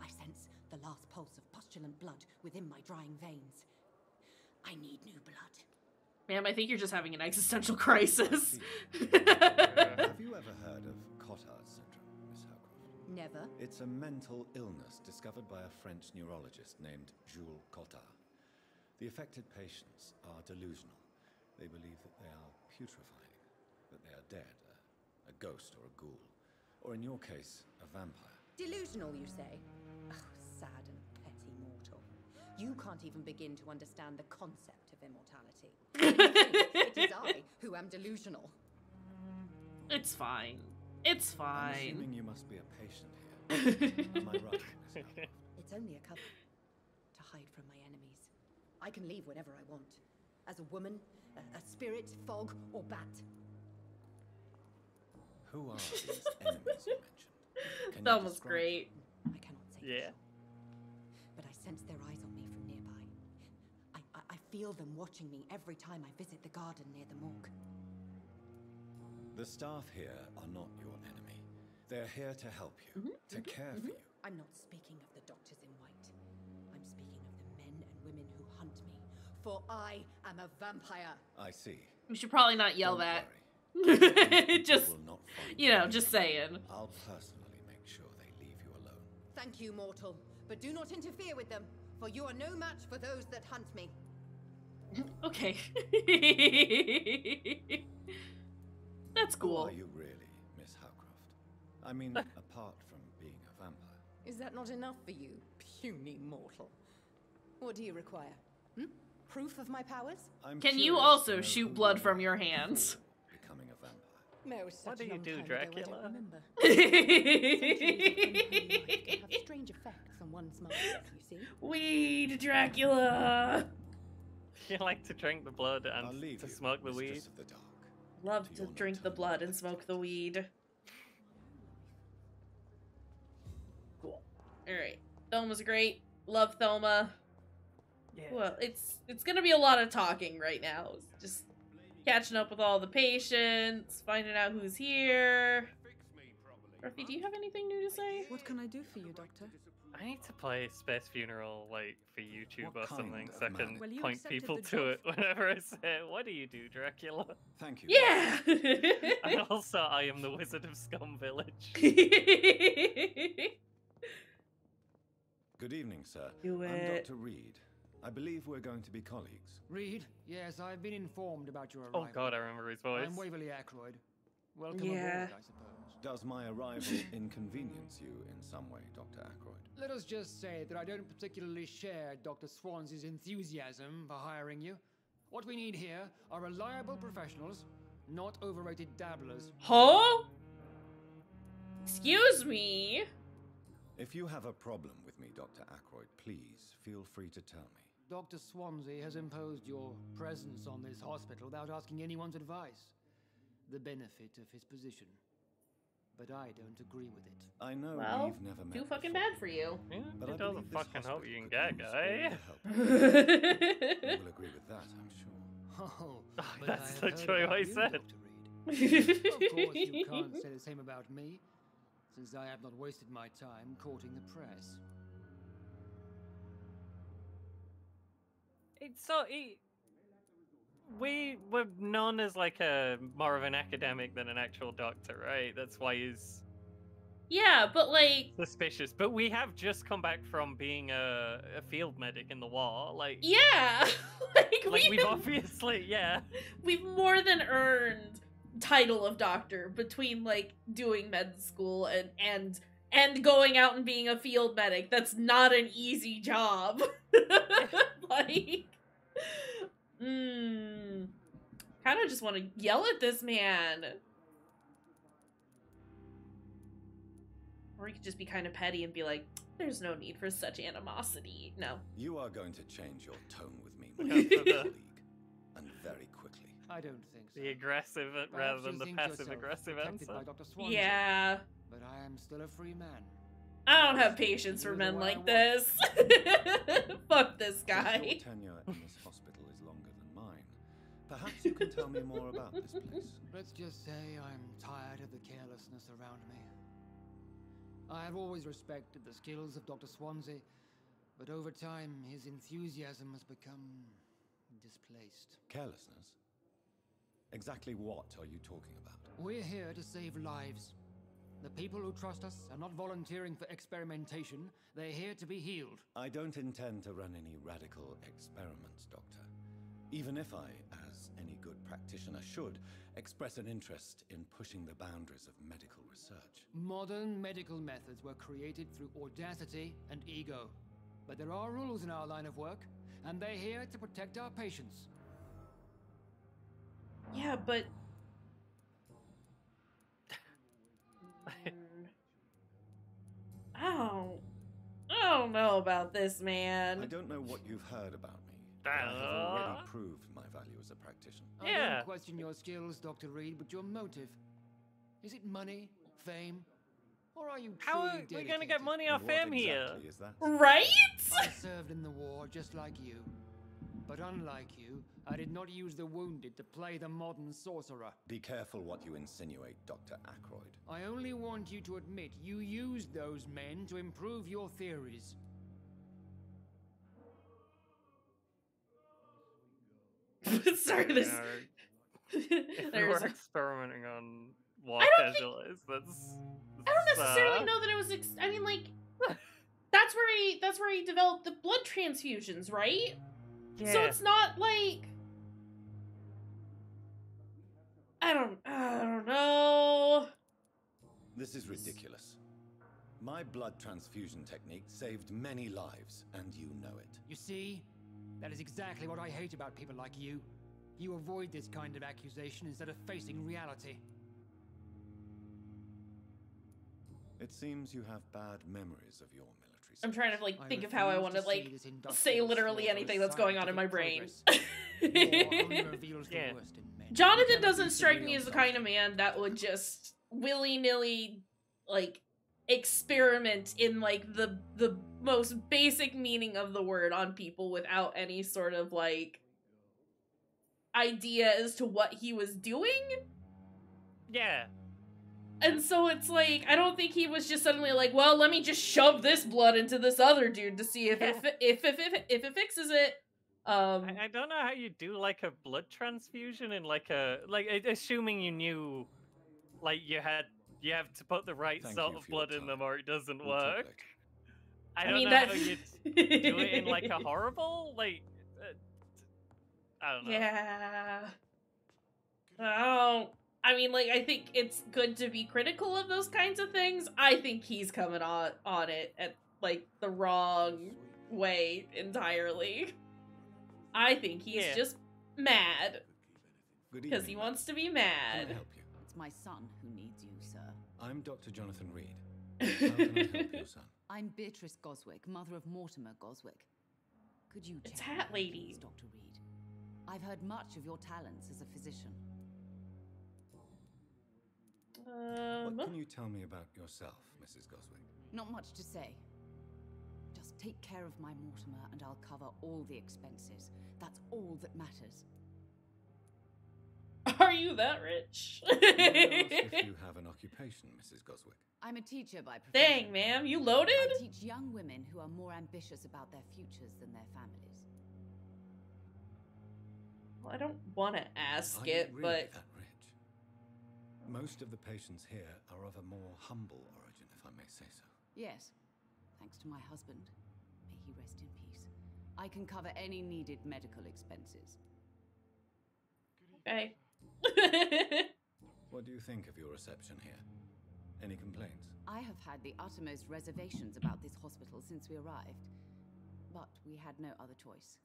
I sense the last pulse of postulant blood within my drying veins. I need new blood. Ma'am, I think you're just having an existential crisis. Have you ever heard of Cotard syndrome, Miss Howcroft? Never. It's a mental illness discovered by a French neurologist named Jules Cotard. The affected patients are delusional. They believe that they are putrefying, that they are dead, a, a ghost or a ghoul, or in your case, a vampire. Delusional, you say? Oh, sad and petty mortal. You can't even begin to understand the concept of immortality. it is I who am delusional. It's fine. It's I'm fine. assuming you must be a patient here. Am I right, It's only a cover to hide from my enemies. I can leave whenever I want. As a woman, a, a spirit, fog, or bat. Who are these enemies you mentioned? Can you Thelma's great. I cannot say. Yeah. But I sense their eyes on feel them watching me every time I visit the garden near the morgue. The staff here are not your enemy. They're here to help you, mm-hmm, to mm-hmm, care for mm-hmm. you. I'm not speaking of the doctors in white. I'm speaking of the men and women who hunt me. For I am a vampire. I see. We should probably not yell Don't that. worry. just, will not find you know, just saying. I'll personally make sure they leave you alone. Thank you, mortal. But do not interfere with them, for you are no match for those that hunt me. Okay. That's Who cool. are you really, Miss Howcroft? I mean, apart from being a vampire. Is that not enough for you, puny mortal? What do you require? Hmm? Proof of my powers? I'm Can you also know shoot blood from your hands? Becoming a vampire. No, it was such What do a you do, time ago, I Dracula? don't remember. Centuries of unholy life can have strange effects on one's mind, you see. Weed, Dracula. You like to drink the blood and leave to you, smoke the weed. of the Dark. Love To to drink the blood and smoke the weed. Cool. All right. Thelma's great. Love Thelma. Yeah. Well, it's it's gonna be a lot of talking right now. It's Just catching up with all the patients, finding out who's here. Ruffy, do you have anything new to say? What can I do for you, Doctor? I need to play Space Funeral like for YouTube What or something so I can? Well, point people to it whenever I say, What do you do, Dracula? Thank you. Yeah. And also, I am the Wizard of Scum Village. Good evening, sir. Do I'm. Dr. Reed, I believe we're going to be colleagues. Reed, yes, I've been informed about your oh arrival. Oh god, I remember his voice. I'm Waverly Ackroyd. Welcome Yeah. aboard, I suppose. Does my arrival inconvenience you in some way, Dr. Ackroyd? Let us just say that I don't particularly share Dr. Swansea's enthusiasm for hiring you. What we need here are reliable professionals, not overrated dabblers. Huh? Excuse me. If you have a problem with me, Dr. Ackroyd, please feel free to tell me. Dr. Swansea has imposed your presence on this hospital without asking anyone's advice. The benefit of his position. But I don't agree with it. I know Well, we've never met too fucking before, bad for you. Yeah, but it I doesn't believe this fucking help hospital you can could get, use all guy. you will agree with that, I'm sure. Oh, Oh, but that's I have literally what about I said. Of course, you can't say the same about me, since I have not wasted my time courting the press. It's so he, we were known as like a more of an academic than an actual doctor, right? That's why he's Yeah, but like, suspicious. But we have just come back from being a, a field medic in the war. Like, yeah, like, like we we've have, obviously, yeah. we've more than earned title of doctor between like doing med school and and and going out and being a field medic. That's not an easy job. like, mm, kind of just want to yell at this man. Or he could just be kind of petty and be like, "There's no need for such animosity." No. You are going to change your tone with me, my out for the- colleague, and very quickly. I don't think so. The aggressive uh, Perhaps rather than the passive aggressive answer. by Dr. Swansea, Yeah. But I am still a free man. I don't have patience for men like this. Fuck this guy. Your tenure in this hospital Perhaps you can tell me more about this place. Let's just say I'm tired of the carelessness around me. I have always respected the skills of Dr. Swansea, but over time his enthusiasm has become displaced. Carelessness? Exactly what are you talking about? We're here to save lives. The people who trust us are not volunteering for experimentation, they're here to be healed. I don't intend to run any radical experiments, Doctor. Even if I, any good practitioner should, express an interest in pushing the boundaries of medical research. Modern medical methods were created through audacity and ego. But there are rules in our line of work, and they're here to protect our patients. Yeah, but. I don't. I don't know about this man. I don't know what you've heard about me, but I have already Uh. proved my value as a practitioner. I Yeah. don't question your skills, Dr. Reed, but your motive. Is it money, fame, or are you How are we gonna get money And off him here? exactly is that? Right? I served in the war just like you. But unlike you, I did not use the wounded to play the modern sorcerer. Be careful what you insinuate, Dr. Ackroyd. I only want you to admit you used those men to improve your theories. Sorry, You this. know, if we There's. were experimenting on war I don't think- casualties, that's. I don't necessarily uh, know that it was. Ex- I mean, like, that's where he. That's where he developed the blood transfusions, right? Yeah. So it's not like. I don't. I don't know. This is ridiculous. My blood transfusion technique saved many lives, and you know it. You see? That is exactly what I hate about people like you. You avoid this kind of accusation instead of facing reality. It seems you have bad memories of your military Service. I'm trying to like think of how I want to to like see this industrial say literally anything that's going on in my brain. progress. War only reveals the Yeah. worst in men. Jonathan doesn't strike me as the kind of man that would just willy nilly like experiment in like the the most basic meaning of the word on people without any sort of like idea as to what he was doing. Yeah. And so it's like I don't think he was just suddenly like, well, let me just shove this blood into this other dude to see if it fi- if if if, if it fixes it. Um, I, I don't know how you do like a blood transfusion in like a like assuming you knew, like you had you have to put the right Thank sort of blood in them or it doesn't We'll work. I I don't mean, know how you do it in like a horrible like. Uh, I don't know. Yeah. Oh, I mean, like, I think it's good to be critical of those kinds of things. I think he's coming on on it at like the wrong way entirely. I think he's Yeah. just mad because he wants to be Can I mad. help you? It's my son I'm Dr. Jonathan Reed. How can I help your son? I'm Beatrice Goswick, mother of Mortimer Goswick. Could you It's check with Hat him, Lady. please, Dr. Reed? I've heard much of your talents as a physician. Um, What can you tell me about yourself, Mrs. Goswick? Not much to say. Just take care of my Mortimer and I'll cover all the expenses. That's all that matters. are you that rich? May I ask if you have an occupation, Mrs. Goswick? I'm a teacher by profession. Dang, ma'am, you loaded? I teach young women who are more ambitious about their futures than their families. Well, I don't want to ask Are you it, really but that rich? Most of the patients here are of a more humble origin, if I may say so. Yes, thanks to my husband. May he rest in peace. I can cover any needed medical expenses. okay. What do you think of your reception here? Any complaints? I have had the uttermost reservations about this hospital since we arrived, but we had no other choice,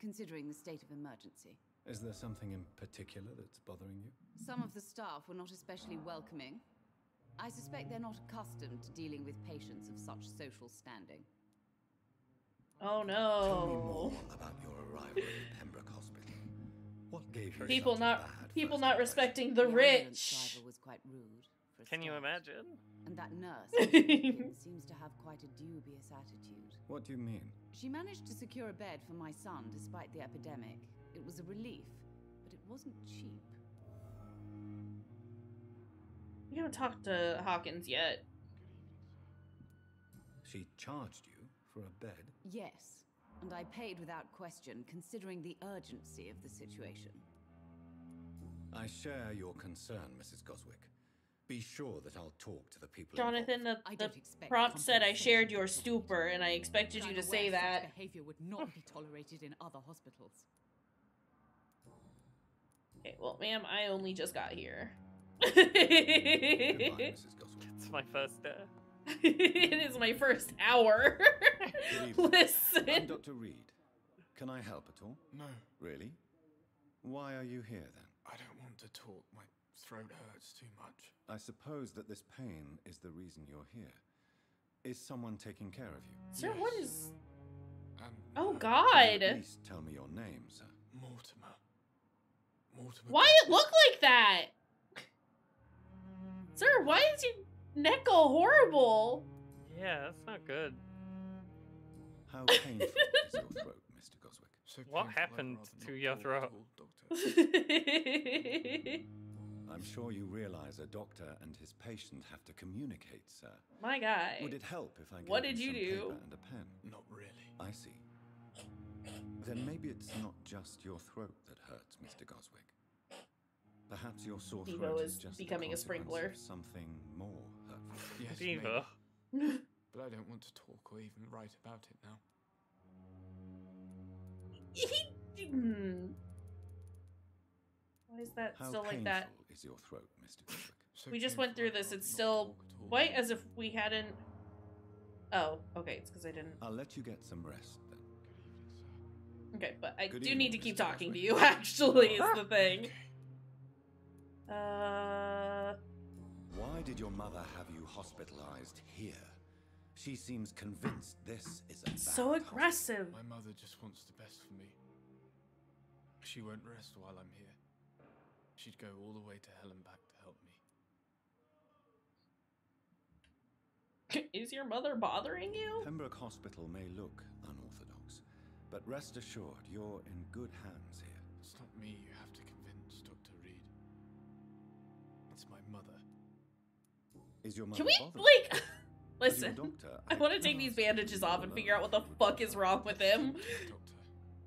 considering the state of emergency. Is there something in particular that's bothering you? Some of the staff were not especially welcoming. I suspect they're not accustomed to dealing with patients of such social standing. oh no. Tell me no. more about your arrival at Pembroke Hospital. What gave you People not bad people not respecting the ambulance rich. was quite rude. For Can you imagine? And that nurse seems to have quite a dubious attitude. What do you mean? She managed to secure a bed for my son despite the epidemic. It was a relief, but it wasn't cheap. We haven't talked to Hawkins yet. She charged you for a bed? Yes, and I paid without question, considering the urgency of the situation. I share your concern, Mrs. Goswick. Be sure that I'll talk to the people. Jonathan, the, the prompt said I shared your stupor, and I expected you I'm to aware say such that. behavior would not be tolerated in other hospitals. Okay, well, ma'am, I only just got here. Goodbye, Mrs. Goswick. It's my first day. it is my first hour. Good evening. I'm Listen. Dr. Reed. Can I help at all? No, Really? Why are you here then? I don't want to talk. My throat hurts too much. I suppose that this pain is the reason you're here. Is someone taking care of you? Sir, what is. And Oh, uh, Could you God. At least tell me your name, sir. Mortimer. Mortimer. Why it look like that? Sir, why is your neck all horrible? Yeah, that's not good. How painful is your throat, Mr. Goswick? So What happened to not your talk at throat? Doctor. I'm sure you realize a doctor and his patient have to communicate, sir. My guy. Would it help if I gave What did you some do? paper and a pen? Not really. I see. Then maybe it's not just your throat that hurts, Mr. Goswick. Perhaps your sore Devo throat is is just becoming a sprinkler. of something more hurtful. Yes, maybe. Diva. But I don't want to talk or even write about it now. Why is that How still painful like that? is your throat, Mr. Goswick? So We just went through this. It's still talk at all. white as if we hadn't. Oh, okay. It's because I didn't. I'll let you get some rest then. Okay, but I Good do evening, need to keep Mr. talking to you. Actually, is the thing. Uh, Why did your mother have you hospitalized here? She seems convinced this is a bad so hospital. aggressive. My mother just wants the best for me. She won't rest while I'm here. She'd go all the way to hell and back to help me. Is your mother bothering you? Pembroke Hospital may look unorthodox, but rest assured you're in good hands here. It's not me Is your mother Can we bothered? like? Listen, doctor, I want to take these bandages off and figure out what the fuck is wrong with him, Doctor,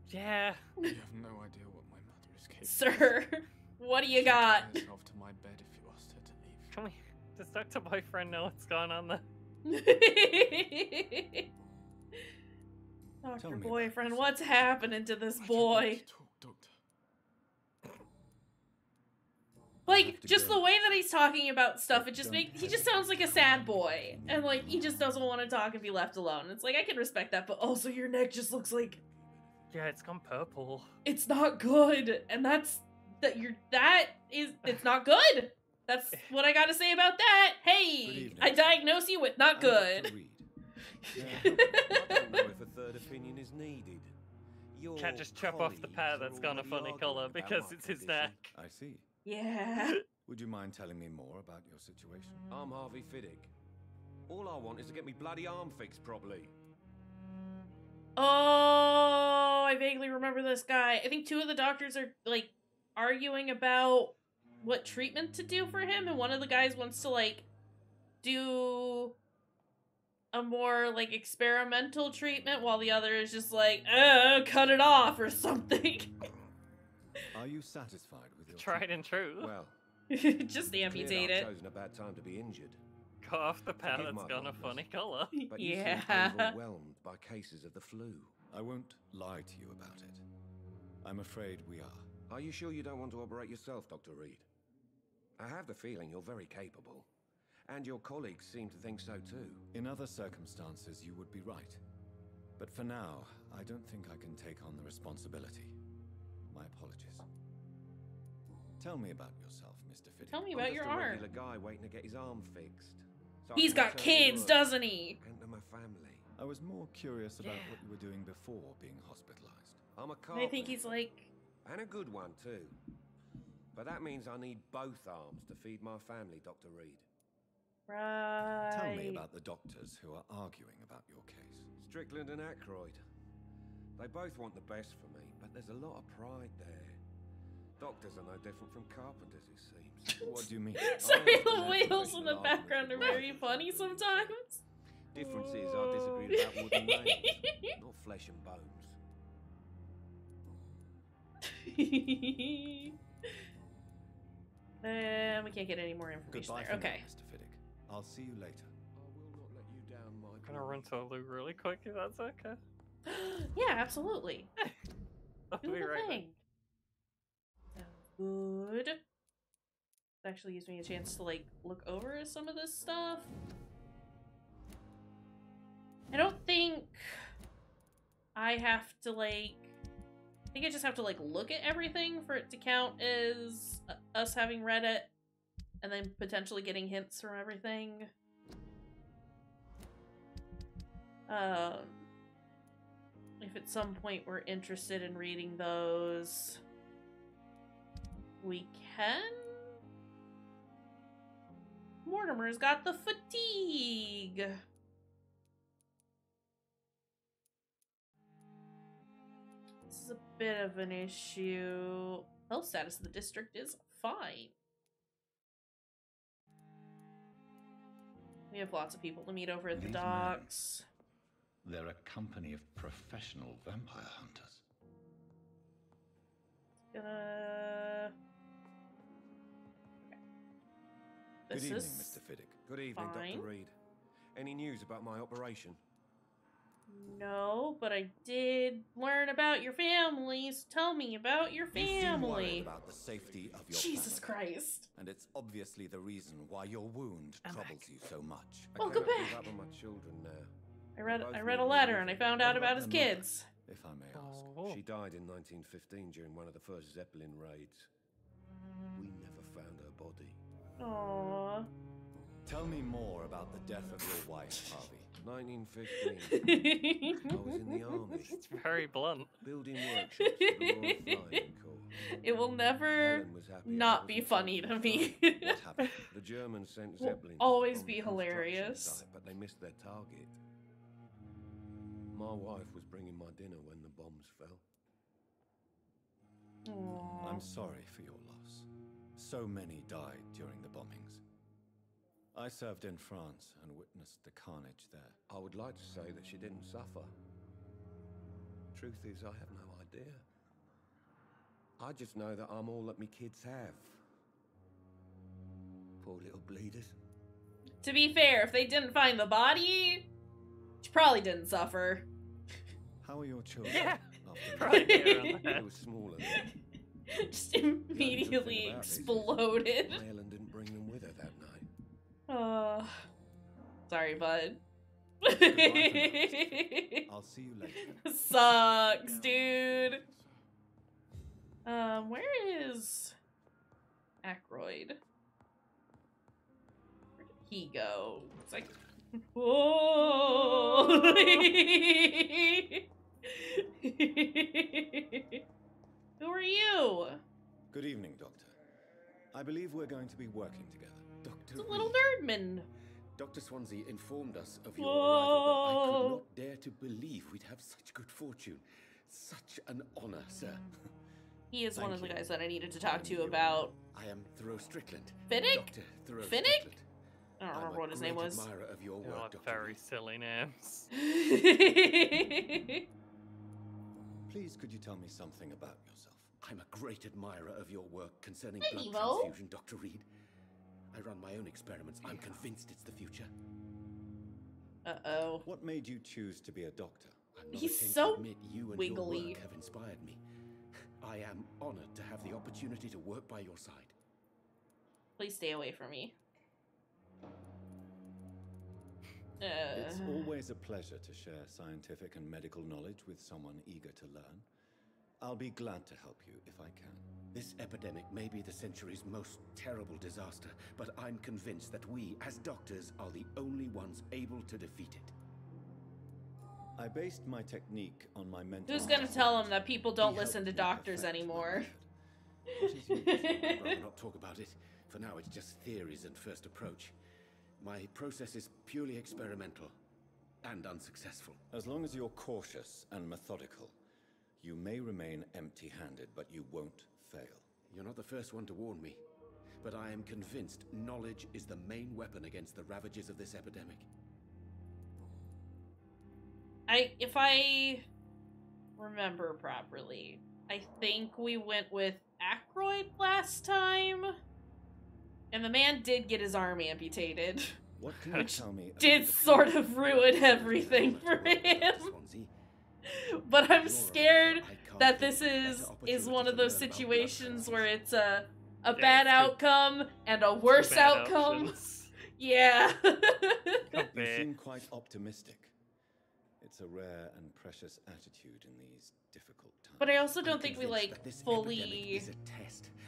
Yeah. you have no idea what my mother is capable of. sir. What do you She'd got? tie herself to my bed if you asked her to leave. Can we? Does Doctor Boyfriend know what's going on there? Doctor boyfriend, what's happening to this boy? Like, just the way that he's talking about stuff, it just makes he just sounds like a sad boy. And like he just doesn't want to talk and be left alone. It's like I can respect that, but also your neck just looks like Yeah, it's gone purple. it's not good. And that's that you're that is it's not good. That's what I gotta say about that. Hey, I diagnose you with not good. I don't know if a third opinion is needed. Your Can't just chop off the part that's gone a funny colour because it's his neck. I see. Yeah. Would you mind telling me more about your situation? I'm Harvey Fiddick. All I want is to get me bloody arm fixed properly. Oh, I vaguely remember this guy. I think two of the doctors are like arguing about what treatment to do for him, and one of the guys wants to like do a more like experimental treatment, while the other is just like, uh, cut it off or something. Are you satisfied with your Tried and true. Well, just clearly amputate I've it. chosen a bad time to be injured. Cut off the part Forgive that's my gone a funny colour. But you Yeah. overwhelmed by cases of the flu. I won't lie to you about it. I'm afraid we are. Are you sure you don't want to operate yourself, Dr. Reed? I have the feeling you're very capable. And your colleagues seem to think so too. In other circumstances, you would be right. But for now, I don't think I can take on the responsibility. My apologies. Tell me about yourself, Mr. Fiddick. Tell me I'm about just your a arm. regular guy waiting to get his arm fixed. So I He's can got kids, doesn't he? And my family. I was more curious about Yeah. what you were doing before being hospitalized. I'm a And carpenter. I think he's like, And a good one, too. But that means I need both arms to feed my family, Dr. Reed. right. Tell me about the doctors who are arguing about your case. Strickland and Ackroyd. They both want the best for me, but there's a lot of pride there. Doctors are no different from carpenters, it seems. What do you mean? Sorry, the often have wails in the background are very funny sometimes. Difference is I disagree about wood and nails, not flesh and bones. um, we can't get any more information Goodbye there. for now, Okay. Mr. Fiddick. I'll see you later. I will not let you down, my I'm gonna run to loo really quick if that's okay. yeah, absolutely. I'll Do be the right back. thing. Good. It actually gives me a chance to like look over some of this stuff. I don't think I have to like. I think I just have to like look at everything for it to count as uh, us having read it, and then potentially getting hints from everything. Um, if at some point we're interested in reading those, we can. Mortimer's got the fatigue. This is a bit of an issue. Health status of the district is fine. We have lots of people to meet over at the These men. docks. They're a company of professional vampire hunters. Gonna. Good evening, is Mr. Fiddick. Good evening, fine. Dr. Reed. Any news about my operation? No, but I did learn about your families. Tell me about your family. You seem worried family. about the safety of your Jesus family. Christ. And it's obviously the reason why your wound troubles you so much. I Welcome cannot give back. up on my children now. I read I read a letter and I found out about his the mother? kids. If I may ask. Oh. She died in 1915 during one of the first Zeppelin raids. We Aww. Tell me more about the death of your wife, Harvey. 1915. I was in the army. It's very blunt. Building workshops for the Flying Corps. It will never Helen was happy I not be funny to me. What happened? The Germans sent Will Zeppelins. always be hilarious. site, but they missed their target. My wife was bringing my dinner when the bombs fell. I'm sorry for your loss. So many died during the bombings. I served in France and witnessed the carnage there. I would like to say that she didn't suffer. Truth is, I have no idea. I just know that I'm all that my kids have. Poor little bleeders. to be fair, if they didn't find the body, she probably didn't suffer. How are your children? Yeah, after right leaving? there on They were smaller then. Just immediately exploded. Ellen didn't bring them with her that night. Uh, sorry, bud. I'll see you later. Sucks, dude. Um, where is Ackroyd? Where did he go? It's like, whoa. Who are you? Good evening, Doctor. I believe we're going to be working together. Doctor It's a little nerdman. Dr. Swansea informed us of your arrival, but I could not dare to believe we'd have such good fortune. Such an honor, sir. He is one of the guys that I needed to talk to you about. I am Thoreau Strickland. Finnick? Dr. Thoreau Finnick? Strickland. I don't I'm remember what his name was. admirer of your They're work, Dr. very silly names. Please, could you tell me something about yourself? I'm a great admirer of your work concerning Hi, blood transfusion, Dr. Reed. I run my own experiments. I'm convinced it's the future. Uh oh. What made you choose to be a doctor? I'm not He's so to admit you and your work have inspired me. I am honored to have the opportunity to work by your side. Please stay away from me. Uh, It's always a pleasure to share scientific and medical knowledge with someone eager to learn. I'll be glad to help you if I can. This epidemic may be the century's most terrible disaster, but I'm convinced that we, as doctors, are the only ones able to defeat it. I based my technique on my mental. who's gonna tell him that people don't listen to doctors anymore? I'd rather not talk about it. For now, it's just theories and first approach. My process is purely experimental and unsuccessful. As long as you're cautious and methodical, you may remain empty handed, but you won't fail. You're not the first one to warn me, but I am convinced knowledge is the main weapon against the ravages of this epidemic. I if I remember properly, I think we went with Ackroyd last time. And the man did get his arm amputated. What can you tell me? about did sort of ruin everything for him. But I'm scared that this is is one of those situations where it's a a bad outcome and a worse outcome. options. Yeah. You seem quite optimistic. It's a rare and precious attitude in these difficult times. But I also don't think we like that this fully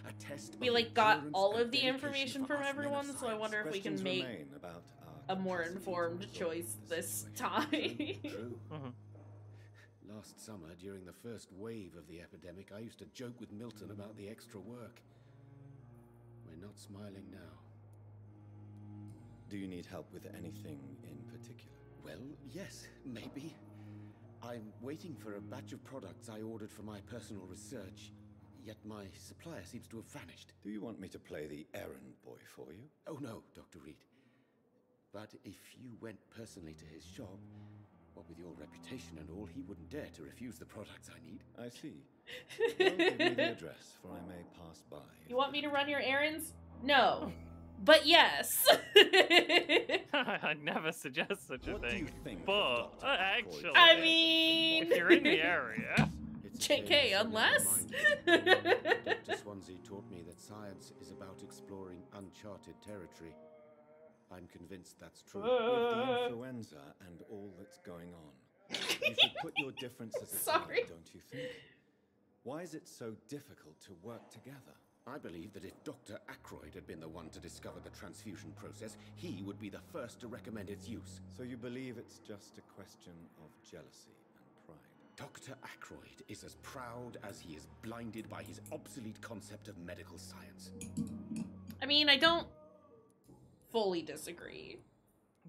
epidemic is a test. We like got all of the information from us men of everyone, so I wonder if we can make about uh, a more informed choice this time. True. Mm-hmm. Last summer, during the first wave of the epidemic, I used to joke with Milton about the extra work. We're not smiling now. Do you need help with anything in particular? Well, yes, maybe. I'm waiting for a batch of products I ordered for my personal research, yet my supplier seems to have vanished. Do you want me to play the errand boy for you? Oh no, Dr. Reed. But if you went personally to his shop, what with your reputation and all, he wouldn't dare to refuse the products I need. I see. Well, give me the address, for I may pass by. You want me to run your errands? No. But yes. I'd never suggest such a What do thing. you think but Dr. uh, Ackroyd? actually, I mean, if you're in the area, It's a JK, unless. Dr. Swansea taught me that science is about exploring uncharted territory. I'm convinced that's true. With the uh. influenza and all that's going on, you should put your differences aside, Sorry. don't you think? Why is it so difficult to work together? I believe that if Dr. Ackroyd had been the one to discover the transfusion process, he would be the first to recommend its use. So you believe it's just a question of jealousy and pride? Dr. Ackroyd is as proud as he is blinded by his obsolete concept of medical science. I mean, I don't fully disagree.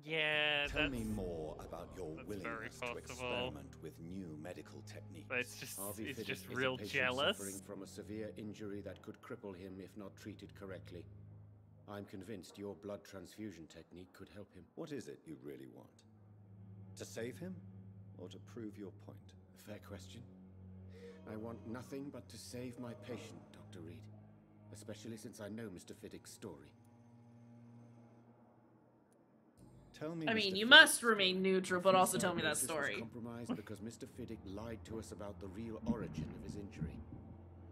yeah, Tell that's, me more about your willingness to experiment with new medical techniques. but it's just Harvey it's Fiddick just is a real patient jealous. suffering from a severe injury that could cripple him if not treated correctly. I'm convinced your blood transfusion technique could help him. What is it you really want? To save him, or to prove your point? Fair question. I want nothing but to save my patient, Dr. Reed. Especially since I know Mr. Fiddick's story. Tell me I Mr. mean, you Fiddick's must story. remain neutral, but also tell me that diagnosis was story. compromised because Mr. Fiddick lied to us about the real origin of his injury.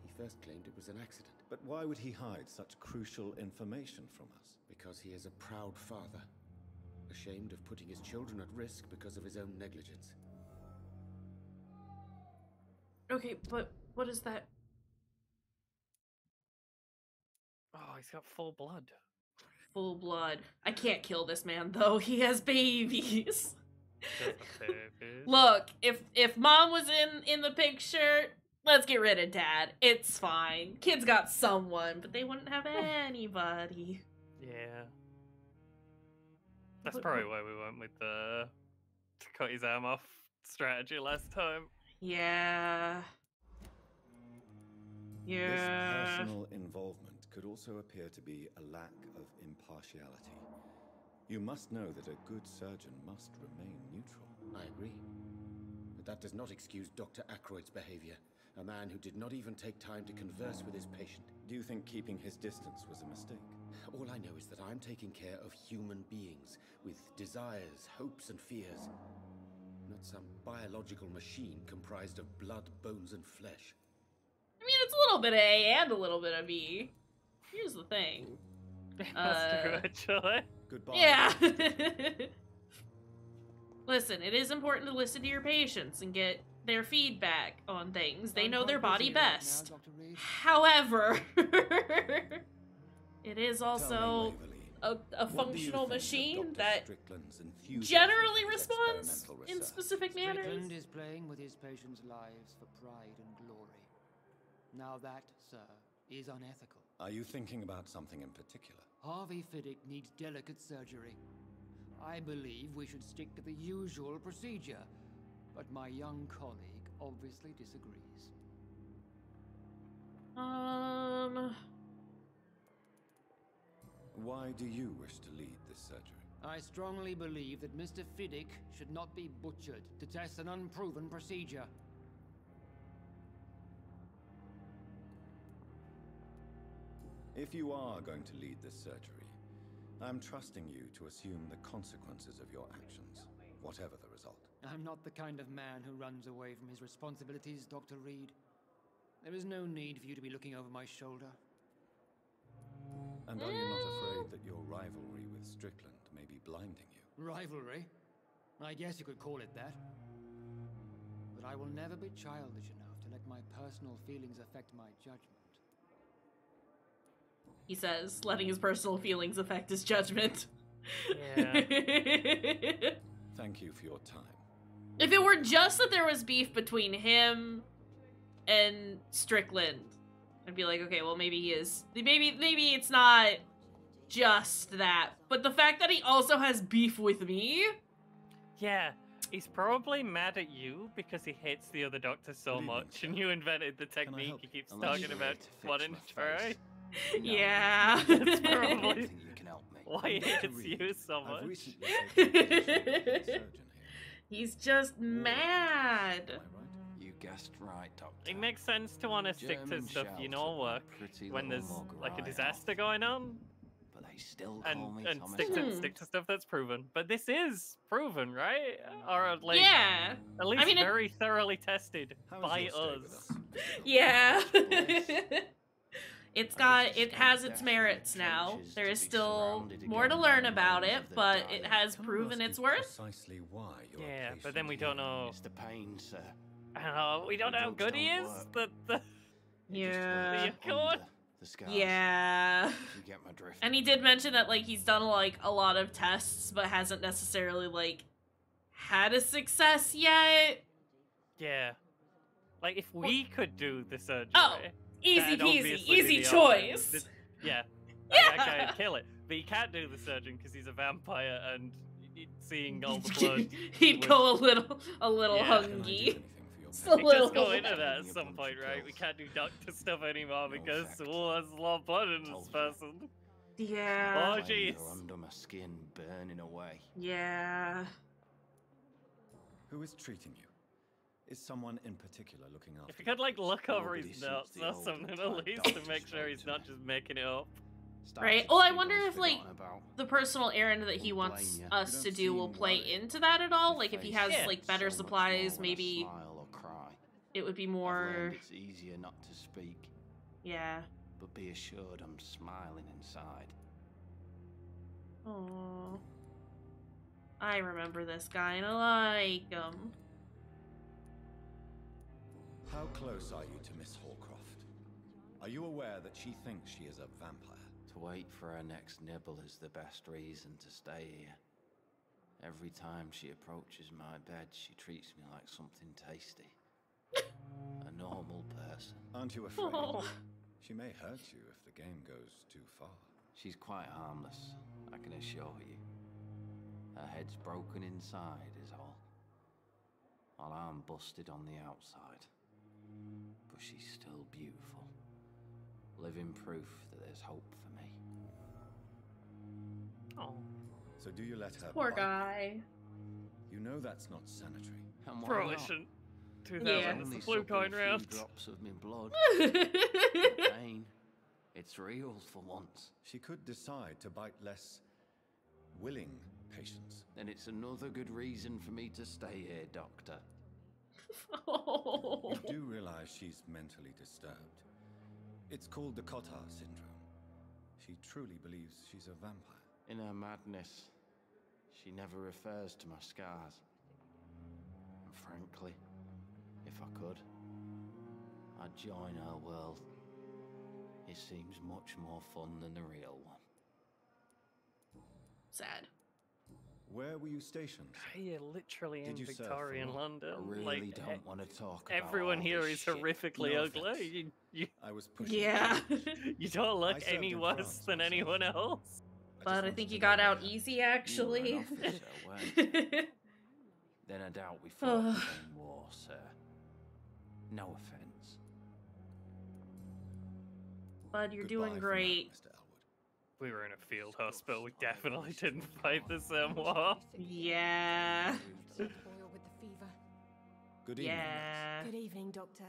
He first claimed it was an accident. But why would he hide such crucial information from us? Because he is a proud father, ashamed of putting his children at risk because of his own negligence. Okay, but what is that? Oh, he's got full blood. Full blood. I can't kill this man though. He has babies. Look, if if mom was in in the picture, let's get rid of dad. It's fine. Kids got someone, but they wouldn't have anybody. Yeah. That's probably why we went with the to cut his arm off strategy last time. Yeah. Yeah. This personal involvement could also appear to be a lack of impartiality. You must know that a good surgeon must remain neutral. I agree. But that does not excuse Dr. Ackroyd's behavior. A man who did not even take time to converse with his patient. Do you think keeping his distance was a mistake? All I know is that I'm taking care of human beings with desires, hopes, and fears. Not some biological machine comprised of blood, bones, and flesh. I mean, it's a little bit of A and a little bit of B. Here's the thing. That's Uh, true, actually. Goodbye. Yeah. Listen, it is important to listen to your patients and get their feedback on things. They I'm know their body busy right now, best. However, it is also a, a What do you functional machine that generally responds experimental in specific manners. Strickland is playing with his patients' lives for pride and glory. Now that, sir, is unethical. Are you thinking about something in particular? Harvey Fiddick needs delicate surgery. I believe we should stick to the usual procedure, but my young colleague obviously disagrees. Um, Why do you wish to lead this surgery? I strongly believe that Mr. Fiddick should not be butchered to test an unproven procedure. If you are going to lead this surgery, I'm trusting you to assume the consequences of your actions, whatever the result. I'm not the kind of man who runs away from his responsibilities, Dr. Reed. There is no need for you to be looking over my shoulder. And are you not afraid that your rivalry with Strickland may be blinding you? Rivalry? I guess you could call it that. But I will never be childish enough to let my personal feelings affect my judgment. he says, letting his personal feelings affect his judgment. Yeah. Thank you for your time. If it were just that there was beef between him and Strickland, I'd be like, okay, well maybe he is maybe maybe it's not just that. But the fact that he also has beef with me, Yeah, he's probably mad at you because he hates the other doctor so much, and you invented the technique he keeps Unless talking about here to fix wanting my to try. face. yeah. That's probably you can help me. why he hates you so I've much. recently taken a position as a surgeon here. He's just mad. You guessed right, Doctor. It makes sense to want to stick to stuff you know are work when there's like a right disaster going on, But they still and call me and Thomas stick to Hmm. stick to stuff that's proven. But this is proven, right? Or like Yeah. at least I mean, it- very thoroughly tested How is by your stay with us. us? Yeah. It's got it has its merits now. There is still more to learn about it, but it has proven its worth. Precisely why Yeah, but then we don't know. It's the pain, sir. I don't know. We don't know how good he is. work. The, the, Yeah. the good. Under the scars. Yeah. You get my drift. And he did mention that like he's done like a lot of tests but hasn't necessarily like had a success yet. Yeah. Like if we could do the surgery. Oh, easy peasy, easy choice. option. Yeah. Yeah. That guy'd kill it. But he can't do the surgeon because he's a vampire and seeing all the blood. He'd would- go a little a little Yeah. Can I do hungry. anything for your Just a It little. does go into that at some point, right? We can't do doctor stuff anymore because effect. oh, there's a lot of blood in this person. Yeah. Oh, Flame jeez. go under my skin, burning away. Yeah. Who is treating you? Is someone in particular looking after If you could like look over his notes the or something at least to make sure he's not just making it up. Right. Started Well, oh, I wonder if like the personal errand that he wants us to don't will play into that at all. Like if he has like better supplies, more when I maybe smile or cry. It would be I've more. learned it's easier not to speak, Yeah. but be assured I'm smiling inside. Oh. I remember this guy and I like him. How close are you to Miss Holcroft? Are you aware that she thinks she is a vampire? To wait for her next nibble is the best reason to stay here. Every time she approaches my bed, she treats me like something tasty. A normal person. Aren't you afraid? Oh. She may hurt you if the game goes too far. She's quite harmless, I can assure you. Her head's broken inside, is all. While I'm busted on the outside. But she's still beautiful. Living proof that there's hope for me. Oh. So do you let her Poor bite? guy. You know that's not sanitary. And why Probably not? shouldn't. Yeah. 2000 Only is the flu sucking round. few drops of me blood. Pain. It's real for once. She could decide to bite less willing patients. Then it's another good reason for me to stay here, Doctor. Oh. You do realize she's mentally disturbed. It's called the Cotard syndrome. She truly believes she's a vampire. In her madness, she never refers to my scars. And frankly, if I could, I'd join her world. It seems much more fun than the real one. Sad. Where were you stationed? Yeah, uh, literally in Did you serve for Victorian? London. I really like, don't want to talk about Everyone all here this is shit. horrifically No ugly. You, you, I was pushing. Yeah. you don't look any worse France than anyone else. but I think to you got where- out easy, You were actually. officer. Then I doubt we fought the same war, sir. No offense. Bud, you're Goodbye doing for now, great. We were in a field hospital. We definitely didn't fight the same war. Yeah. Boil with the fever. Good evening. Yeah. Good evening, Doctor.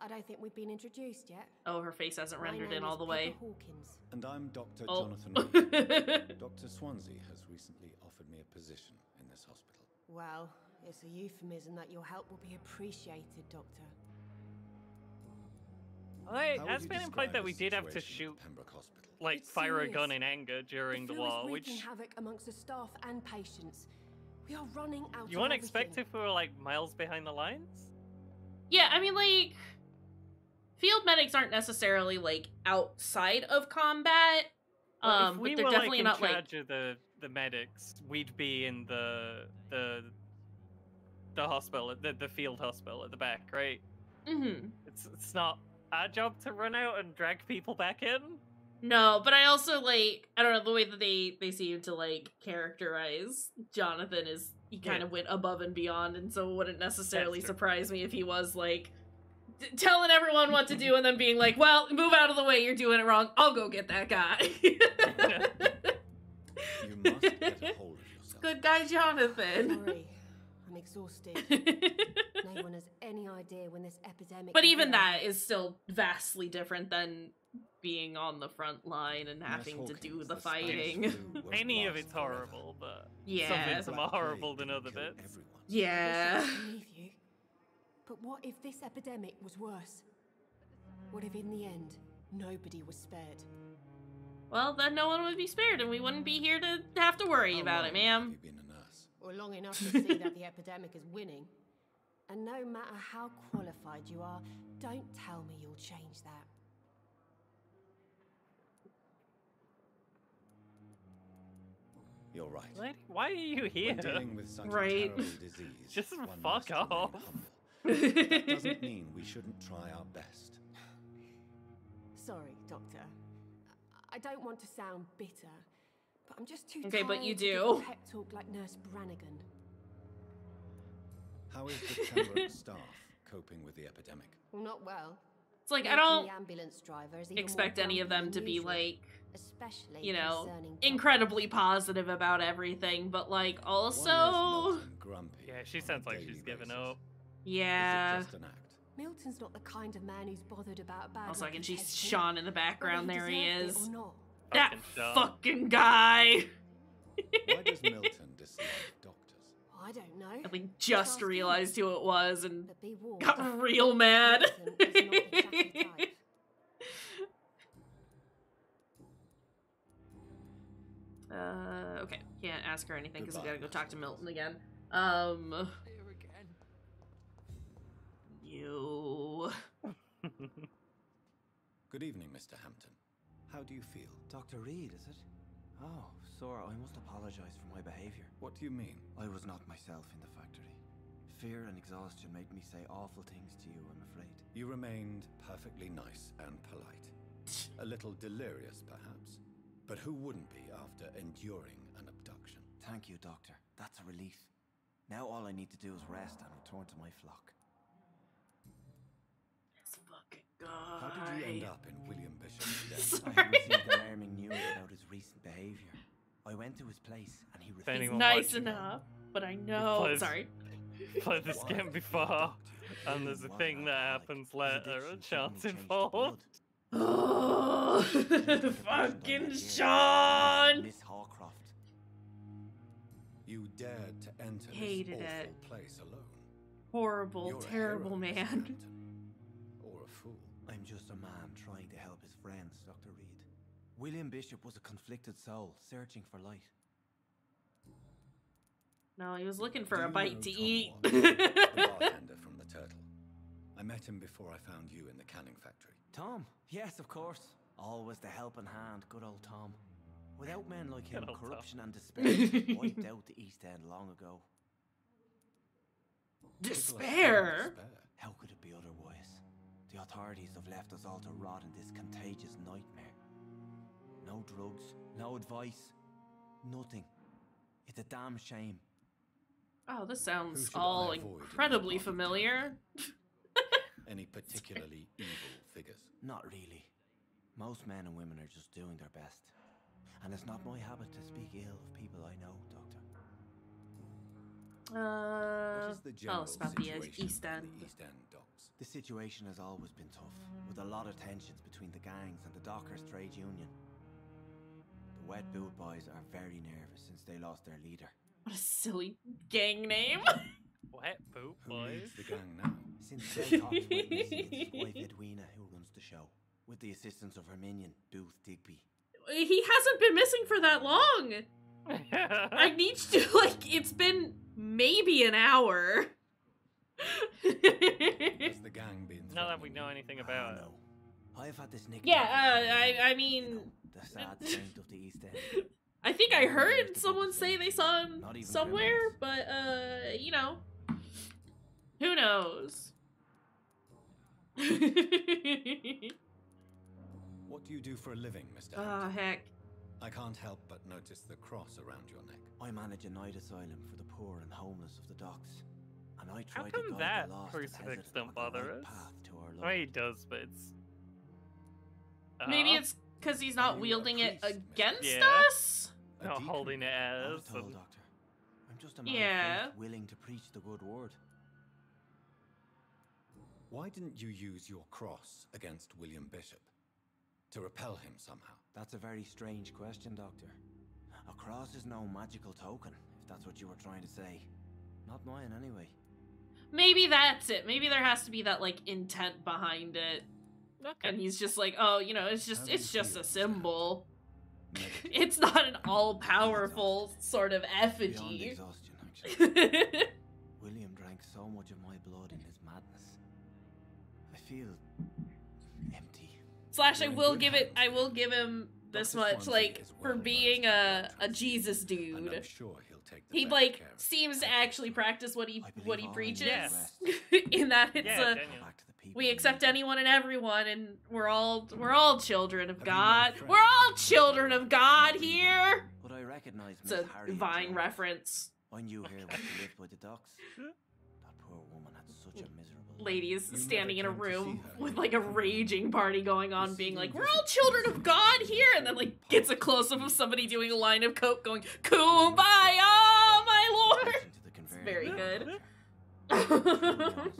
I don't think we've been introduced yet. Oh, her face hasn't My rendered in all is the way. Hawkins. And I'm Dr. Oh. Jonathan Reed. Dr. Swansea has recently offered me a position in this hospital. Well, it's a euphemism that your help will be appreciated, Doctor. I, How would has been describe implied that we did have to shoot, Pembroke Hospital. like, It's fire a gun in anger during the flu is war, wreaking which havoc amongst the staff and patients. We are running out. you of wouldn't expect if we were, like, miles behind the lines? Yeah, I mean, like, field medics aren't necessarily like outside of combat. But Um, if we but they're were, definitely like, in not like charge of the, the medics, we'd be in the the the hospital, the, the field hospital at the back, right? hmm It's it's not our job to run out and drag people back in. No, but I also like I don't know the way that they they seem to like characterize Jonathan is he kind Yeah. of went above and beyond, and so it wouldn't necessarily surprise me if he was like d- telling everyone what to do and then being like, "Well, move out of the way, you're doing it wrong. I'll go get that guy." You must get a hold of yourself. Good guy, Jonathan. Sorry, I'm exhausted. no one has any idea when this epidemic. but even be that over. is still vastly different than being on the front line and having to do the the fighting. Any of it's horrible, but some Yeah. bits are more horrible than other kill bits. everyone. Yeah. I wish I could believe you. But what if this epidemic was worse? What if in the end nobody was spared? Well, then no one would be spared, and we wouldn't be here to have to worry How about it, ma'am. Or long enough to see that the epidemic is winning? And no matter how qualified you are, don't tell me you'll change that. You're right. Lady, why are you here? When dealing with such Right. a terrible disease, Just one fuck must off. humble. That doesn't mean we shouldn't try our best. Sorry, Doctor. I- I don't want to sound bitter, but I'm just too Okay, but you tired to do. pep talk like Nurse Brannigan. How is the Pembroke staff coping with the epidemic? Well, not well. It's like I don't ambulance driver is even more expect any of them to be usual, like, especially you know, incredibly positive about everything, but like also, grumpy Yeah, she sounds like she's given up. yeah. Just an act? Milton's not the kind of man who's bothered about a bad Also, I can see reputation, Sean in the background. There he is. Or not. That Fucking fucking guy. Why does Milton dislike doctors? I don't know. I like just realized who it was and warned, got real mad. Milton is not exactly. Uh, okay. Can't ask her anything because we gotta go talk to Milton again. Um. You. Good evening, Mr. Hampton. How do you feel? Dr. Reed, is it? Oh, sir, I must apologize for my behavior. What do you mean? I was not myself in the factory. Fear and exhaustion made me say awful things to you, I'm afraid. You remained perfectly nice and polite. A little delirious, perhaps. But who wouldn't be after enduring an abduction? Thank you, Doctor. That's a relief. Now all I need to do is rest and return to my flock. This fucking How did you end up in William Bishop's desk? I had received alarming news about his recent behavior. I went to his place and he refused. He's anyone nice watching enough, but I know. Plays- Sorry. Played this game before, and there's a thing that happens later. A chance involved. Oh, fucking Sean! Miss Hawcroft. You dared to enter Hated this awful it. place alone. Horrible, You're terrible hero, Mr. man. I'm just a man trying to help his friends, Dr. Reid. William Bishop was a conflicted soul, searching for light. No, he was looking for Do a bite to Tom eat. Watts, the bartender from the Turtle. I met him before I found you in the canning factory. Tom? Yes, of course. Always the helping hand, good old Tom. Without men like him, Good old Tom. corruption and despair wiped out the East End long ago. Despair? How could it be otherwise? The authorities have left us all to rot in this contagious nightmare. No drugs, no advice, nothing. It's a damn shame. Oh, this sounds all avoid in incredibly familiar. Any particularly evil figures? Not really. Most men and women are just doing their best. And it's not my habit to speak ill of people I know, Doctor. Uh, What is the tell general us about the East End. the East End docks? The situation has always been tough, with a lot of tensions between the gangs and the Dockers Trade Union. The Wet Boot Boys are very nervous since they lost their leader. What a silly gang name. Wet boot Who boys. leads the gang now? Since Del talks with Missy, it's his wife Edwina who runs the show, with the assistance of her minion, Booth Digby. he hasn't been missing for that long. I need to like it's been maybe an hour. Has the gang been Not that we know anything about it. I've had this nickname. yeah, uh, I I mean the sad saint of the East End. I think I heard someone say they saw him Not even somewhere, but uh, you know, who knows? What do you do for a living, Mr. Ah, Hampton? heck. I can't help but notice the cross around your neck. I manage a night asylum for the poor and homeless of the docks. And I How come to guide that the lost crucifix don't bother right us? path to our I Lord. mean, he does, but it's. Maybe Uh, it's because he's not wielding it against Yeah. us. not holding it Not as. at all, and- Doctor. I'm just a man Yeah. willing to preach the good word. Why didn't you use your cross against William Bishop? To repel him somehow? That's a very strange question, Doctor. A cross is no magical token, if that's what you were trying to say. Not mine, anyway. Maybe that's it. Maybe there has to be that like intent behind it. And he's just like, oh, you know, it's just it's just a symbol. It's not an all-powerful sort of effigy. William drank so much of my blood in his madness. I feel empty. Slash, I will give it. I will give him this much, like for being a a Jesus And I'm dude. sure he'll take the He like care seems to actually practice what he what he preaches. In that it's Yeah, a genuine. Back to the people. we accept anyone and everyone, and we're all we're all children of God. We're all children of God here. But I recognize It's a Harriet Vine reference. I knew her when she lived by the docks. Ladies You standing in a never came to room with like a raging party going on, being like, "We're all children of God here," and then like gets a close up of somebody doing a line of coke, going, "Kumbaya, my lord." Into the conveyor Very good. I told her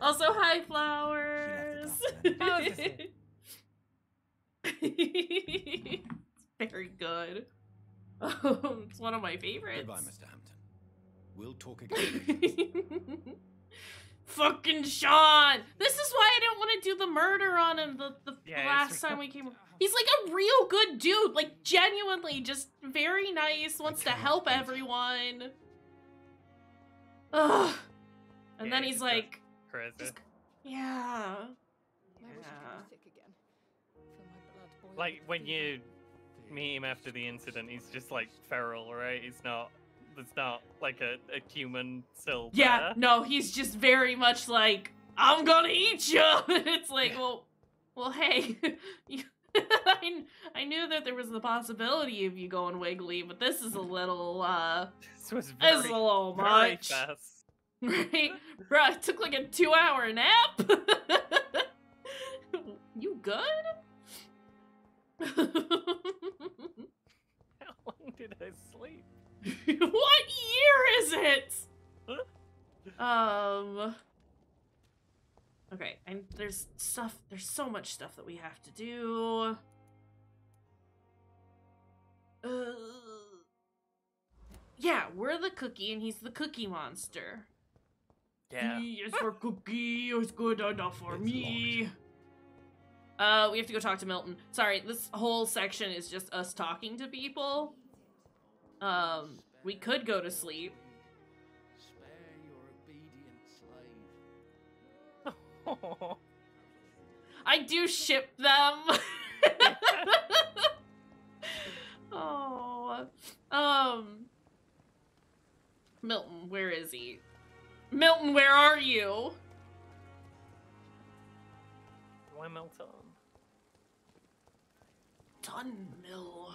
also, hi, flowers. left the doctor and it's very good. It's one of my favorites. Goodbye, Mr. Hampton. We'll talk again. Fucking Sean! This is why I didn't want to do the murder on him the, the Yeah, last it's- time we came. He's like a real good dude, like genuinely just very nice, wants to help everyone. Ugh. And Yeah, then he's he's like, Crazy. yeah. I sick again. Feel my blood boiling. Like when you meet him after the incident, he's just like feral, right? He's not. There's not like a, a human still. Yeah, there. no, he's just very much like, I'm gonna eat you. it's like, well, well, hey, I, I knew that there was the possibility of you going wiggly, but this is a little, uh, This was this is a little very much, fast. right? Bro, I took like a two-hour nap. you good? How long did I sleep? what year is it? um. Okay, and there's stuff. There's so much stuff that we have to do. Uh, yeah, we're the cookie, and he's the cookie monster. Yeah. He is for cookie. Is good enough for me. Uh, we have to go talk to Milton. Sorry, this whole section is just us talking to people. Um, we could go to sleep. Spare your obedient slave. I do ship them. oh, um, Milton, where is he? Milton, where are you? Why Milton? Dunmill.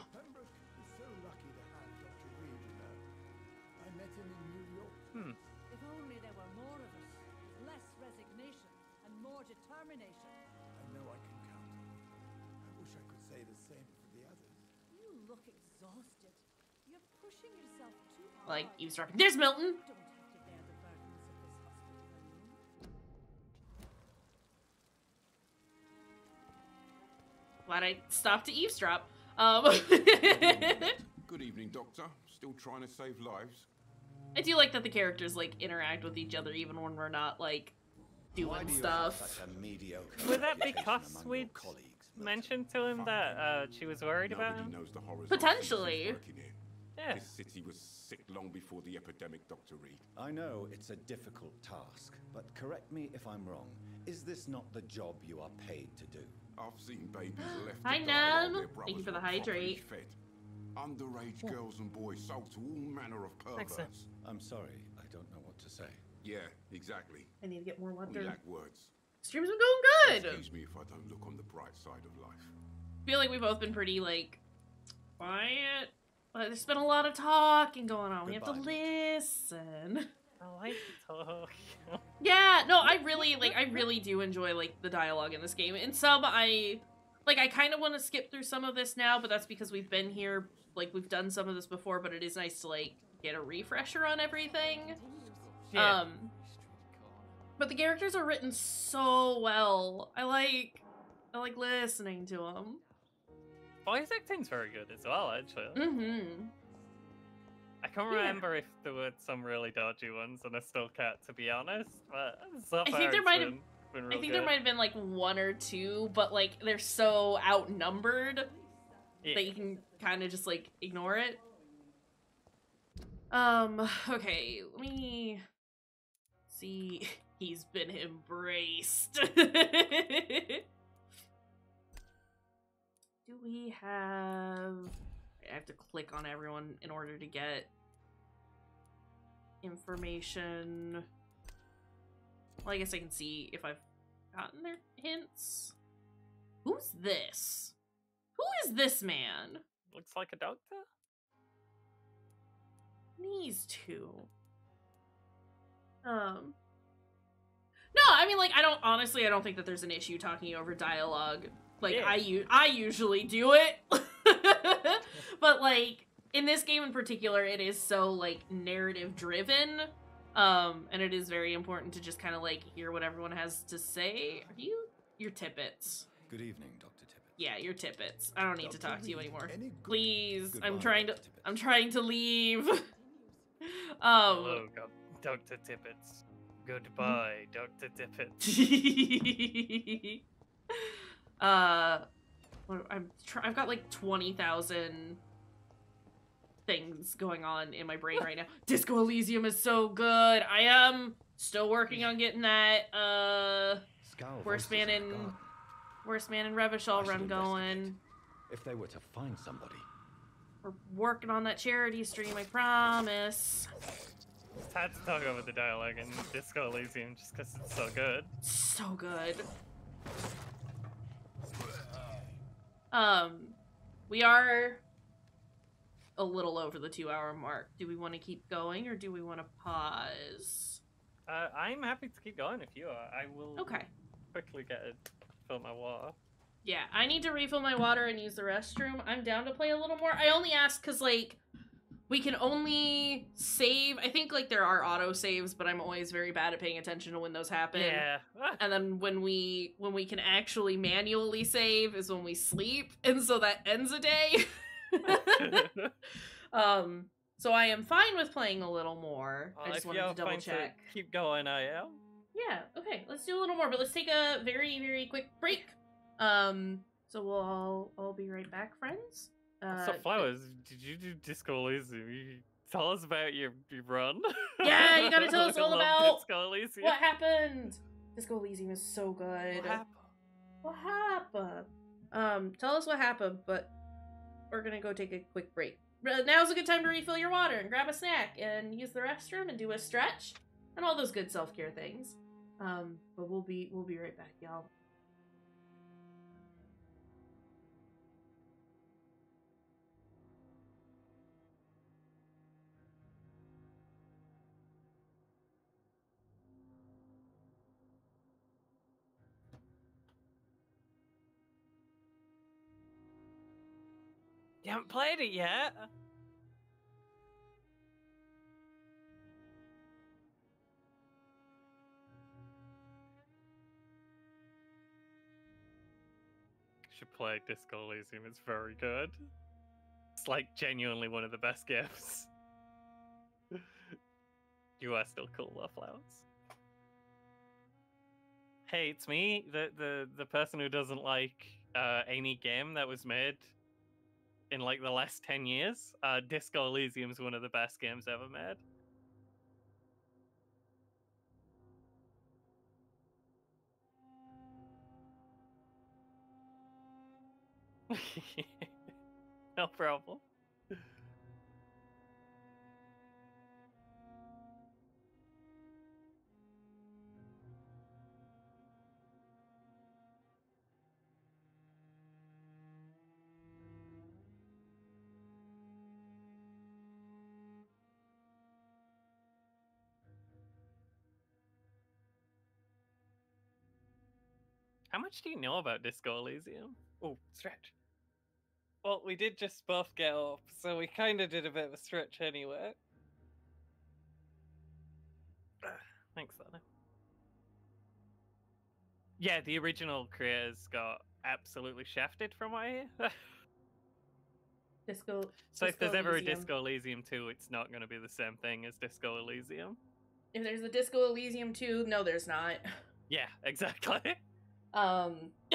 Like eavesdropping. There's Milton. You don't have to bear the burdens of this hospital alone. Glad I stopped to eavesdrop. Um, Good evening, Doctor. Still trying to save lives? I do like that the characters like interact with each other even when we're not like doing stuff. Such a Would that be because we mentioned to him that uh, she was worried about him? knows the Potentially. of here. Yeah. This city was sick long before the epidemic, Dr. Reid. I know it's a difficult task, but correct me if I'm wrong. Is this not the job you are paid to do? I've seen babies left Hi, to die while Nam. their Thank brothers you for the hydrate. Fed. Underage girls and boys sold to all manner of perverts. Excellent. I'm sorry, I don't know what to say. Yeah, exactly. I need to get more water. We water. lack words. Stream's been going good. Excuse me if I don't look on the bright side of life. feel like we've both been pretty like quiet. But there's been a lot of talking going on. We have to listen. I like to talk. Yeah, no, I really like I really do enjoy like the dialogue in this game. In some I like I kind of want to skip through some of this now, but that's because we've been here like we've done some of this before, but it is nice to like get a refresher on everything. Yeah. Um but the characters are written so well. I like I like listening to them. Voice acting's very good as well, actually. Mm-hmm. I can't Yeah. remember if there were some really dodgy ones, and I still can't, to be honest. But so I think there might have been, been I think good. there might have been like one or two, but like they're so outnumbered Yeah. that you can kind of just like ignore it. Um, okay, let me see. He's been embraced. Do we have. I have to click on everyone in order to get information. Well, I guess I can see if I've gotten their hints. Who's this? Who is this man? Looks like a doctor. These two. Um. No, I mean, like, I don't. Honestly, I don't think that there's an issue talking over dialogue. Like, Yeah. I u- I usually do it, but like in this game in particular, it is so like narrative driven. Um, and it is very important to just kind of like hear what everyone has to say. Are you your tippets? Good evening, Dr. Tippett. Yeah, you're tippets. I don't need to talk to you anymore. Any good- Please, I'm trying to. I'm trying to leave. um. Hello, Dr. Tippets. Goodbye, Dr. Tippets. uh, I'm. Tr- I've got like twenty thousand things going on in my brain right now. Disco Elysium is so good. I am still working on getting that. Uh, worst man in worst man in I Revachol should run going. If they were to find somebody, We're working on that charity stream. I promise. It's hard to talk over the dialogue in Disco Elysium just because it's so good. So good. Um, we are a little over the two hour mark. Do we want to keep going or do we want to pause? Uh, I'm happy to keep going if you are. I will Okay. quickly get a, fill my water. Yeah, I need to refill my water and use the restroom. I'm down to play a little more. I only ask because, like, we can only save. I think, like, there are auto saves, but I'm always very bad at paying attention to when those happen. Yeah. And then when we when we can actually manually save is when we sleep, and so that ends a day. um, so I am fine with playing a little more. I just wanted to double check. keep going, I am. Yeah, okay, let's do a little more, but let's take a very, very quick break. Um, so we'll all, all be right back, friends. Uh, so, Flowers, did you do Disco Elysium? Tell us about your, your run. Yeah, you gotta tell us all about Disco Elysium. what happened. Disco Elysium is so good. What happened? What happened? Um, tell us what happened, but we're gonna go take a quick break. Now's a good time to refill your water and grab a snack and use the restroom and do a stretch and all those good self care things. Um, but we'll be we'll be right back, y'all. Haven't played it yet? Should play Disco Elysium, it's very good. It's like genuinely one of the best games. you are still cool though, Flowers. Hey, it's me, the the the person who doesn't like uh, any game that was made in like the last 10 years. Uh, Disco Elysium is one of the best games ever made. no problem. Much do you know about Disco Elysium? Oh, stretch. Well, we did just both get up, so we kind of did a bit of a stretch anyway. Thanks, Lana. Yeah, the original creators got absolutely shafted from what I hear. Disco. so if there's ever a Disco Elysium 2, it's not going to be the same thing as Disco Elysium. If there's a Disco Elysium 2, no, there's not. Yeah, exactly. Um,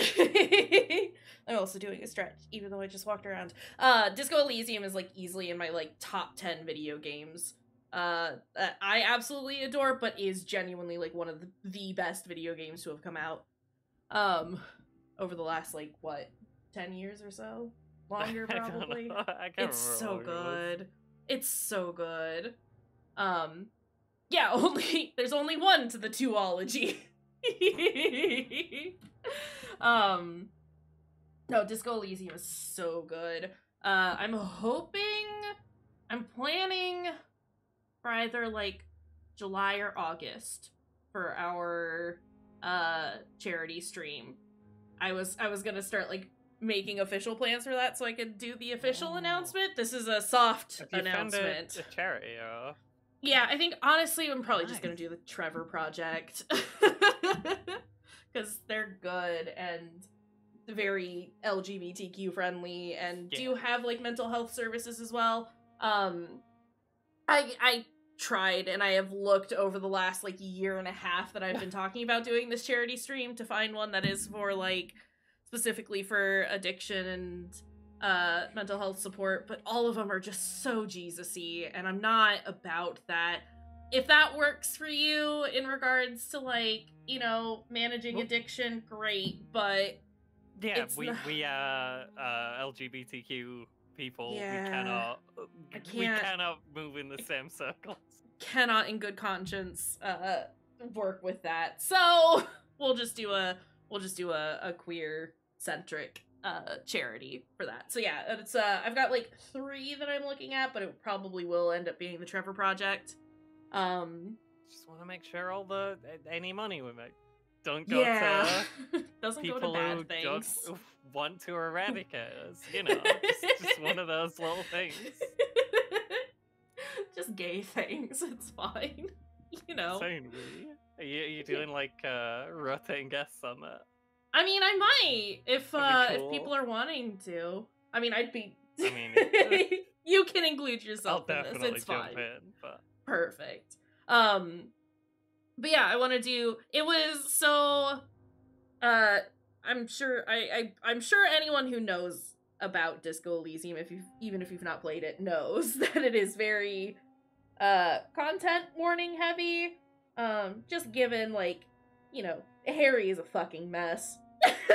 I'm also doing a stretch, even though I just walked around. Uh, Disco Elysium is like easily in my like top ten video games. Uh, I absolutely adore, but is genuinely like one of the, the best video games to have come out. Um, over the last like what ten years or so, longer probably. It's so long it good. It's so good. Um, yeah, only there's only one to the two-ology. um, no, Disco Elysium is so good. Uh, I'm hoping, I'm planning for either like July or August for our uh charity stream. I was I was gonna start like making official plans for that so I could do the official announcement. This is a soft found a, announcement. a charity or? Yeah, I think honestly, I'm probably just gonna do the Trevor project because they're good and very LGBTQ friendly and do have like mental health services as well. Um I I tried and I have looked over the last like year and a half that I've been talking about doing this charity stream to find one that is for like specifically for addiction and uh mental health support, but all of them are just so Jesus-y and I'm not about that. If that works for you in regards to like, you know, managing addiction, great, but Yeah, we not- we are uh, LGBTQ people. Yeah. We cannot. I We cannot move in the same circles. cannot in good conscience uh work with that. So we'll just do a we'll just do a, a queer centric uh charity for that. So yeah, it's uh I've got like three that I'm looking at, but it probably will end up being the Trevor Project. Um Just want to make sure all the any money we make don't go Yeah. to Doesn't go to people bad who things. just want to eradicate us. You know, just, just one of those little things. just gay things. It's fine. You know. We. Are you, are you doing like uh, rotating guests on that? I mean, I might if uh That'd if people are wanting to. I mean, I'd be. I mean, you can include I'll yourself in this. It's jump fine. in, but Perfect. Um, but yeah, I want to do. It was so. Uh, I'm sure. I, I I'm sure anyone who knows about Disco Elysium, if you even if you've not played it, knows that it is very uh content warning heavy. Um, just given like, you know, Harry is a fucking mess.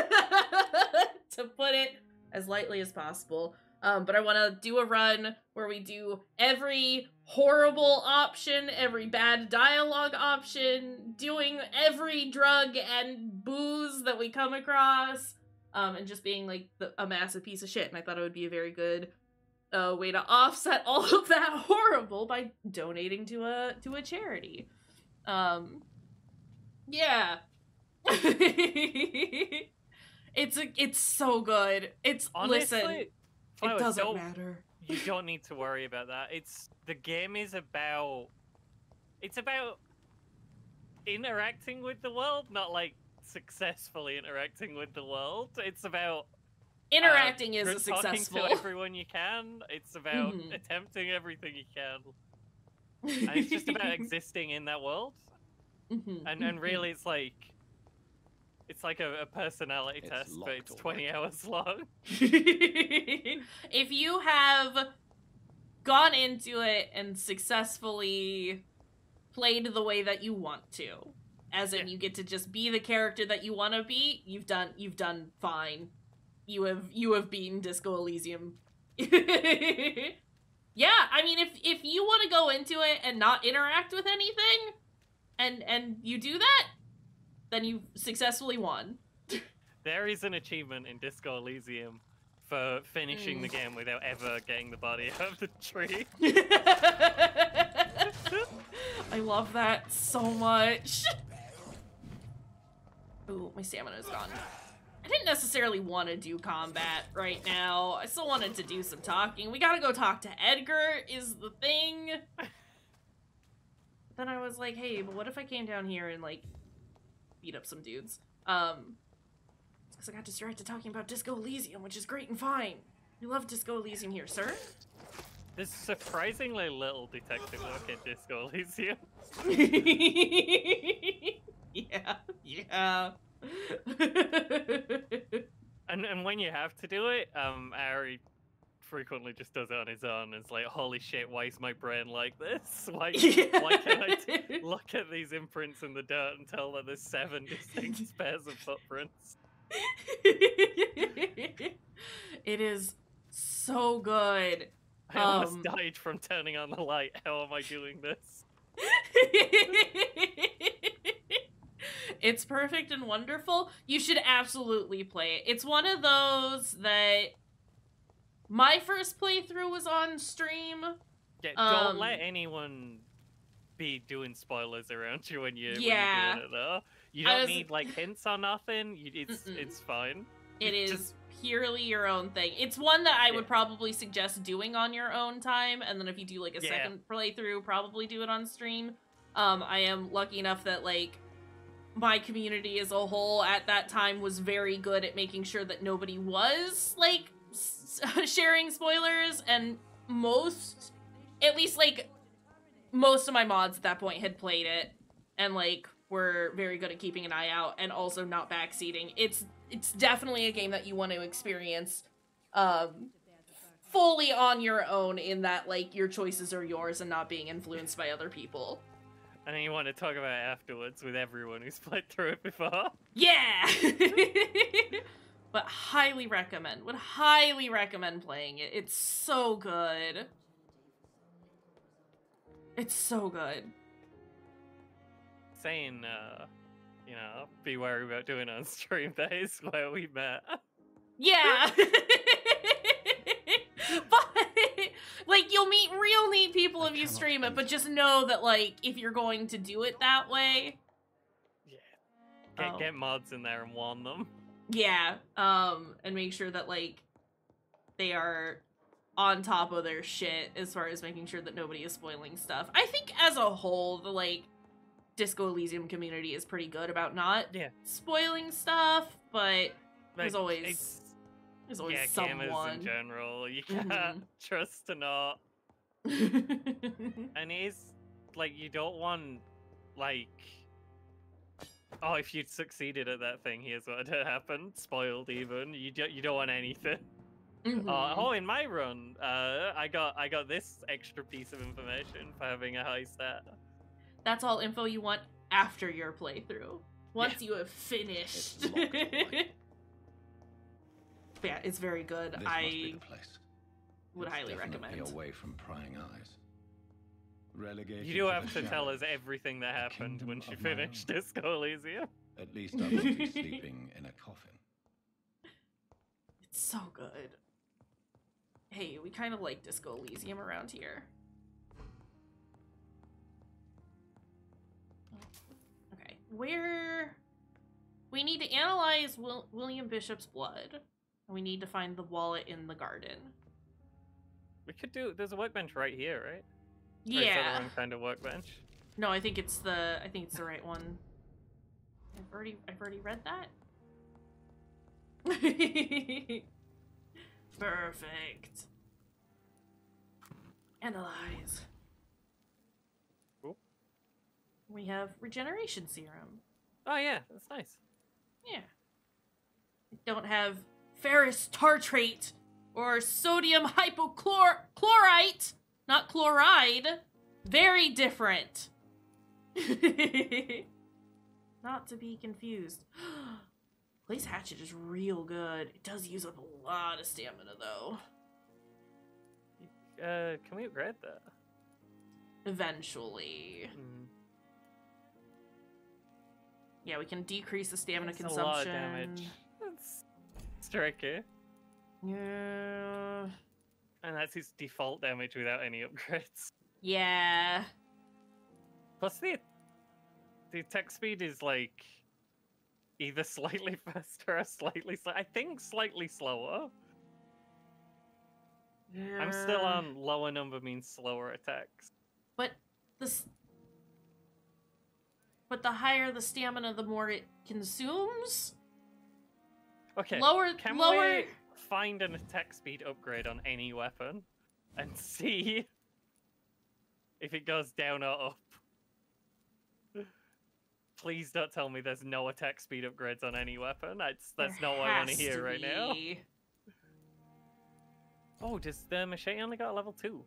to put it as lightly as possible. Um, but I want to do a run where we do every horrible option, every bad dialogue option, doing every drug and booze that we come across, um, and just being like the, a massive piece of shit. And I thought it would be a very good uh, way to offset all of that horrible by donating to a to a charity. Um, yeah. it's a, it's so good. It's honestly, listen. It doesn't don't- matter. You don't need to worry about that. It's the game is about. It's about interacting with the world, not like successfully interacting with the world. It's about Interacting uh, is a talking successful. to everyone you can. It's about Mhm. attempting everything you can. and it's just about existing in that world. Mm-hmm. And and really, it's like. It's like a, a personality test, but it's 20 hours long. if you have gone into it and successfully played the way that you want to, as in you get to just be the character that you want to be, you've done you've done fine. You have you have beaten Disco Elysium. yeah, I mean if if you want to go into it and not interact with anything and and you do that, then you've successfully won. There is an achievement in Disco Elysium for finishing the Mm. game without ever getting the body out of the tree. I love that so much. Ooh, my stamina's gone. I didn't necessarily want to do combat right now. I still wanted to do some talking. We gotta go talk to Edgar, is the thing. Then I was like, hey, but what if I came down here and, like, beat up some dudes? Um, because I got distracted talking about Disco Elysium, which is great and fine. We love Disco Elysium here, sir. There's surprisingly little detective work in Disco Elysium. yeah, yeah. And and when you have to do it, um, Ari frequently just does it on his own. It's like, holy shit, why is my brain like this? Why why can't I t- look at these imprints in the dirt and tell that there's seven distinct pairs of footprints? it is so good. I almost Um, died from turning on the light. How am I doing this? it's perfect and wonderful. You should absolutely play it. It's one of those that my first playthrough was on stream. Yeah, don't Um, let anyone be doing spoilers around you when you Yeah. when you're doing it though. You don't was- need like hints or nothing. You, it's it's fine. It is Just- purely your own thing. It's one that I would probably suggest doing on your own time, and then if you do like a Yeah. second playthrough, probably do it on stream. Um, I am lucky enough that like my community as a whole at that time was very good at making sure that nobody was like sharing spoilers and most at least like most of my mods at that point had played it and like were very good at keeping an eye out and also not backseating. It's it's definitely a game that you want to experience um fully on your own in that like your choices are yours and not being influenced by other people. And then you want to talk about it afterwards with everyone who's played through it before. Yeah. but highly recommend. Would highly recommend playing it. It's so good. It's so good. Saying, uh, you know, be wary about doing on stream days where we met. Yeah. but like you'll meet real neat people if you stream it, but just know that like if you're going to do it that way, Get, Oh. get mods in there and warn them. Yeah, um and make sure that like they are on top of their shit as far as making sure that nobody is spoiling stuff. I think as a whole the like Disco Elysium community is pretty good about not yeah. spoiling stuff, but there's always it's- there's always yeah, someone. gamers in general. You can't Mhm. trust to not. and it is like you don't want like oh if you'd succeeded at that thing here's what had happened spoiled even you don't you don't want anything uh, Mhm. oh in my run uh i got i got this extra piece of information for having a high stat That's all info you want after your playthrough. Once you have finished. yeah, it's very good. This must be I the place. would It's highly definitely recommend. away from prying eyes. Relegated you do have the to tell us everything that happened when she of my own. finished disco elysium At least I won't be sleeping in a coffin. It's so good. Hey, we kind of like Disco Elysium around here. Okay, where we need to analyze Wil- William Bishop's blood. and We need to find the wallet in the garden. we could do there's a workbench right here right Or is that Yeah. the wrong kind of workbench No, I think it's the I think it's the right one. I've already I've already read that. Perfect. Analyze. Cool. We have regeneration serum. oh yeah that's nice Yeah. We don't have ferrous tartrate or sodium hypochlorite, not chloride. Very different. not to be confused. Blaze Hatchet is real good. It does use up a lot of stamina though. uh can we upgrade that Eventually. Mm. Yeah, we can decrease the stamina That's a consumption. lot of damage. That's it's tricky. Yeah. And that's his default damage without any upgrades. Yeah. Plus the the attack speed is like either slightly faster or slightly sl- I think slightly slower. Yeah. I'm still on lower number means slower attacks. But this But the higher the stamina, the more it consumes. Okay. Lower can lower we find an attack speed upgrade on any weapon and see if it goes down or up? Please don't tell me there's no attack speed upgrades on any weapon. That's that's There not what I want to hear right now. Oh, does the machete only got a level two?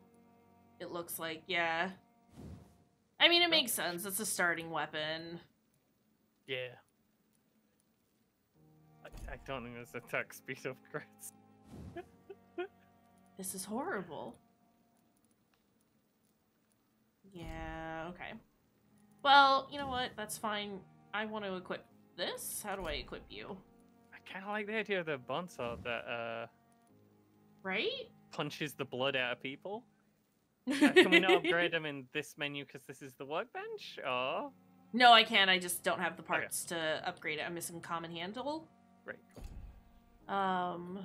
It looks like, yeah. I mean, it makes sense. It's a starting weapon. Yeah. I, I don't think there's attack speed upgrades. This is horrible. Yeah, okay. Well, you know what? That's fine. I want to equip this. How do I equip you? I kind of like the idea of the bond that uh Right? punches the blood out of people. Uh, can we not upgrade them in this menu because this is the workbench? Or No, I can't. I just don't have the parts to upgrade it. I'm missing common handle. Right. Um.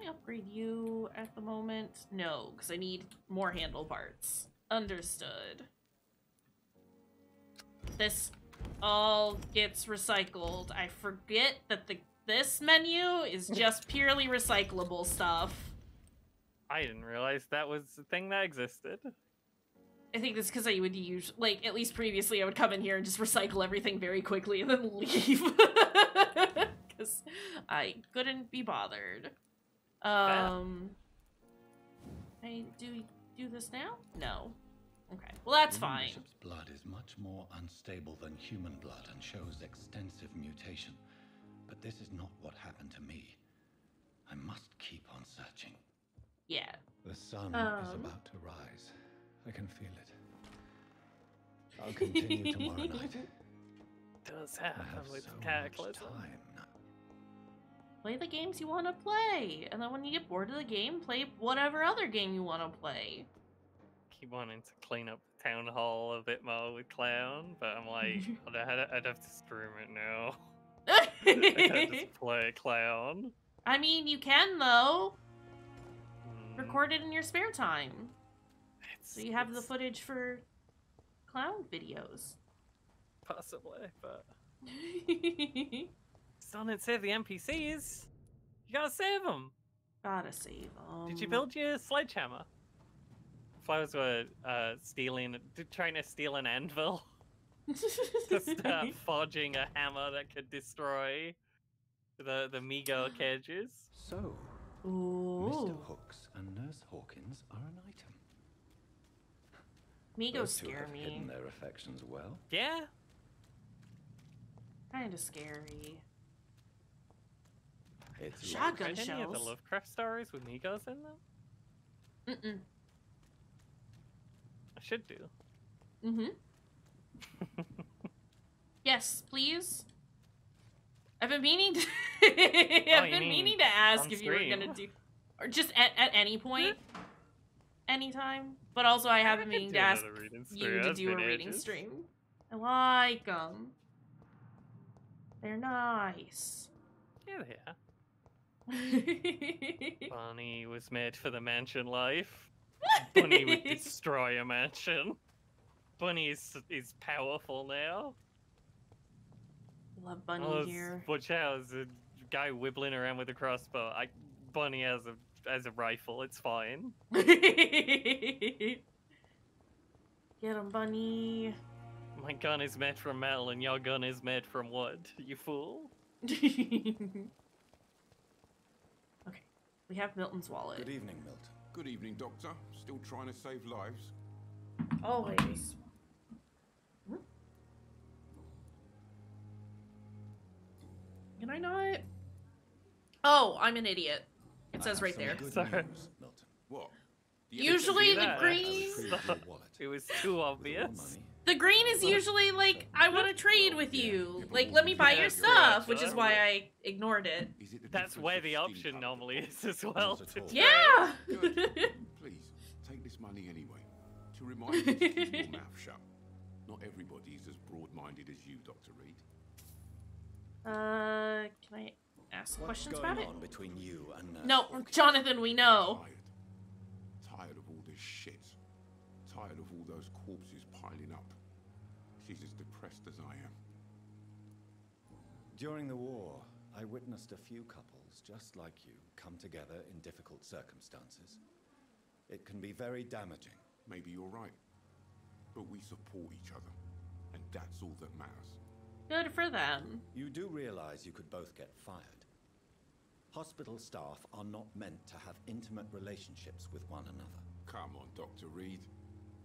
Can I upgrade you at the moment? No, because I need more handle parts. Understood. this all gets recycled. I forget that the this menu is just purely recyclable stuff. I didn't realize that was a thing that existed. I think that's because I would use, like, at least previously, I would come in here and just recycle everything very quickly and then leave. Because I couldn't be bothered. Um, I do do this now? No. Okay. Well, that's William fine. Bishop's blood is much more unstable than human blood and shows extensive mutation. But this is not what happened to me. I must keep on searching. Yeah. The sun is Um. about to rise. I can feel it. I'll continue tomorrow night. Does I happen have with so much time. Play the games you want to play, and then when you get bored of the game, play whatever other game you want to play. Keep wanting to clean up the town hall a bit more with Clown, but I'm like, I'd, I'd, have to stream it now. I just play Clown. I mean, you can though. Hmm. Record it in your spare time. so you have the footage for clown videos. Possibly, but. Still didn't save the NPCs. You gotta save them. Gotta save them. Did you build your sledgehammer? Flowers were uh, stealing, trying to steal an anvil to start forging a hammer that could destroy the the Mi-Go cages. So, Mr. Hooks and Nurse Hawkins are an item. Migos Those scare me. hidden their affections well. Yeah. Kinda scary. It's Shotgun Read any of the. Lovecraft stories with Migos in them? Mm-mm. I should do. Mm-hmm. yes, please. I've been meaning to Oh, I've you been mean meaning to ask on if you were gonna do or just at, at any point. Anytime. But also I have been meaning to ask you stream. to do a reading ages. stream. I like them. They're nice. Yeah, yeah. Bunny was made for the mansion life. Bunny would destroy a mansion. Bunny is, is powerful now. Love Bunny All those here. Butch has a guy wibbling around with a crossbow. I Bunny has a has a rifle. It's fine. Get him, Bunny. My gun is made from metal, and your gun is made from wood. You fool. Okay. We have Milton's wallet. Good evening, Milton. Good evening, Doctor. Still trying to save lives? Always. Can I not? Oh, I'm an idiot. It says right there. Sorry. What? Usually the that. green, It was too obvious. The green is usually like, I want to trade with you. Like, let me buy your stuff, which is why I ignored it. That's where the option normally is as well. Yeah. Please, take this money anyway. To remind you to keep your mouth shut. Not everybody is as broad-minded as you, Dr. Reid. Uh, can I ask What's questions about it? on between you and Nurse No, Jonathan, we know. Tired of all this shit. Tired of all those corpses piling up. She's as depressed as I am. During the war, I witnessed a few couples just like you come together in difficult circumstances. It can be very damaging. Maybe you're right. But we support each other. And that's all that matters. Good for them. You do realize you could both get fired. Hospital staff are not meant to have intimate relationships with one another. Come on, Dr. Reid.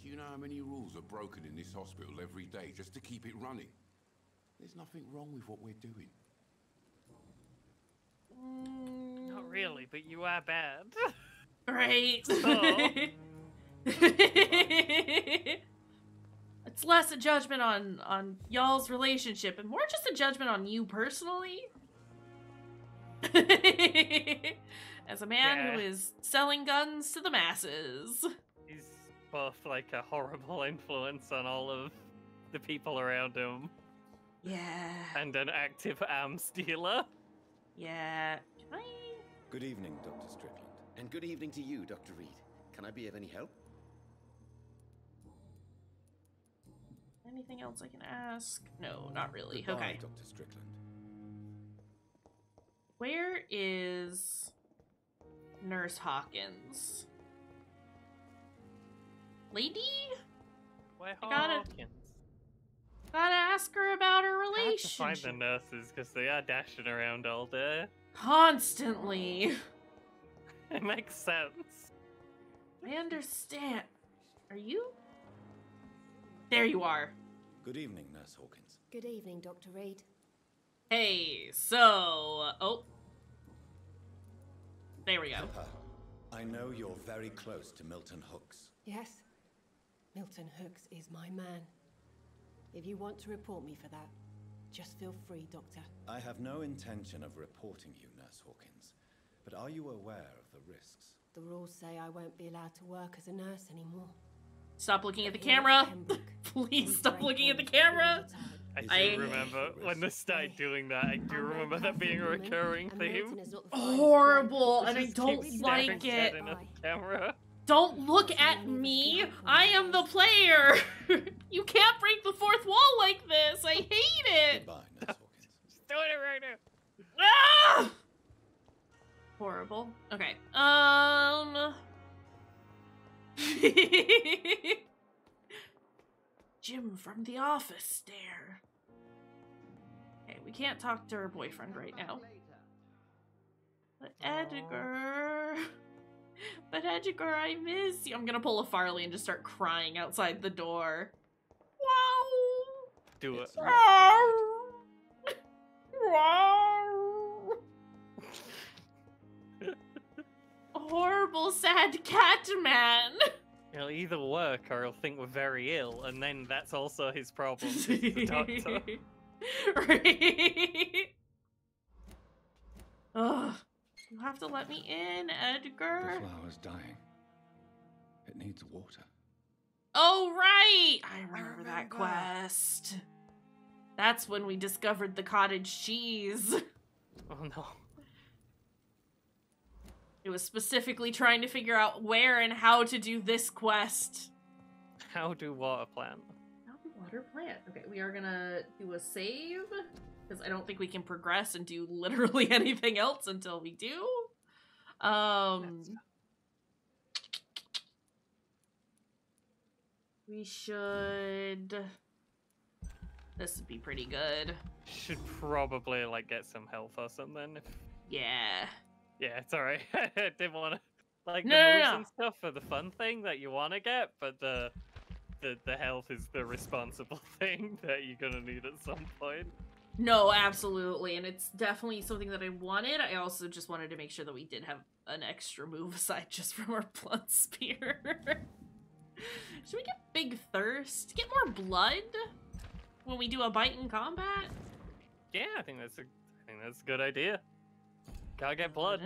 Do you know how many rules are broken in this hospital every day just to keep it running? There's nothing wrong with what we're doing. Mm. Not really, but you are bad. Right. Oh. So- it's less a judgment on on y'all's relationship and more just a judgment on you personally. As a man who Yeah. is selling guns to the masses. He's both like a horrible influence on all of the people around him Yeah. and an active arms dealer. Yeah. Can I Good evening, Dr. Strickland. And good evening to you, Dr. Reid. Can I be of any help? Anything else I can ask? No, not really. Goodbye, okay. Dr. Strickland. Where is Nurse Hawkins? Lady? Where I gotta- Hawkins? Gotta ask her about her I had to find the nurses because they are dashing around all day. Constantly. It makes sense. I understand. Are you? There you are. Good evening, Nurse Hawkins. Good evening, Dr. Reid. Hey, so. Oh. There we go. Pippa, I know you're very close to Milton Hooks. Yes? Milton Hooks is my man. If you want to report me for that, just feel free, Doctor. I have no intention of reporting you, Nurse Hawkins. But are you aware of the risks? The rules say I won't be allowed to work as a nurse anymore. Stop looking at the camera. Please stop looking at the camera. I do I- remember when they started doing that. I do remember that being a recurring theme. Horrible, and I don't like it. dead in a camera. Don't look at me. I am the player. you can't break the fourth wall like this. I hate it. Goodbye, Nurse Hawkins. Doing it right now. Ah! Horrible. Okay. Um. Jim from the office there. Okay, we can't talk to her boyfriend right now. But Edgar. But Edgar, I miss you. I'm gonna pull a Farley and just start crying outside the door. Wow. Do it. Wow. wow. Horrible, sad cat man. He'll either work or he'll think we're very ill, and then that's also his problem. He's the doctor. right? Ugh. You have to let me in, Edgar. The Edgar. flower's dying. It needs water. Oh, right! I oh remember that quest. That's when we discovered the cottage cheese. Oh no. It was specifically trying to figure out where and how to do this quest. How do water plant? How do water plant? Okay, we are gonna do a save because I don't think we can progress and do literally anything else until we do. Um, we should. This would be pretty good. Should probably like get some health or something. If... Yeah. Yeah, it's alright. I didn't want to like No, the moves no. and stuff for the fun thing that you want to get, but the the the health is the responsible thing that you're gonna need at some point. No, absolutely, and it's definitely something that I wanted. I also just wanted to make sure that we did have an extra move aside just from our blood spear. Should we get big thirst? Get more blood when we do a bite in combat? Yeah, I think that's a I think that's a good idea. Gotta get blood.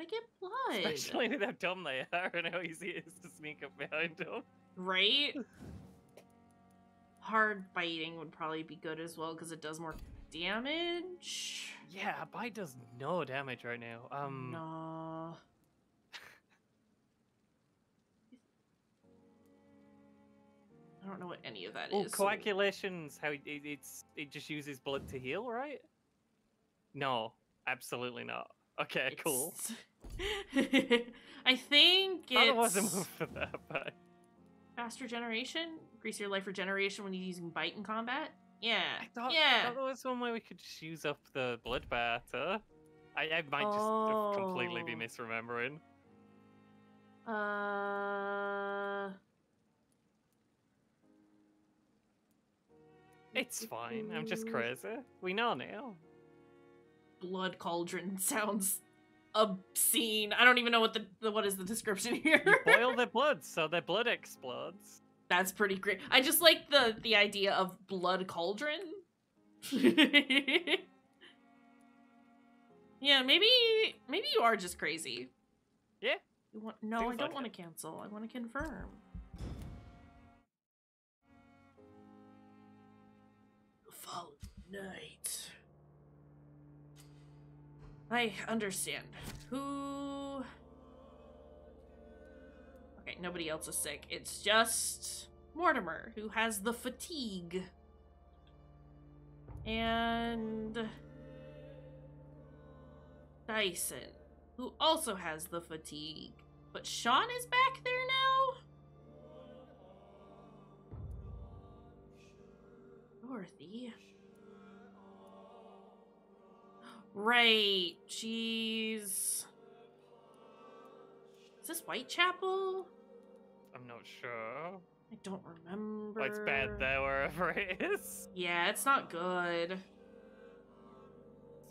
I get blood? Especially with how dumb they are and how easy it is to sneak up behind them. Right? Hard biting would probably be good as well because it does more damage. Yeah, bite does no damage right now. Um No. I don't know what any of that is. Well, so- coagulation's how it, it- it's it just uses blood to heal, right? No, absolutely not. Okay, cool. I think Thought there wasn't it's for that, but faster generation. Increase your life regeneration when you're using bite in combat. Yeah. I thought, yeah. thought there was one way we could just use up the blood. Huh? I, I might just have completely be Oh. misremembering. Uh. It's fine. I'm just crazy. We know now. Blood cauldron sounds obscene. I don't even know what the, the what is the description here. You boil their blood so their blood explodes. That's pretty great. I just like the the idea of blood cauldron. yeah, maybe maybe you are just crazy. Yeah. You want, no, I don't like want it. to cancel. I want to confirm. Fall night. I understand. Who? Okay, nobody else is sick. It's just Mortimer, who has the fatigue. And Dyson, who also has the fatigue. But Sean is back there now? Dorothy. Right, she's. Is this Whitechapel? I'm not sure. I don't remember. It's bad there wherever it is. Yeah, it's not good.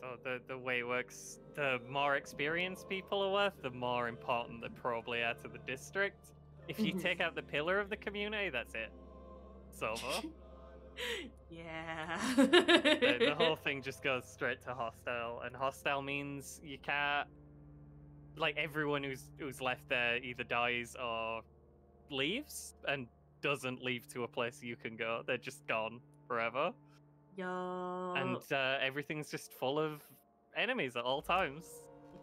So the the way it works, the more experienced people are worth, the more important they probably are to the district. If you Mhm. take out the pillar of the community, that's it. It's over. Yeah. the, the whole thing just goes straight to hostile, and hostile means you can't. Like everyone who's who's left there either dies or leaves, and doesn't leave to a place you can go. They're just gone forever, Yo. and uh, everything's just full of enemies at all times.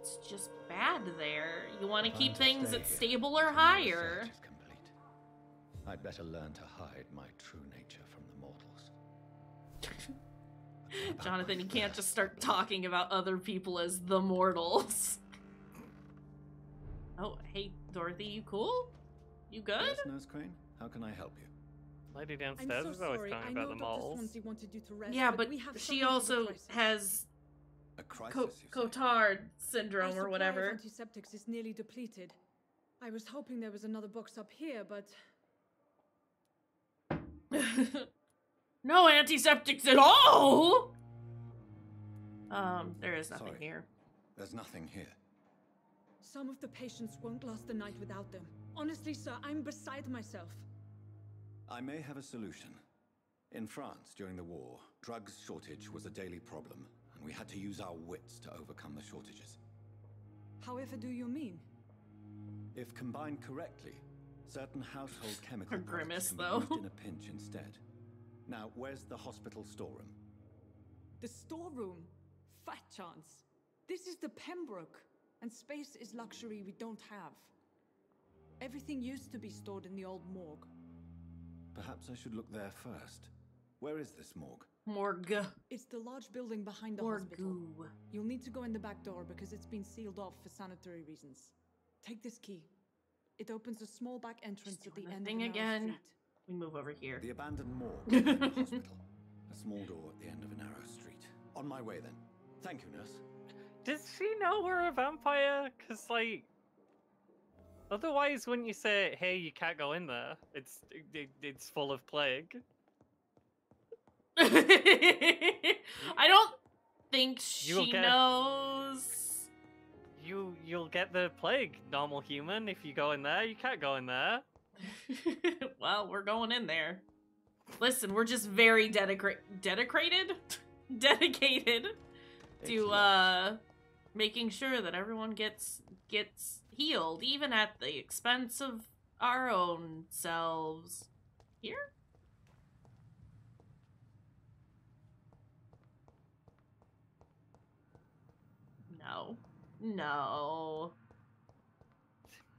It's just bad there. You want to Time keep to things at stable or higher. research complete. I'd better learn to hide my true nature from the mortals. Jonathan, you can't just start talking about other people as the mortals. Oh, hey, Dorothy, you cool? You good? Yes, Nurse Crane? How can I help you? Lady I'm downstairs so is always sorry. talking I about know the Dr. moles. Wanted you to rest, yeah, but we have she something of a also has A crisis, co- you? Cotard Our syndrome supply or of whatever. antiseptics is nearly depleted. I was hoping there was another box up here, but no antiseptics at all. Um, there is nothing Sorry. here. There's nothing here. some of the patients won't last the night without them. Honestly, sir, I'm beside myself. I may have a solution. In France, during the war, drugs shortage was a daily problem, and we had to use our wits to overcome the shortages. However, do you mean? If combined correctly, certain household chemical grimace, can though. be used in a pinch instead. Now, where's the hospital storeroom? The storeroom? Fat chance. This is the Pembroke, and space is luxury we don't have. Everything used to be stored in the old morgue. Perhaps I should look there first. Where is this morgue? Morgue. It's the large building behind the Morgue. hospital. You'll need to go in the back door because it's been sealed off for sanitary reasons. Take this key. It opens a small back entrance at the doing the end thing of a again. street. We move over here. The abandoned morgue the hospital. A small door at the end of a narrow street. On my way then. Thank you, nurse. Does she know we're a vampire? Cause like, otherwise, wouldn't you say, "Hey, you can't go in there. It's it, it's full of plague." I don't think You'll she get- knows. You you'll get the plague, normal human. If you go in there, you can't go in there. well, we're going in there. Listen, we're just very dedica- dedicated, dedicated to uh making sure that everyone gets gets healed, even at the expense of our own selves. Here. No. No.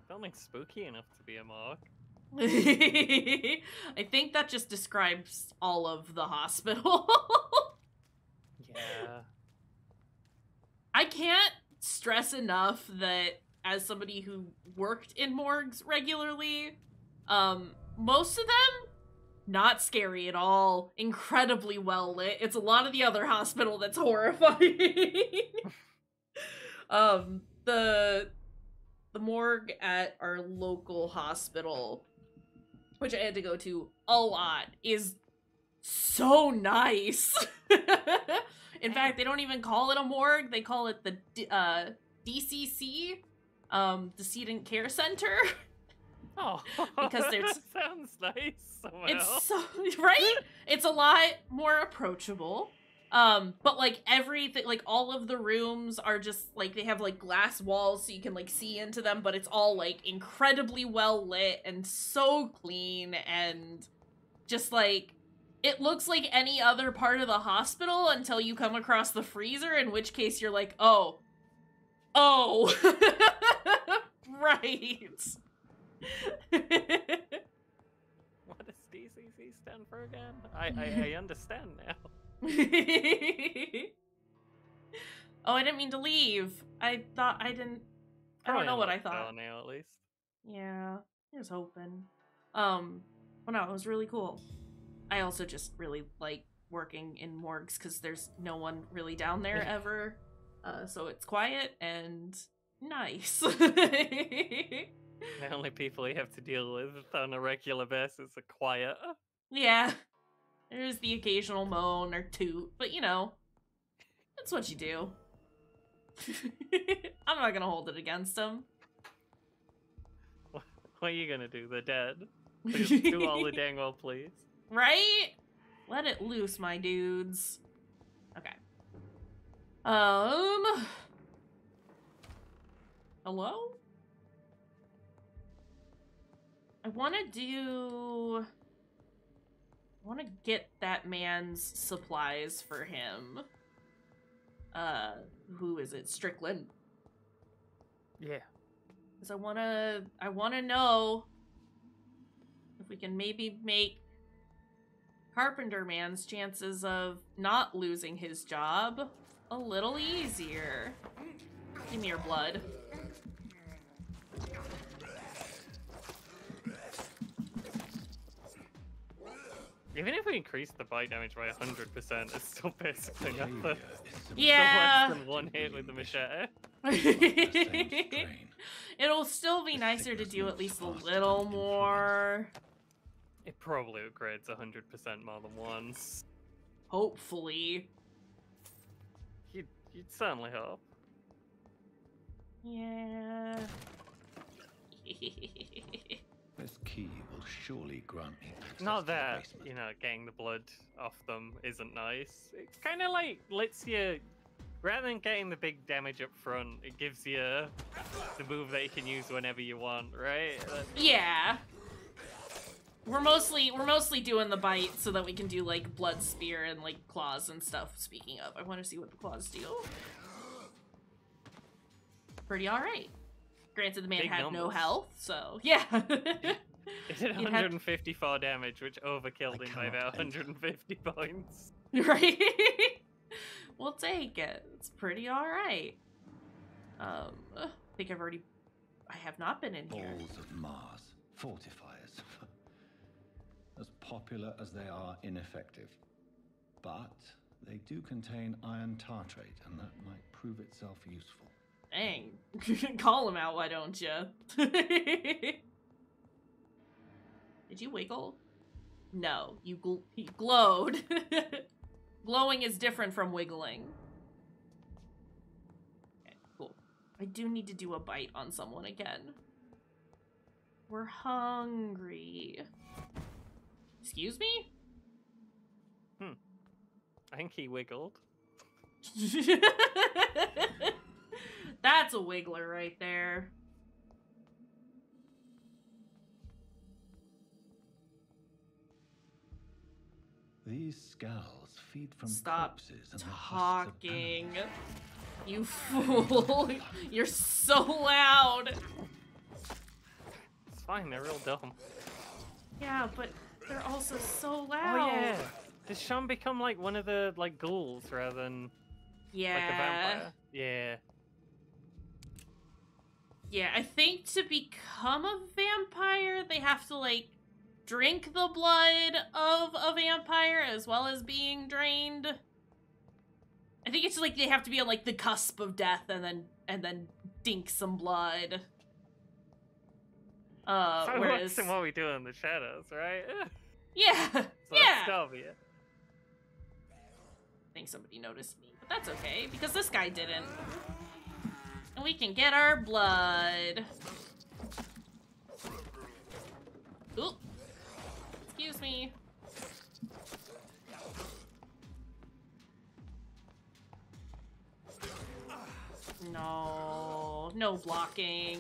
Something spooky enough to be a morgue. I think that just describes all of the hospital. Yeah. I can't stress enough that as somebody who worked in morgues regularly, um, most of them not scary at all, incredibly well lit. It's a lot of the other hospital that's horrifying. um, the the morgue at our local hospital, which I had to go to a lot, is so nice. In fact, they don't even call it a morgue; they call it the uh, DCC, um, Decedent Care Center. Oh, Because there's- that sounds nice. It's so right. It's a lot more approachable. Um, but like everything, like all of the rooms are just like they have like glass walls so you can like see into them, but it's all like incredibly well lit and so clean and just like it looks like any other part of the hospital until you come across the freezer, in which case you're like, oh, oh, right. What a crazy stand for again? I, I, I understand now. oh, I didn't mean to leave. I thought I didn't. I don't Probably know what I thought. now, at least. Yeah, I was hoping. Um, well, no, it was really cool. I also just really like working in morgues because there's no one really down there ever. Uh, so it's quiet and nice. The only people you have to deal with on a regular basis are quiet. yeah, there's the occasional moan or toot, but you know, that's what you do. I'm not gonna hold it against them. What are you gonna do? They're dead. Please do all the dang well, please. Right? Let it loose, my dudes. Um. Hello? I want to do. I want to get that man's supplies for him. Uh, who is it? Strickland. Yeah. Because I want to. I want to know if we can maybe make Carpenter Man's chances of not losing his job a little easier. Give me your blood. Even if we increase the bite damage by 100%, it's still basically nothing. Still Yeah. less than one hit with the machete. It'll still be nicer to do at least a little more. It probably upgrades 100% more than once. Hopefully. You'd, you'd certainly hope. Yeah. This key will surely grant me access Not to the that, basement. you know, getting the blood off them isn't nice. It kind of like lets you, rather than getting the big damage up front, it gives you the move that you can use whenever you want, right? That- Yeah. We're mostly we're mostly doing the bite so that we can do like blood spear and like claws and stuff. Speaking of, I want to see what the claws do. Pretty all right. Granted, the man Big had no health, so yeah. It did You'd have- 154 damage, which overkilled him by about 150 points. right? we'll take it. It's pretty all right. Um, I think I've already. I have not been in here. Balls of Mars, fortifiers. Popular as they are ineffective. But they do contain iron tartrate, and that might prove itself useful. Dang. Call him out, why don't you? Did you wiggle? No, you gl- glowed. Glowing is different from wiggling. Cool. I do need to do a bite on someone again. We're hungry. Excuse me? Hmm. I think he wiggled. That's a wiggler right there. These Skals feed from Stop corpses and the husks of talking. You fool. You're so loud. It's fine, they're real dumb. Yeah, but they're also so loud. Oh yeah. Does Sean become like one of the like ghouls rather than Yeah. like a vampire? Yeah. Yeah, I think to become a vampire, they have to like drink the blood of a vampire as well as being drained. I think it's like they have to be on like the cusp of death and then and then dink some blood. Uh, so whereas what we do in the shadows, right? yeah, So yeah. I think somebody noticed me, but that's okay because this guy didn't. And we can get our blood. Ooh. Excuse me. No, no blocking.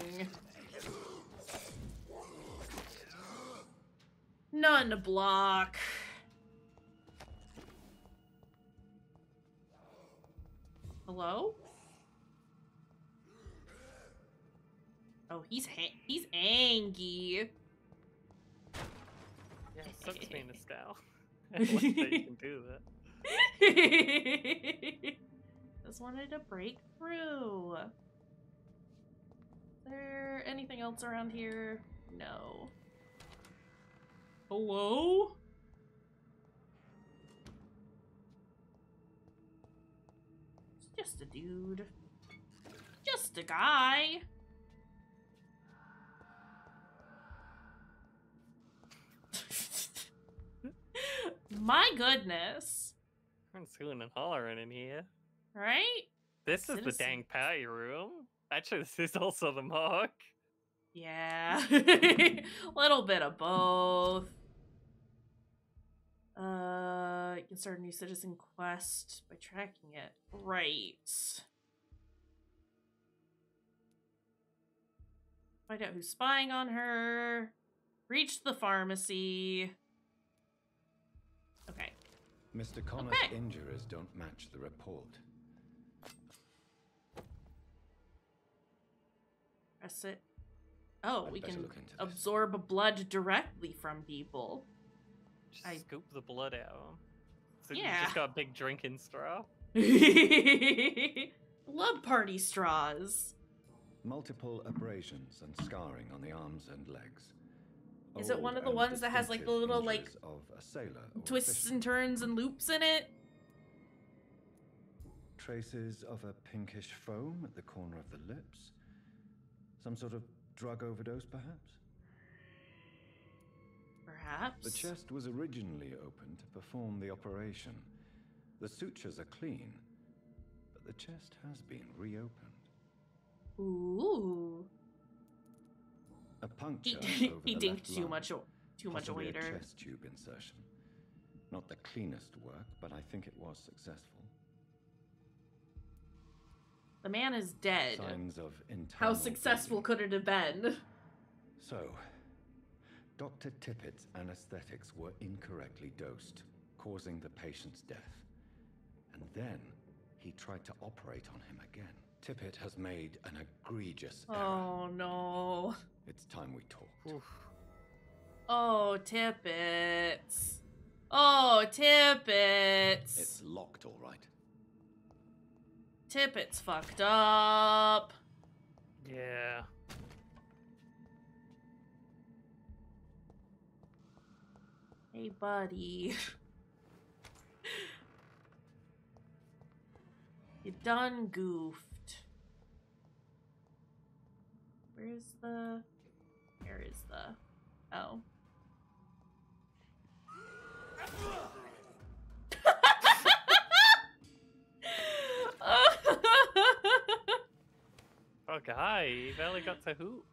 None to block. Hello? Oh, he's ha- he's angry. Yeah, sucks being a scout. I like that you can do that. Just wanted to break through. Is there anything else around here? No. Hello? It's just a dude. Just a guy. My goodness. I'm hooting and hollering in here. Right? This is the dang party room. Actually, this is also the mark. Yeah. Little bit of both. Uh, you can start a new citizen quest by tracking it. Right. Find out who's spying on her. Reach the pharmacy. Okay. Mr. Connor's Okay. injuries don't match the report. Press it. Oh, I'd we can absorb blood directly from people. Just I- scoop the blood out. So you Yeah. just got a big drinking straw. Blood party straws. Multiple abrasions and scarring on the arms and legs. Is it one of the ones that has, like, the little, like, of a sailor or Twists fisherman. and turns and loops in it. Traces of a pinkish foam at the corner of the lips. Some sort of drug overdose, perhaps? Perhaps. The chest was originally opened to perform the operation. The sutures are clean, but the chest has been reopened. Ooh. A puncture He, over he the dinked left too lung, much too much waiter. A chest tube insertion. Not the cleanest work, but I think it was successful. The man is dead. Signs of How successful could it have been? So, Dr. Tippett's anesthetics were incorrectly dosed, causing the patient's death. And then he tried to operate on him again. Tippett has made an egregious oh, error. Oh no. It's time we talked. Oh, Tippets. Oh, Tippets. It's locked, all right. Tippets fucked up. Yeah. Hey, buddy. you done goofed. Where's the. Where is the. Oh. Oh, guy, you barely got to hoop.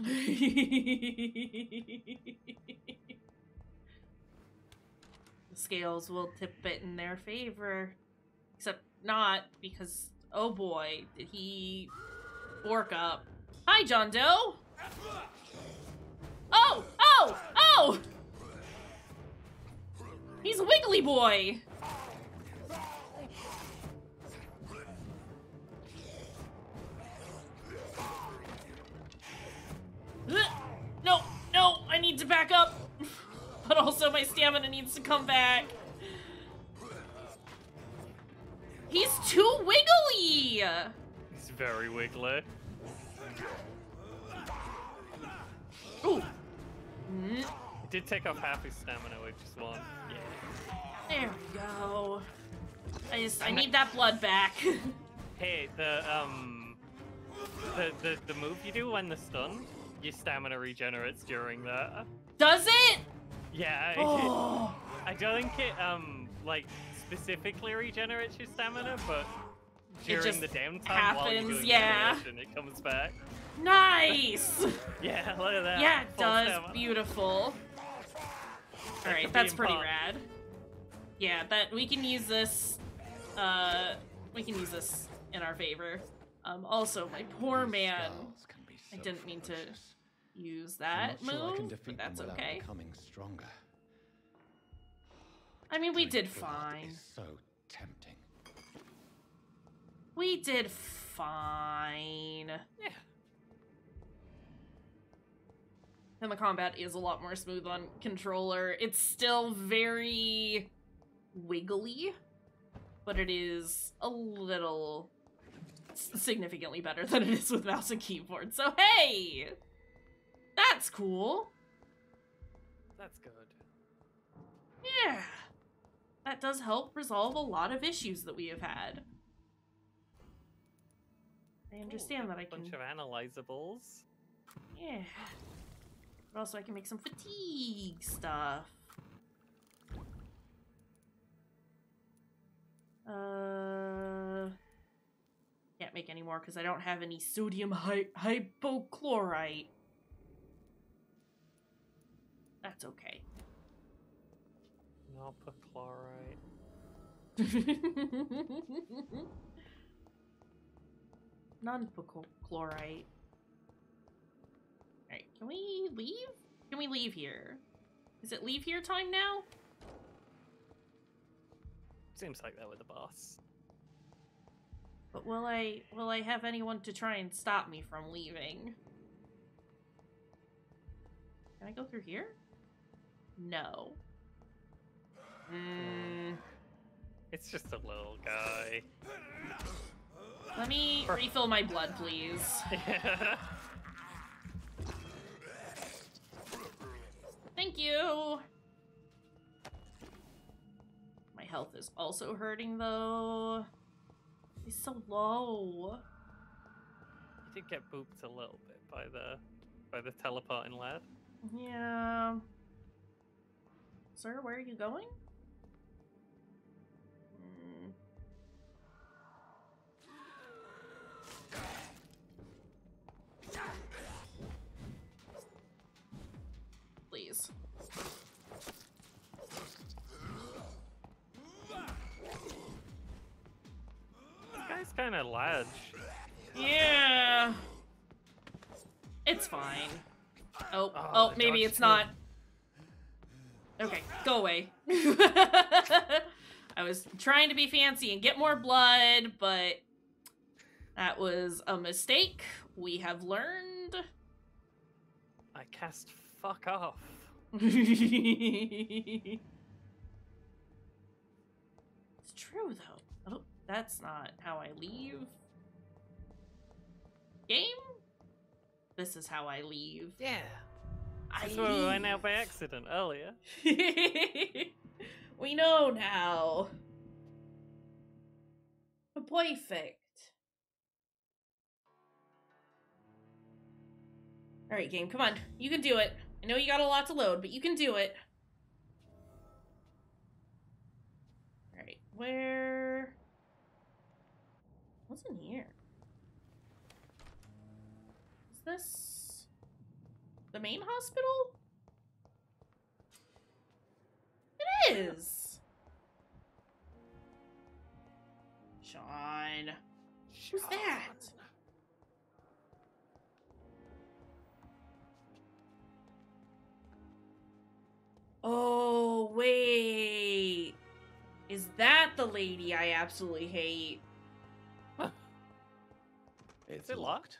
scales will tip it in their favor. Except not, because, oh boy, did he fork up. Hi, John Doe! Oh! Oh! Oh! He's a wiggly boy! No, no, I need to back up. But also my stamina needs to come back. He's too wiggly. He's very wiggly. Ooh. Mm, He did take off half his stamina with just one. Yeah. there we go. I just I need that blood back. Hey, the um, the the the move you do when the stun, your stamina regenerates during that. Does it? Yeah. Oh. I don't think it um like specifically regenerates your stamina, but It during just the downtime while you're doing yeah. animation, it comes back. Nice. Yeah, look at that. Yeah, it Full does. stamina. Beautiful. That All right, that's pretty pot. rad. Yeah, that we can use this. Uh, we can use this in our favor. Um, also, my poor man. I didn't mean to use I'm that not sure I can move, defeat that's them without okay. becoming stronger. I mean, we did fine. is so tempting. We did fine. Yeah. and the combat is a lot more smooth on controller. It's still very wiggly, but it is a little significantly better than it is with mouse and keyboard. So hey, that's cool. That's good. Yeah. That does help resolve a lot of issues that we have had. I understand that I can. Bunch of analyzables. Yeah. But also, I can make some fatigue stuff. Uh. Can't make any more because I don't have any sodium hy- hypochlorite. That's okay. No perchlorite. Non-chlorite. Alright, can we leave? Can we leave here? Is it leave here time now? Seems like that with the boss. But will I will I have anyone to try and stop me from leaving? Can I go through here? No. Mm, It's just a little guy. let me refill my blood, please. Thank you. My health is also hurting though. He's so low. You did get booped a little bit by the by the teleporting lad. Yeah. Sir, where are you going? Hmm. Please. This guy's kind of large. Yeah. It's fine. Oh, Oh, oh, maybe dodge it's too. Okay, go away. I was trying to be fancy and get more blood, but that was a mistake. We have learned. I cast fuck off. it's true though. Oh, that's not how I leave. Game? This is how I leave. Yeah. I That's where we went out by accident earlier. we know now. Perfect. All right, game, come on. You can do it. I know you got a lot to load, but you can do it. All right, where? What's in here? Is this the main hospital? It is. Sean. Who's that? Oh, wait. Is that the lady I absolutely hate? Is it locked?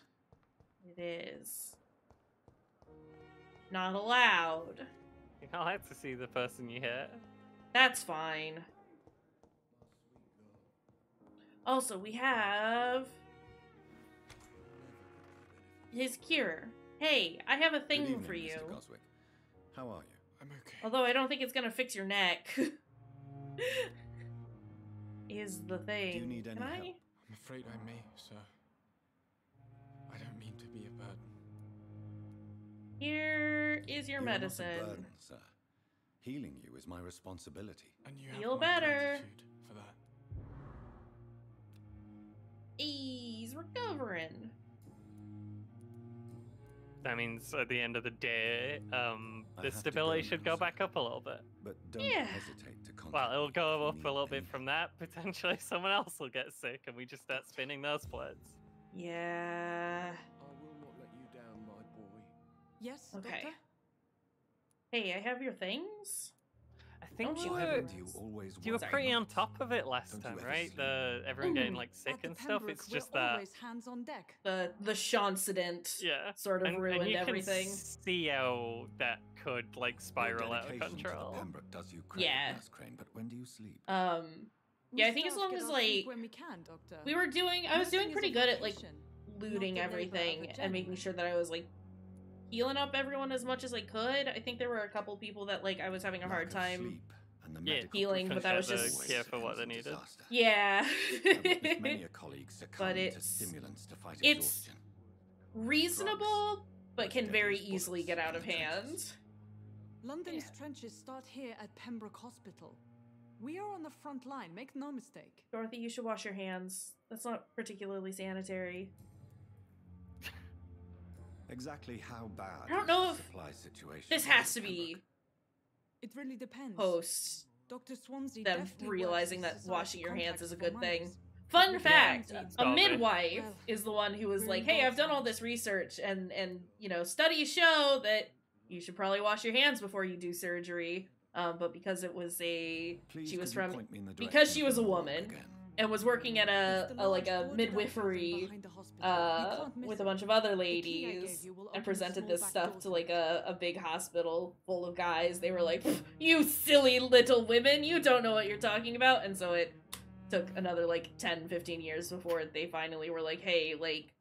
It is. Not allowed. You're not allowed to see the person you hit. That's fine. Also, we have his cure. Hey, I have a thing evening, for you. Mr. Goswick. How are you? I'm okay. Although I don't think it's gonna fix your neck. is the thing. Do you need any Can I? help? I'm afraid I may, sir. Here is your You are not a medicine. burden, sir. Healing you is my responsibility. And you Feel have better. gratitude for that. He's recovering. That means at the end of the day, um, the stability should go back up a little bit. But don't Yeah. hesitate to contact Well, it'll go up a little any bit from that. Potentially, someone else will get sick, and we just start spinning those bloods. Yeah. Yes, Okay. Doctor? Hey, I have your things. I think Don't you you were, ever- You always you were were. pretty on top of it last Don't time, right? The everyone getting Mm. like sick and stuff. It's just that. hands on deck. The the Shonsident Yeah, sort of and, ruined and you everything. Can see how that could like spiral out of dedication to the control. Pembroke does you credit, Yeah. Nurse Crane, but when do you sleep? Um, We yeah, I think as long as like when we can, Doctor. we were doing, I was Nursing doing pretty good at like looting not the labor of a everything and making sure that I was like healing up everyone as much as I could. I think there were a couple people that like I was having a hard Lack of time. sleep and the Yeah, healing, but that was just- care for what they needed. disaster. Yeah. I've witnessed many a colleague succumb to it's- stimulants to fight it's exhaustion. Reasonable, but can very easily get out of the hand. London's trenches start here at Pembroke Hospital. We are on the front line, make no mistake. Dorothy, you should wash your hands. That's not particularly sanitary. Exactly how bad I don't know if supply situation This has to be It really depends. post Dr. Swansea them realizing that washing your hands is a good thing. Fun fact: a midwife is the one who was like, "Hey, I've done all this research, and and you know, studies show that you should probably wash your hands before you do surgery." Um, but because it was a Please she was from me because she was a woman again? And was working at a, a like a midwifery building behind the hospital. You uh, with a bunch of other The key I gave ladies you will open and presented this stuff to like a, a big hospital full of guys. They were like, "You silly little women, you don't know what you're talking about." And so it took another like 10, 15 years before they finally were like, "Hey, like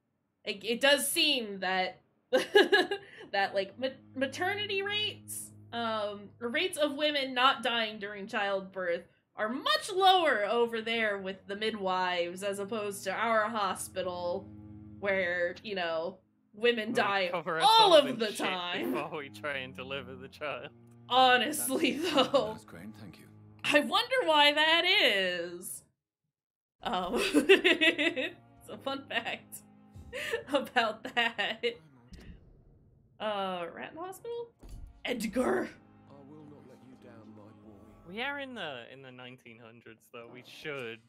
it, it does seem that that like ma- maternity rates um rates of women not dying during childbirth are much lower over there with the midwives as opposed to our hospital where you know women We'll die cover all of the time. before we try and deliver the child. honestly though. Nurse Crane, thank you. i wonder why that is. Um it's a fun fact about that. Uh rat hospital? Edgar We are in the in the 1900s though. We should.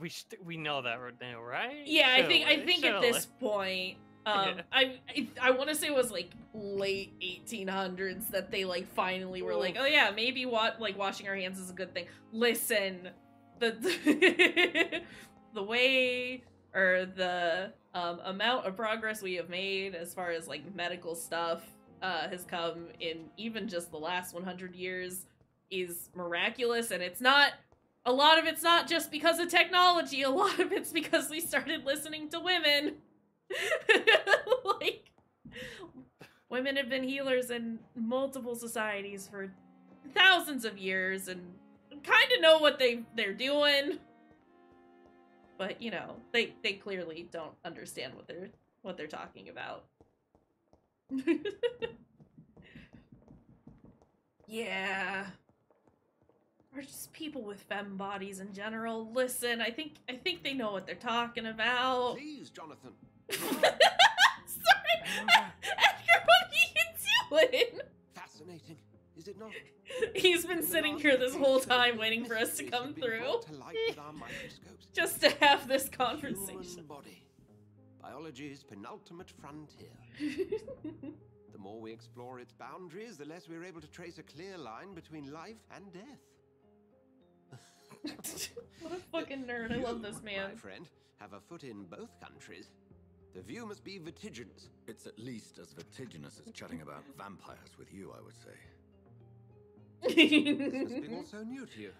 We sh- we know that right now, right? Yeah, I think I Surely, think at this point, um, Yeah. I I, I want to say it was like late 1800s that they like finally were like, oh yeah, maybe what like washing our hands is a good thing. Listen, the the, the way or the um, amount of progress we have made as far as like medical stuff uh, has come in even just the last 100 years is miraculous, and it's not a lot of it's not just because of technology, a lot of it's because we started listening to women. like women have been healers in multiple societies for thousands of years and kind of know what they they're doing. But, you know, they they clearly don't understand what they're what they're talking about. yeah or just people with femme bodies in general. Listen, I think I think they know what they're talking about. Please, Jonathan. Sorry, Edgar, what are you doing? Fascinating, is it not? He's been sitting here this whole time waiting for us to come through, brought to light with our just to have this conversation. body, biology's penultimate frontier. The more we explore its boundaries, the less we're able to trace a clear line between life and death. What a fucking nerd! I love this man. My friend, have a foot in both countries. The view must be vertiginous. It's at least as vertiginous as chatting about vampires with you, I would say. This must be all so new to you.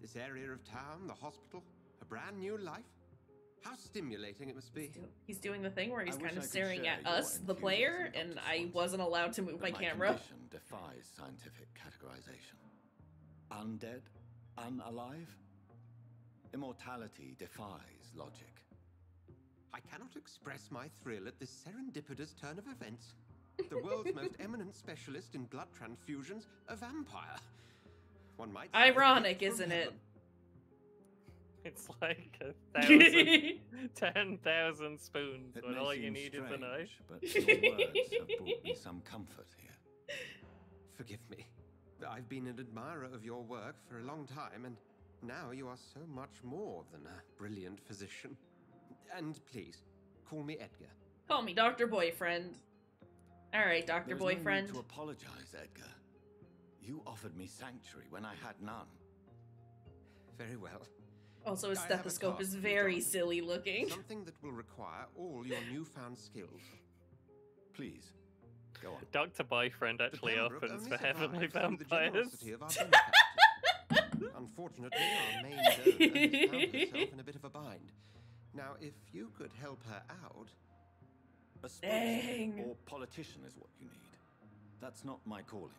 This area of town, the hospital, a brand new life. How stimulating it must be. He's doing the thing where he's I kind of staring at us, the player, and I wasn't allowed to move but my my camera. condition defies scientific categorization. Undead, unalive. Immortality defies logic. I cannot express my thrill at this serendipitous turn of events. The world's most eminent specialist in blood transfusions, a vampire. One might Ironic, isn't it? It's like a thousand, ten thousand spoons, It when all you seem need is a strange, knife. but your words have brought me some comfort here. Forgive me. I've been an admirer of your work for a long time, and now you are so much more than a brilliant physician. And please, call me Edgar. Call me Doctor Boyfriend. All right, Doctor There's no need Boyfriend. to apologize, Edgar. You offered me sanctuary when I had none. Very well. Also, his I a stethoscope is very silly looking. Something that will require all your newfound skills. Please, go on. Doctor Boyfriend actually Pembroke opens for heavenly survives through the vampires. generosity of our benefactors. Unfortunately, our main donor has found herself in a bit of a bind. Now, if you could help her out, A spokesman Dang. or politician is what you need. That's not my calling.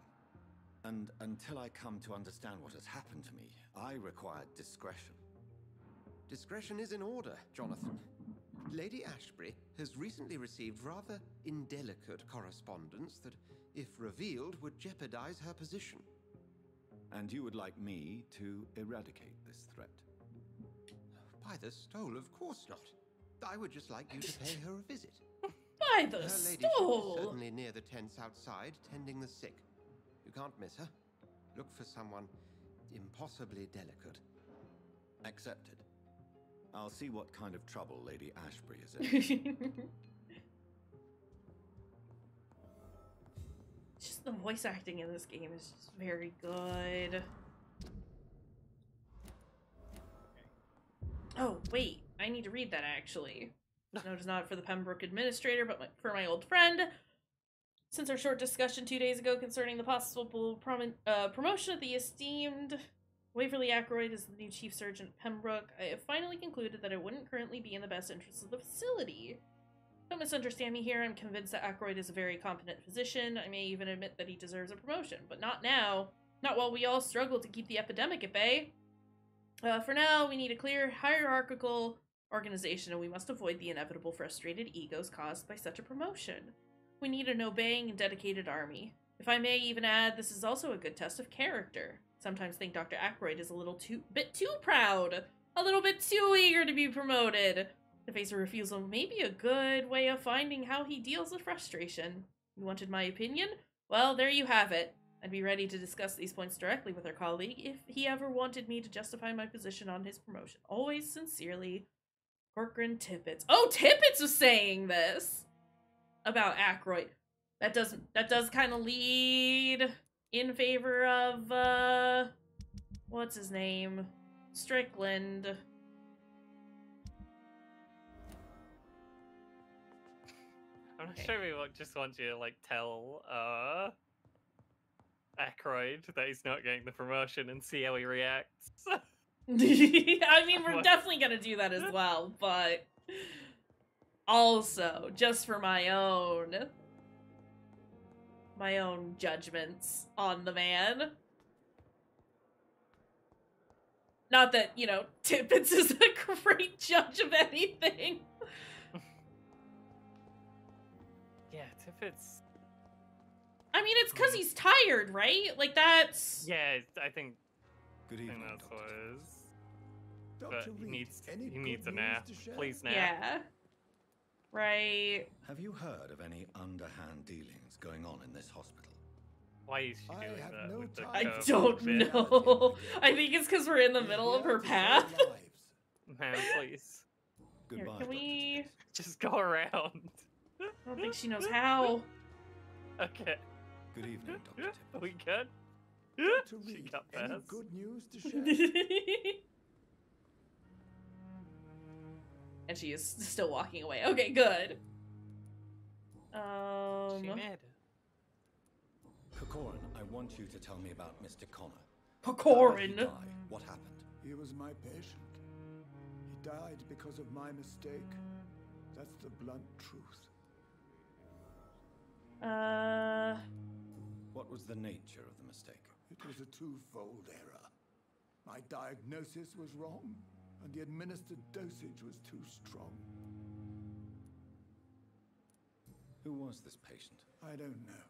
And until I come to understand what has happened to me, I require discretion. discretion is in order, Jonathan. Lady Ashbury has recently received rather indelicate correspondence that, if revealed, would jeopardize her position. And you would like me to eradicate this threat? By the stole, of course not. I would just like you to pay her a visit. By the Her ladyship is stole. certainly near the tents outside, tending the sick. You can't miss her. Look for someone impossibly delicate. Accepted. I'll see what kind of trouble Lady Ashbury is in. just the voice acting in this game is just very good. Oh, wait. I need to read that actually. No, it's not for the Pembroke administrator, but my, for my old friend. Since our short discussion two days ago concerning the possible prom- uh, promotion of the esteemed Waverly Ackroyd is the new chief surgeon at Pembroke, I have finally concluded that it wouldn't currently be in the best interests of the facility. Don't misunderstand me here. I'm convinced that Ackroyd is a very competent physician. I may even admit that he deserves a promotion, but not now. Not while we all struggle to keep the epidemic at bay. Uh, for now, we need a clear hierarchical organization, and we must avoid the inevitable frustrated egos caused by such a promotion. We need an obeying and dedicated army. If I may even add, this is also a good test of character. Sometimes think Dr. Ackroyd is a little too bit too proud, a little bit too eager to be promoted. To face a refusal may be a good way of finding how he deals with frustration. You wanted my opinion? Well, there you have it. I'd be ready to discuss these points directly with our colleague if he ever wanted me to justify my position on his promotion. Always sincerely, Corcoran Tippett. Oh, Tippett was saying this about Ackroyd. That doesn't that does kind of lead in favor of uh what's his name? Strickland. I'm not Okay. sure we just want you to like tell uh Ackroyd that he's not getting the promotion and see how he reacts. I mean, we're definitely gonna do that as well, but also just for my own my own judgments on the man. Not that, you know, Tippets is a great judge of anything. yeah, Tippett's. I mean, it's because mm. he's tired, right? Like, that's. Yeah, I think. Good I think evening, that's what it is. But Dr. he Reid, needs any he needs a nap. to share? Please nap. Yeah. Right. Have you heard of any underhand dealings going on in this hospital? Why is she I doing have that no with the I don't bit? know. I think it's because we're in the middle of her path. Man, please. Here, Goodbye. can we? Just go around. I don't think she knows how. Okay. Good evening, Dr. Are we good? Dr. She Reid, got any good news to share? And she is still walking away. Okay, good. Um. She mad. Kokorin, I want you to tell me about Mr. Connor. Kokorin. How did he die? What happened? He was my patient. He died because of my mistake. That's the blunt truth. Uh. What was the nature of the mistake? It was a twofold error. My diagnosis was wrong, and the administered dosage was too strong. Who was this patient? I don't know.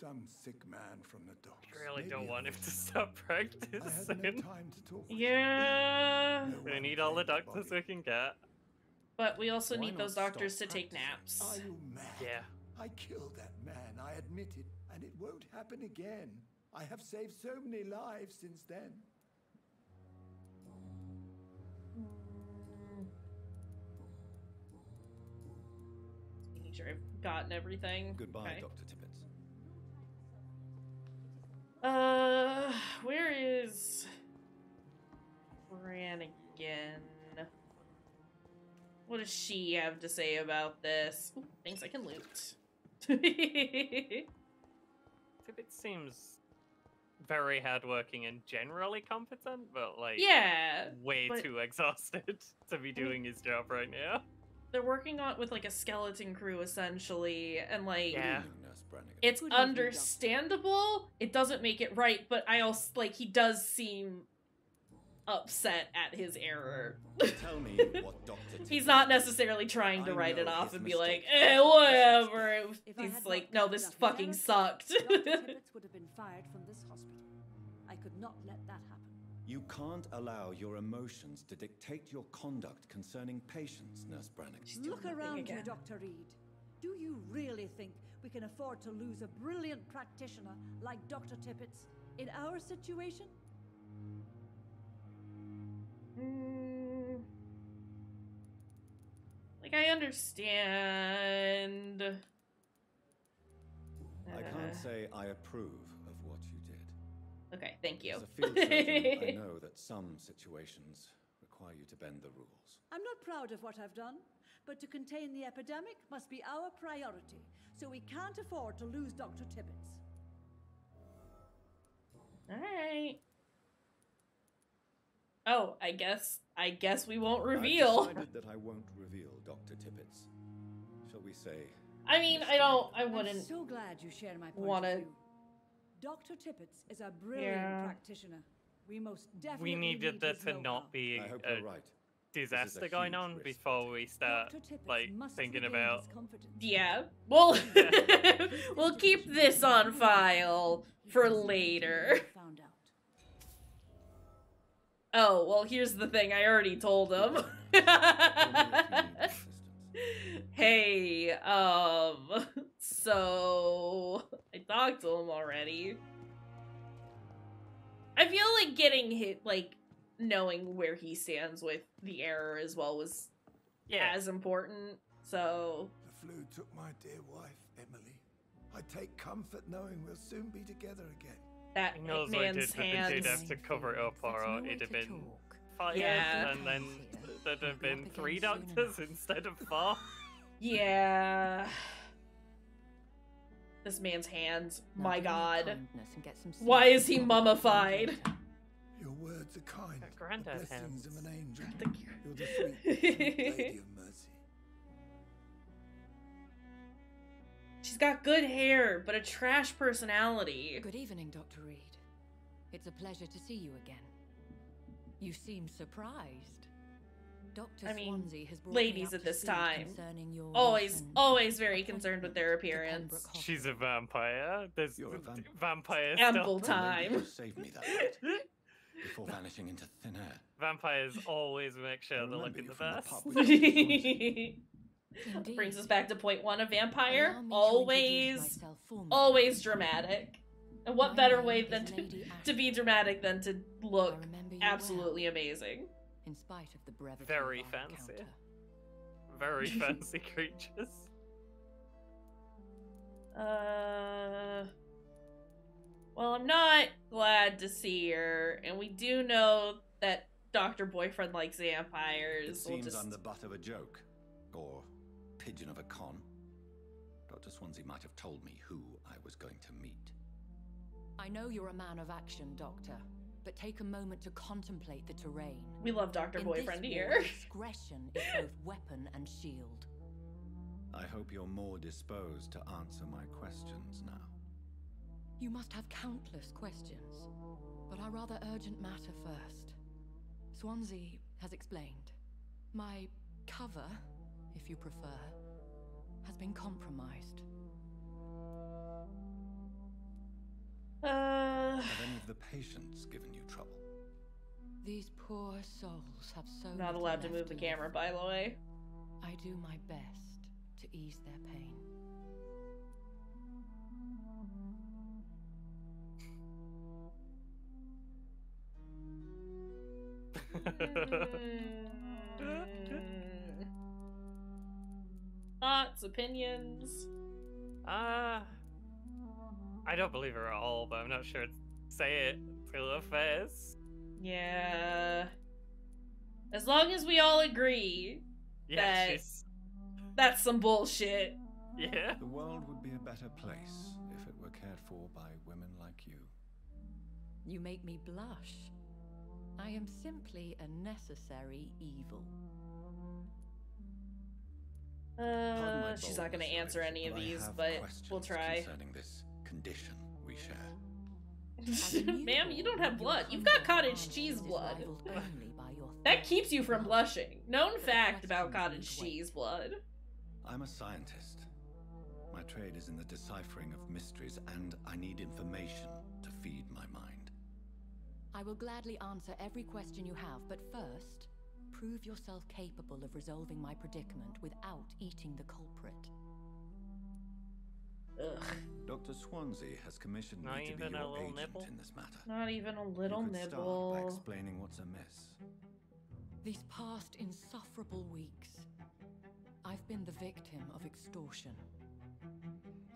Some sick man from the docks. I really maybe don't want him to villain. stop I had no practicing. time to talk. with Yeah. No We need all the doctors bother we can get. But we also Why need those doctors to stop take naps. Are you mad? Yeah. I killed that man, I admit it, and it won't happen again. I have saved so many lives since then. sure I've gotten everything. Goodbye, okay. Dr. Tippett. Uh, where is Brannigan? What does she have to say about this? Ooh, things I can loot. Tippett seems very hardworking and generally competent, but like yeah, way but... too exhausted to be doing his job right now. They're working on with like a skeleton crew essentially, and like Yeah. It's Good understandable. It doesn't make it right, but I also like he does seem upset at his error. Tell me what Dr. He's not necessarily trying to I write it off and be like, eh, whatever. He's like, no, this fucking sucked. Would have been fired from this hospital. You can't allow your emotions to dictate your conduct concerning patients, Nurse Brannigan. Look around you, Dr. Reid. Do you really think we can afford to lose a brilliant practitioner like Dr. Tippett's in our situation? Mm. Like I understand. I can't Uh, say I approve Okay, thank you. As a field surgeon, I know that some situations require you to bend the rules. I'm not proud of what I've done, but to contain the epidemic must be our priority, so we can't afford to lose Dr. Tibbets. All right. Oh, I guess I guess we won't reveal. I've decided that I won't reveal Dr. Tippets. Shall we say? I mean, I don't. I wouldn't I'm so glad you share my point wanna- of view. Dr. Tippett is a brilliant Yeah. practitioner. We most definitely We needed need there his to know-how. not be I hope a right. disaster a going on risk. before we start like thinking about. Yeah. Well, we'll keep this on file for later. Found out. Oh, well, here's the thing. I already told him. hey, um, so I talked to him already. I feel like getting hit, like knowing where he stands with the error as well was Yeah. as important. So The flu took my dear wife, Emily. I take comfort knowing we'll soon be together again. that He knows what he did, man's but they hands. did have to cover it up, or it'd have been five, Yeah. and then there'd have been three doctors instead of four. Yeah. This man's hands. My god. kindness and get some Why is he mummified? Your words are kind. Got granddad the hands. of an angel. You're the sweet, sweet lady of mercy. She's got good hair, but a trash personality. Good evening, Dr. Reid. It's a pleasure to see you again. You seem surprised. Dr. I mean, Swansea has brought ladies up at this time. your Always, recent always very concerned with their appearance. She's a vampire. There's You're a vamp- vampire Ample stuff. time. Save me that before vanishing into thin air. Vampires always make sure they're remember looking the from the best. pub with Dr. Indeed. Brings us back to point one: a vampire Allow me to always, introduce always dramatic. And what My better way than to, to be dramatic than to look I remember you absolutely well, amazing? In spite of the brevity Very of our fancy. encounter. Very fancy creatures. Uh. Well, I'm not glad to see her, and we do know that Doctor Boyfriend likes It vampires. We'll seems just I'm the butt of a joke, or pigeon of a con. Dr. Swansea might have told me who I was going to meet. I know you're a man of action, Doctor, but take a moment to contemplate the terrain. we love Doctor In Boyfriend this here. war, discretion is both weapon and shield. I hope you're more disposed to answer my questions now. You must have countless questions, but our rather urgent matter first. Swansea has explained. My cover, if you prefer, has been compromised. Uh. Have any of the patients given you trouble? These poor souls have so Not allowed to left move the camera, by the way. I do my best to ease their pain. Thoughts, opinions. Uh, I don't believe her at all, but I'm not sure to say it to her face. Yeah. As long as we all agree Yeah, that she's that's some bullshit. yeah. The world would be a better place if it were cared for by women like you. You make me blush. I am simply a necessary evil. Uh, she's not gonna answer any of these, have but we'll try. Concerning this condition we share. Ma'am, you don't have blood. You've got cottage cheese blood. That keeps you from blushing. Known fact about cottage cheese blood. I'm a scientist. My trade is in the deciphering of mysteries, and I need information to feed my mind. I will gladly answer every question you have, but first, prove yourself capable of resolving my predicament without eating the culprit. Ugh. Dr. Swansea has commissioned Not me to be your agent nibble? in this matter. Not even a little you could Start by explaining what's amiss. These past insufferable weeks, I've been the victim of extortion.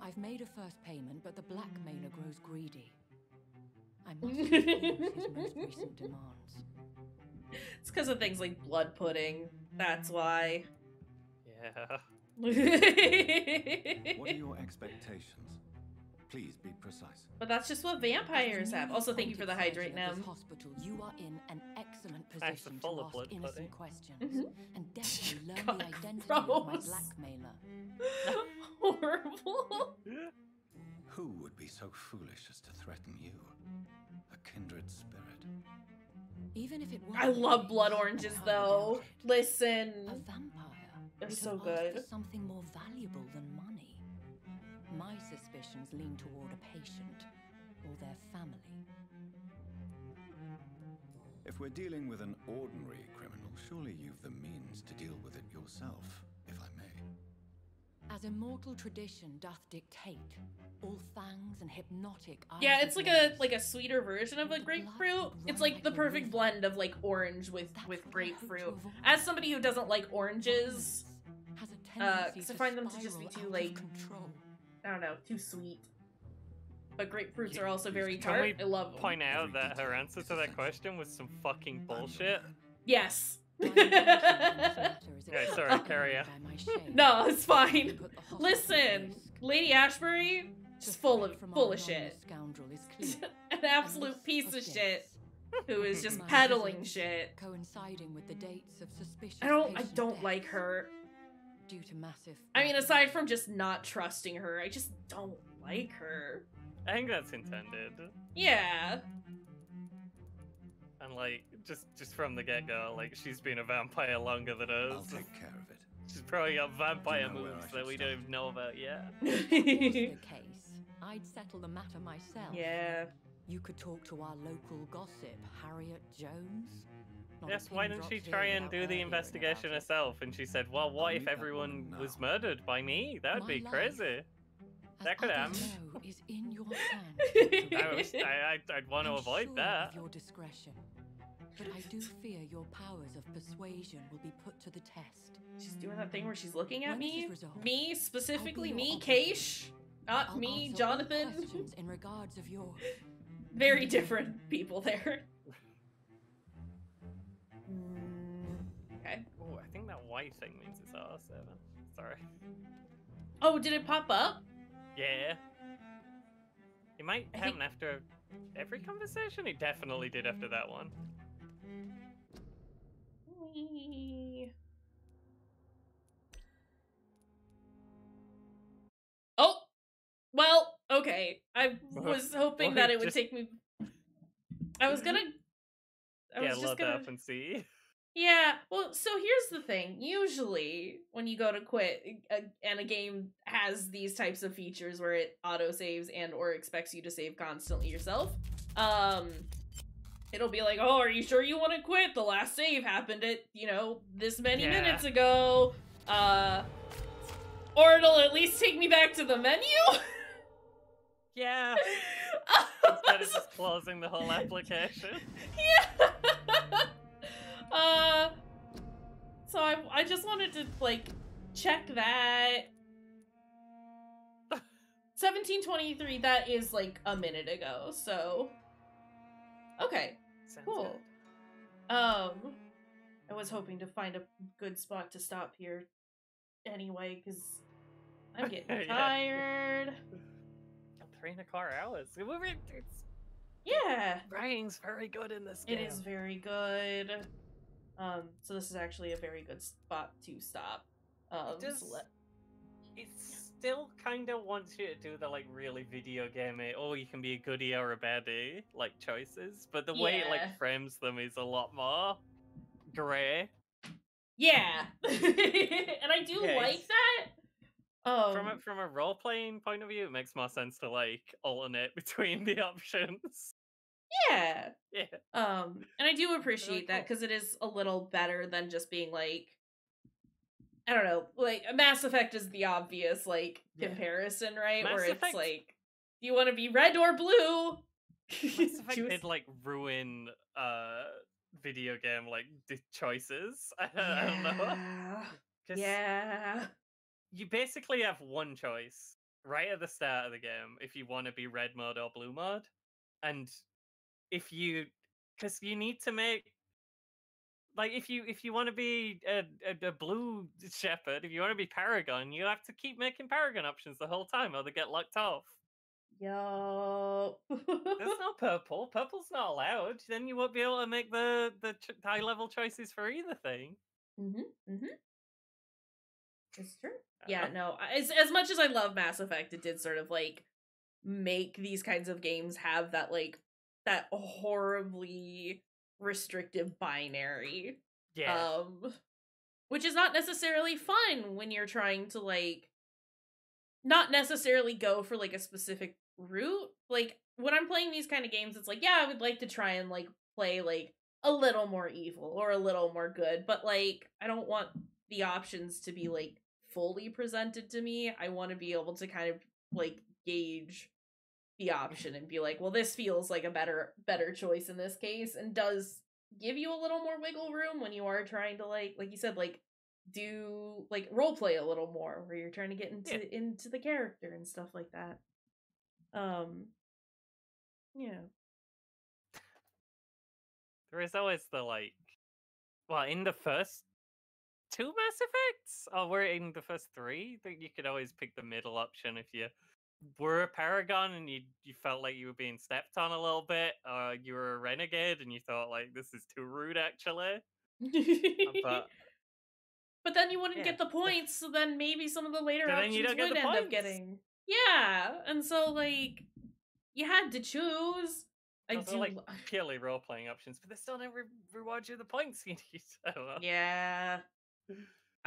I've made a first payment, but the blackmailer grows greedy. I must enforce his most recent demands. It's because of things like blood pudding. That's why. Yeah. What are your expectations? Please be precise. But that's just what vampires have. Also, thank you for the hydrate, now. of this hospital, you are in an excellent position full to ask blood innocent pudding. questions Mhm. and definitely learn God, the identity of my gross. blackmailer. Horrible. Who would be so foolish as to threaten you? A kindred spirit. Even if it were I love blood oranges I highly though. doubt it, Listen. They're so have asked good. For something more valuable than money. My suspicions lean toward a patient or their family. If we're dealing with an ordinary criminal, surely you've the means to deal with it yourself, if I may. As immortal tradition doth dictate, all fangs and hypnotic eyes Yeah, it's like a like a sweeter version of a grapefruit. It's like the perfect blend of like orange with with grapefruit. As somebody who doesn't like oranges, has a uh, tendency 'cause I to find them to just be too like control. I don't know, too sweet. But grapefruits are also very Can tart. we I love 'em. point out that her answer to that question was some fucking bullshit? Yes. Okay, sorry, carry on. no, it's fine. Listen, Lady Ashbury, just full of From full of shit. Scoundrel is. An absolute piece of shit who is just peddling shit. Coinciding with the dates of suspicious I don't I don't like her. due to massive. I mean, aside from just not trusting her, I just don't like her. I think that's intended. Yeah. And like, just just from the get go, like she's been a vampire longer than us. I'll take care of it. She's probably got vampire know moves that we don't even know about yet. If that was the case, I'd settle the matter myself. Yeah. You could talk to our local gossip, Harriet Jones. Not Yes, why pin didn't she try and do the investigation herself? And she said, "Well, what I'll if everyone was murdered by me? That would My be life, crazy." As That could others happen. know, is in your hands. I was, I, I, I'd want to I'm avoid sure that. Your discretion. But I do fear your powers of persuasion will be put to the test. She's doing that thing where she's looking at When me. resolved, Me specifically, me, your Keish, not I'll me, Jonathan. questions in regards of your Very different people there. Okay. Oh, I think that white thing means it's R7. Sorry. Oh, did it pop up? Yeah. It might I happen after every conversation. It definitely did after that one. Whee. Oh, well, okay. I was hoping that it would just- take me. I was gonna. I yeah, was just load gonna. up and see. Yeah, well, so here's the thing. Usually, when you go to quit a, and a game has these types of features where it auto saves and or expects you to save constantly yourself, um, it'll be like, "Oh, are you sure you want to quit? The last save happened at you know this many Yeah. minutes ago." Uh, or it'll at least take me back to the menu. Yeah. Instead of just closing the whole application. yeah. Uh, so I I just wanted to like check that. 1723 that is like a minute ago so okay Sounds cool um I was hoping to find a good spot to stop here anyway, because I'm getting tired. Three and a quarter hours. It's, Yeah. writing's very good in this It game. is very good. Um, so this is actually a very good spot to stop. Um, It does- so let- It still kind of wants you to do the like really video game. Oh, you can be a goodie or a baddie, like choices. But the way it like frames them is a lot more grey. yeah, and I do Yeah, like that. Um, from a from a role playing point of view, it makes more sense to like alternate between the options. Yeah. Yeah. Um, and I do appreciate that because it is a little better than just being like, I don't know, like Mass Effect is the obvious like Yeah. comparison, right? Mass Where it's like, do you want to be red or blue? Mass Effect Choose- did like ruin uh video game like the choices. I, I don't know. Yeah. Yeah. You basically have one choice right at the start of the game if you want to be red mode or blue mode, and if you, because you need to make. Like if you if you want to be a, a, a blue Shepard, if you want to be Paragon, you have to keep making Paragon options the whole time, or they get locked off. Yo. There's no purple. Purple's not allowed. Then you won't be able to make the the ch- high level choices for either thing. Mm-hmm. Mm-hmm. It's true. Yeah, no. As as much as I love Mass Effect, it did sort of like make these kinds of games have that like that horribly restrictive binary. Yeah. Um which is not necessarily fun when you're trying to like not necessarily go for like a specific route. Like when I'm playing these kind of games, it's like, yeah, I would like to try and like play like a little more evil or a little more good, but like I don't want the options to be like fully presented to me. I want to be able to kind of like gauge the option and be like, well, this feels like a better better choice in this case and does give you a little more wiggle room when you are trying to like like you said like do like role play a little more where you're trying to get into into the character and stuff like that. Um yeah. There is always the like, well, in the first two Mass Effects, or were in the first three, that you could always pick the middle option if you were a Paragon and you you felt like you were being stepped on a little bit, or you were a renegade and you thought like this is too rude actually. Uh, but But then you wouldn't Yeah. get the points, so then maybe some of the later So then options you don't get would end up getting. Yeah, and so like you had to choose. I do. like purely role playing options, but they still don't re- reward you the points you need. Don't. Yeah. Know,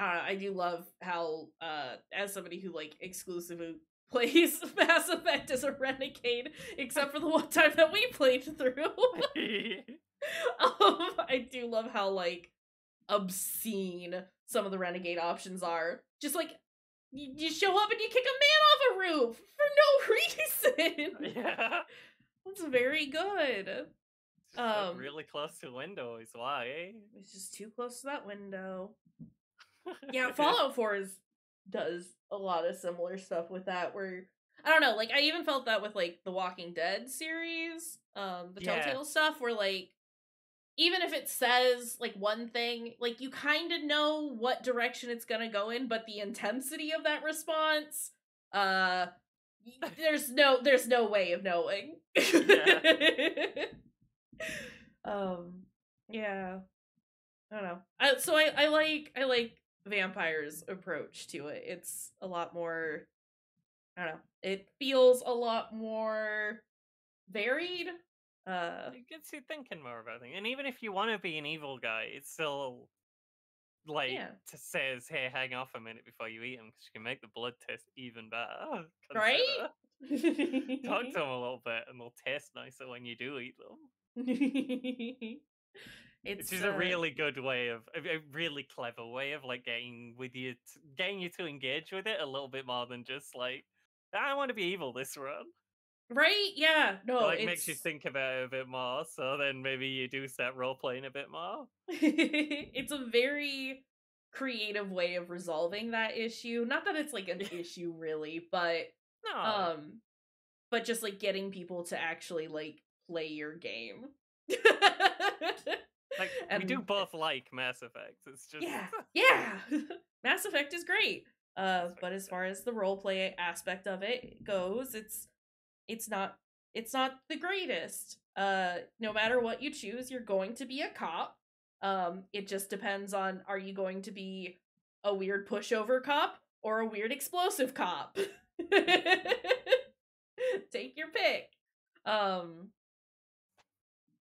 I do love how, uh, as somebody who like exclusively plays Mass Effect as a renegade, except for the one time that we played through. um, I do love how like obscene some of the renegade options are. Just like you, you show up and you kick a man off a roof for no reason. Yeah. That's very good. Um, Um, really close to window is why. Eh? It's just too close to that window. yeah, Fallout 4 is does a lot of similar stuff with that where I don't know, like I even felt that with like the Walking Dead series, um, the Yeah. Telltale stuff where like even if it says like one thing, like you kind of know what direction it's going to go in, but the intensity of that response uh there's no there's no way of knowing. um yeah. I don't know. I, so I, I like I like vampires approach to it. It's a lot more I don't know. It feels a lot more varied. Uh it gets you thinking more about things. And even if you want to be an evil guy, it's still like Yeah. to says, "Hey, hang off a minute before you eat them, because you can make the blood taste even better." Right? Talk to them a little bit, and they'll taste nicer when you do eat them. it's Which is a uh, really good way of a, a really clever way of like getting with you, t- getting you to engage with it a little bit more than just like I want to be evil this run. right? Yeah. No, It, like it's makes you think about it a bit more. So then maybe you do start role playing a bit more. it's a very creative way of resolving that issue. Not that it's like an issue really, but No. um but just like getting people to actually like play your game. Like we do both like Mass Effect. It's just Yeah, yeah. Mass Effect is great. Uh, but as far as the role play aspect of it goes, it's it's not it's not the greatest. Uh, no matter what you choose, you're going to be a cop. Um, it just depends on are you going to be a weird pushover cop or a weird explosive cop. Take your pick. Um,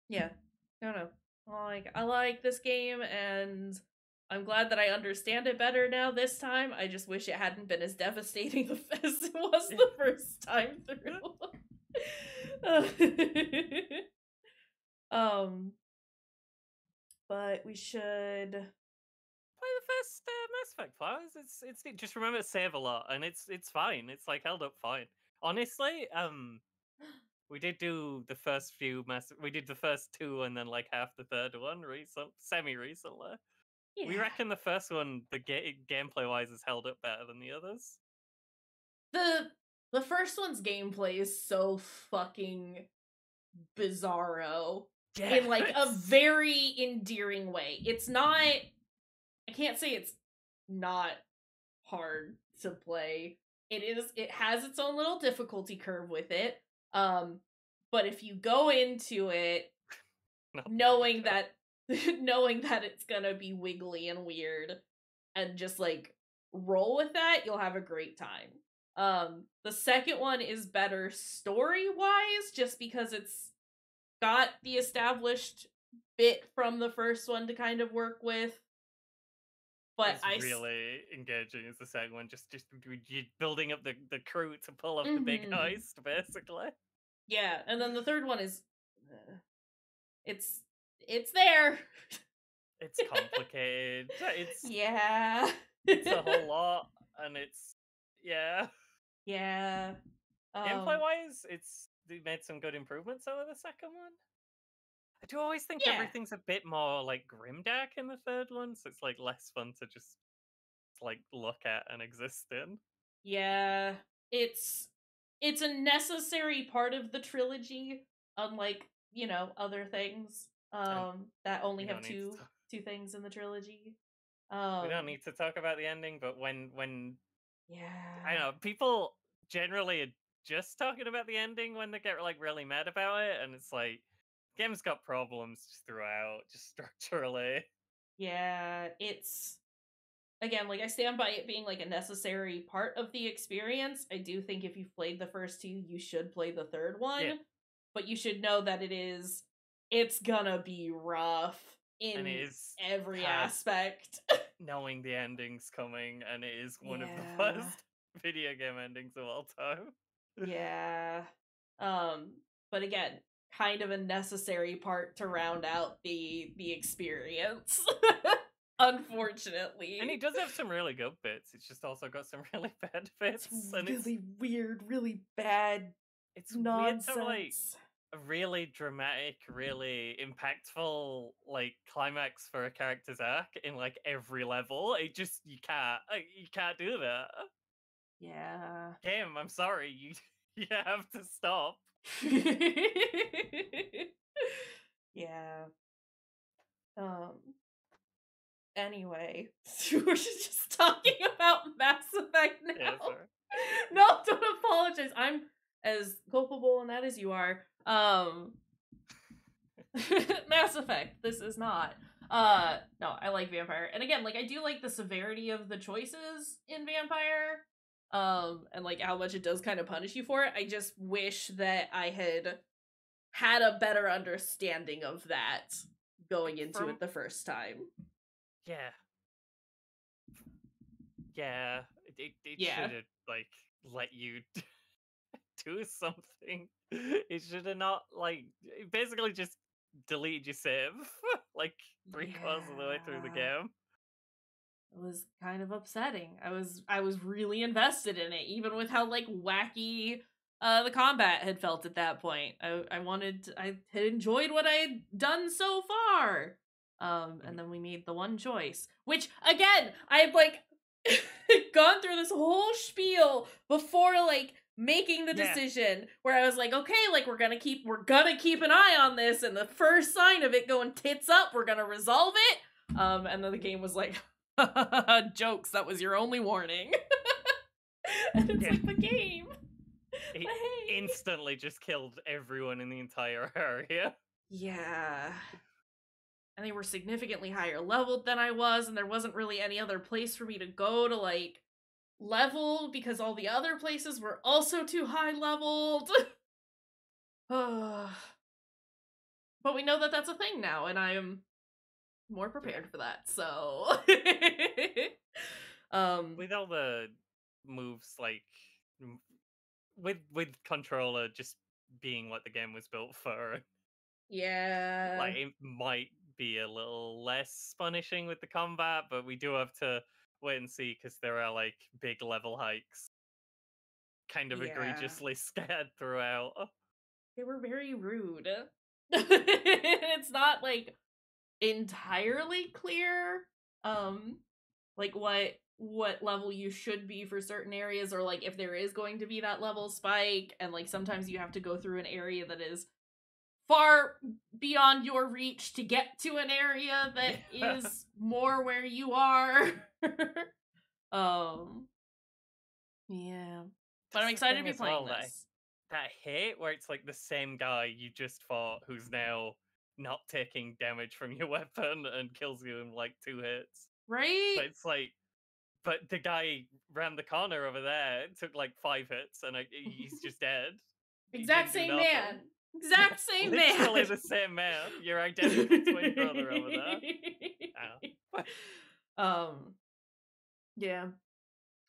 yeah, I don't know. I like I like this game, and I'm glad that I understand it better now. This time, I just wish it hadn't been as devastating as it was the first time through. um, but we should play the first uh, Mass Effect flowers. It's it's neat. just remember to save a lot, and it's it's fine. It's like held up fine. Honestly, um, we did do the first few mass. We did the first two, and then like half the third one recent, semi recently. We reckon the first one, the ga- gameplay wise, is held up better than the others. the the first one's gameplay is so fucking bizarro in like a very endearing way. It's not I can't say it's not hard to play. It is it has its own little difficulty curve with it. Um but if you go into it knowing that knowing that it's going to be wiggly and weird and just like roll with that, you'll have a great time. Um the second one is better story-wise just because it's got the established bit from the first one to kind of work with. But I really engaging as the second one. Just just building up the the crew to pull off the big Mhm. heist, basically. yeah, and then the third one is uh, it's it's there. It's complicated. it's Yeah. it's a whole lot, and it's yeah. Yeah. Gameplay Um, wise, it's they made some good improvements over the second one. I do always think Yeah. everything's a bit more like grimdark in the third one, so it's like less fun to just like look at and exist in. Yeah, it's it's a necessary part of the trilogy, unlike you know other things um that only have don't need to two talk- two things in the trilogy. Um, we don't need to talk about the ending, but when when yeah, I know people generally are just talking about the ending when they get like really mad about it, and it's like game's got problems throughout, just structurally. Yeah, it's again like I stand by it being like a necessary part of the experience. I do think if you've played the first two, you should play the third one. But you should know that it is it's gonna be rough in is every aspect. knowing the ending's coming, and it is one of the Yeah. worst video game endings of all time. yeah. Um but again, kind of a necessary part to round out the the experience. Unfortunately. And he does have some really good bits. It's just also got some really bad bits. and it's really weird, really bad it's nonsense. weird to like a really dramatic, really impactful like climax for a character's arc in like every level. It just you can't uh, you can't do that. Yeah. Game, I'm sorry, you you have to stop. yeah. Um. Anyway, we're just talking about Mass Effect now. Yeah, no, don't apologize. I'm as culpable in that as you are. Um. Mass Effect. This is not. Uh, no, I like Vampyr, and again, like I do like the severity of the choices in Vampyr. Um, and like how much it does kind of punish you for it. I just wish that I had had a better understanding of that going into From- it the first time. Yeah. Yeah. It it, Yeah. should have like let you do something. It should have not like basically just deleted your save like three quarters of the way through the game. It was kind of upsetting. I was I was really invested in it, even with how like wacky uh the combat had felt at that point. I I wanted to- I had enjoyed what I had done so far. Um and then we made the one choice, which again, I had like gone through this whole spiel before like making the Yeah. decision where I was like, okay, like we're gonna keep we're gonna keep an eye on this, and the first sign of it going tits up, we're gonna resolve it. Um, and then the game was like, jokes. That was your only warning. and it's like the game. It instantly just killed everyone in the entire area. Yeah. And they were significantly higher leveled than I was, and there wasn't really any other place for me to go to like level because all the other places were also too high leveled. but we know that that's a thing now, and I am more prepared for that. So, um, with all the moves like with with controller just being what the game was built for, yeah, like it might be a little less punishing with the combat, but we do have to wait and see because there are like big level hikes, kind of Yeah. egregiously scared throughout. they were very rude. it's not like entirely clear um like what what level you should be for certain areas or like if there is going to be that level spike and like sometimes you have to go through an area that is far beyond your reach to get to an area that is more where you are. Um. Yeah. But i'm excited to be playing well, that this. That hit where it's like the same guy you just fought who's now not taking damage from your weapon and kills you in like two hits. right But it's like, but the guy round the corner over there took like five hits and I, he's just dead. Exact same nothing. man exact same man Literally the same man. Your identical twin brother over there. Ow. um yeah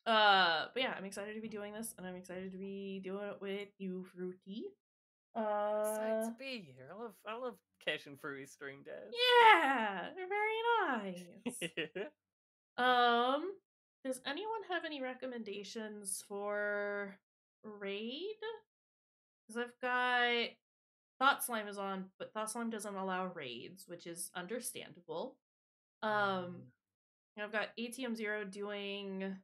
uh but yeah i'm excited to be doing this and i'm excited to be doing it with you fruity Excited uh to be here. I love, I love Cash and Fruity stream days. yeah they're very nice um does anyone have any recommendations for raid because i've got thought slime is on but thought slime doesn't allow raids which is understandable um I've got ATM Zero doing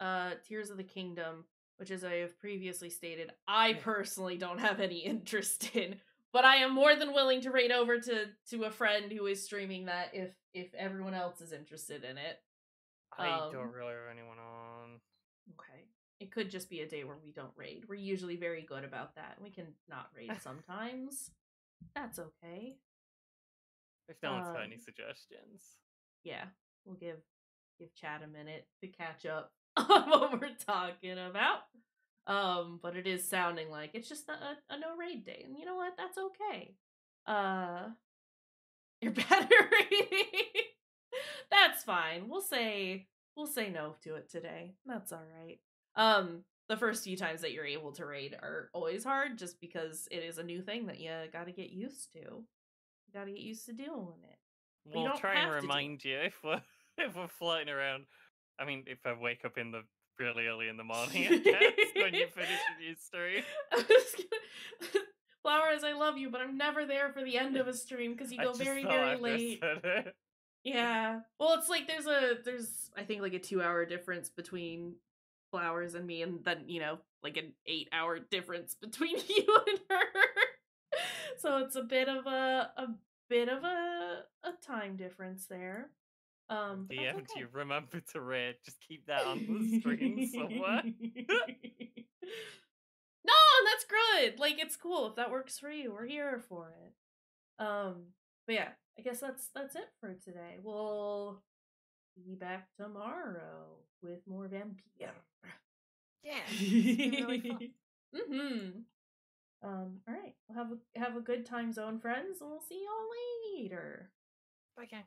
uh Tears of the Kingdom, which as I have previously stated, I personally don't have any interest in, but I am more than willing to raid over to to a friend who is streaming that if if everyone else is interested in it. I Um, don't really have anyone on. Okay. It could just be a day where we don't raid. We're usually very good about that. We can not raid sometimes. That's okay. If no one's got any Um, suggestions. yeah, we'll give give Chad a minute to catch up on what we're talking about. Um, but it is sounding like it's just a, a, no raid day, and you know what? That's okay. Uh, you're better that's fine. We'll say we'll say no to it today. That's all right. Um, the first few times that you're able to raid are always hard, just because it is a new thing that you got to get used to. You got to get used to dealing with it. We'll try and remind you if we're if we're floating around. I mean, if I wake up in the really early in the morning, I guess when you finish your stream. Flowers, I love you, but I'm never there for the end of a stream because you go very, very I'd late. Yeah. Well, it's like there's a there's I think like a two hour difference between Flowers and me, and then you know like an eight hour difference between you and her. so it's a bit of a a bit of a a time difference there. Um, but DM, that's do you remember to raid? Just keep that on the screen somewhere. No, that's good. Like it's cool if that works for you. We're here for it. Um, but yeah, I guess that's that's it for today. We'll be back tomorrow with more Vampyr. Yeah, really fun. mm-hmm. Um, all right. Well have a have a good time zone, friends, and we'll see y'all later. Bye, gang.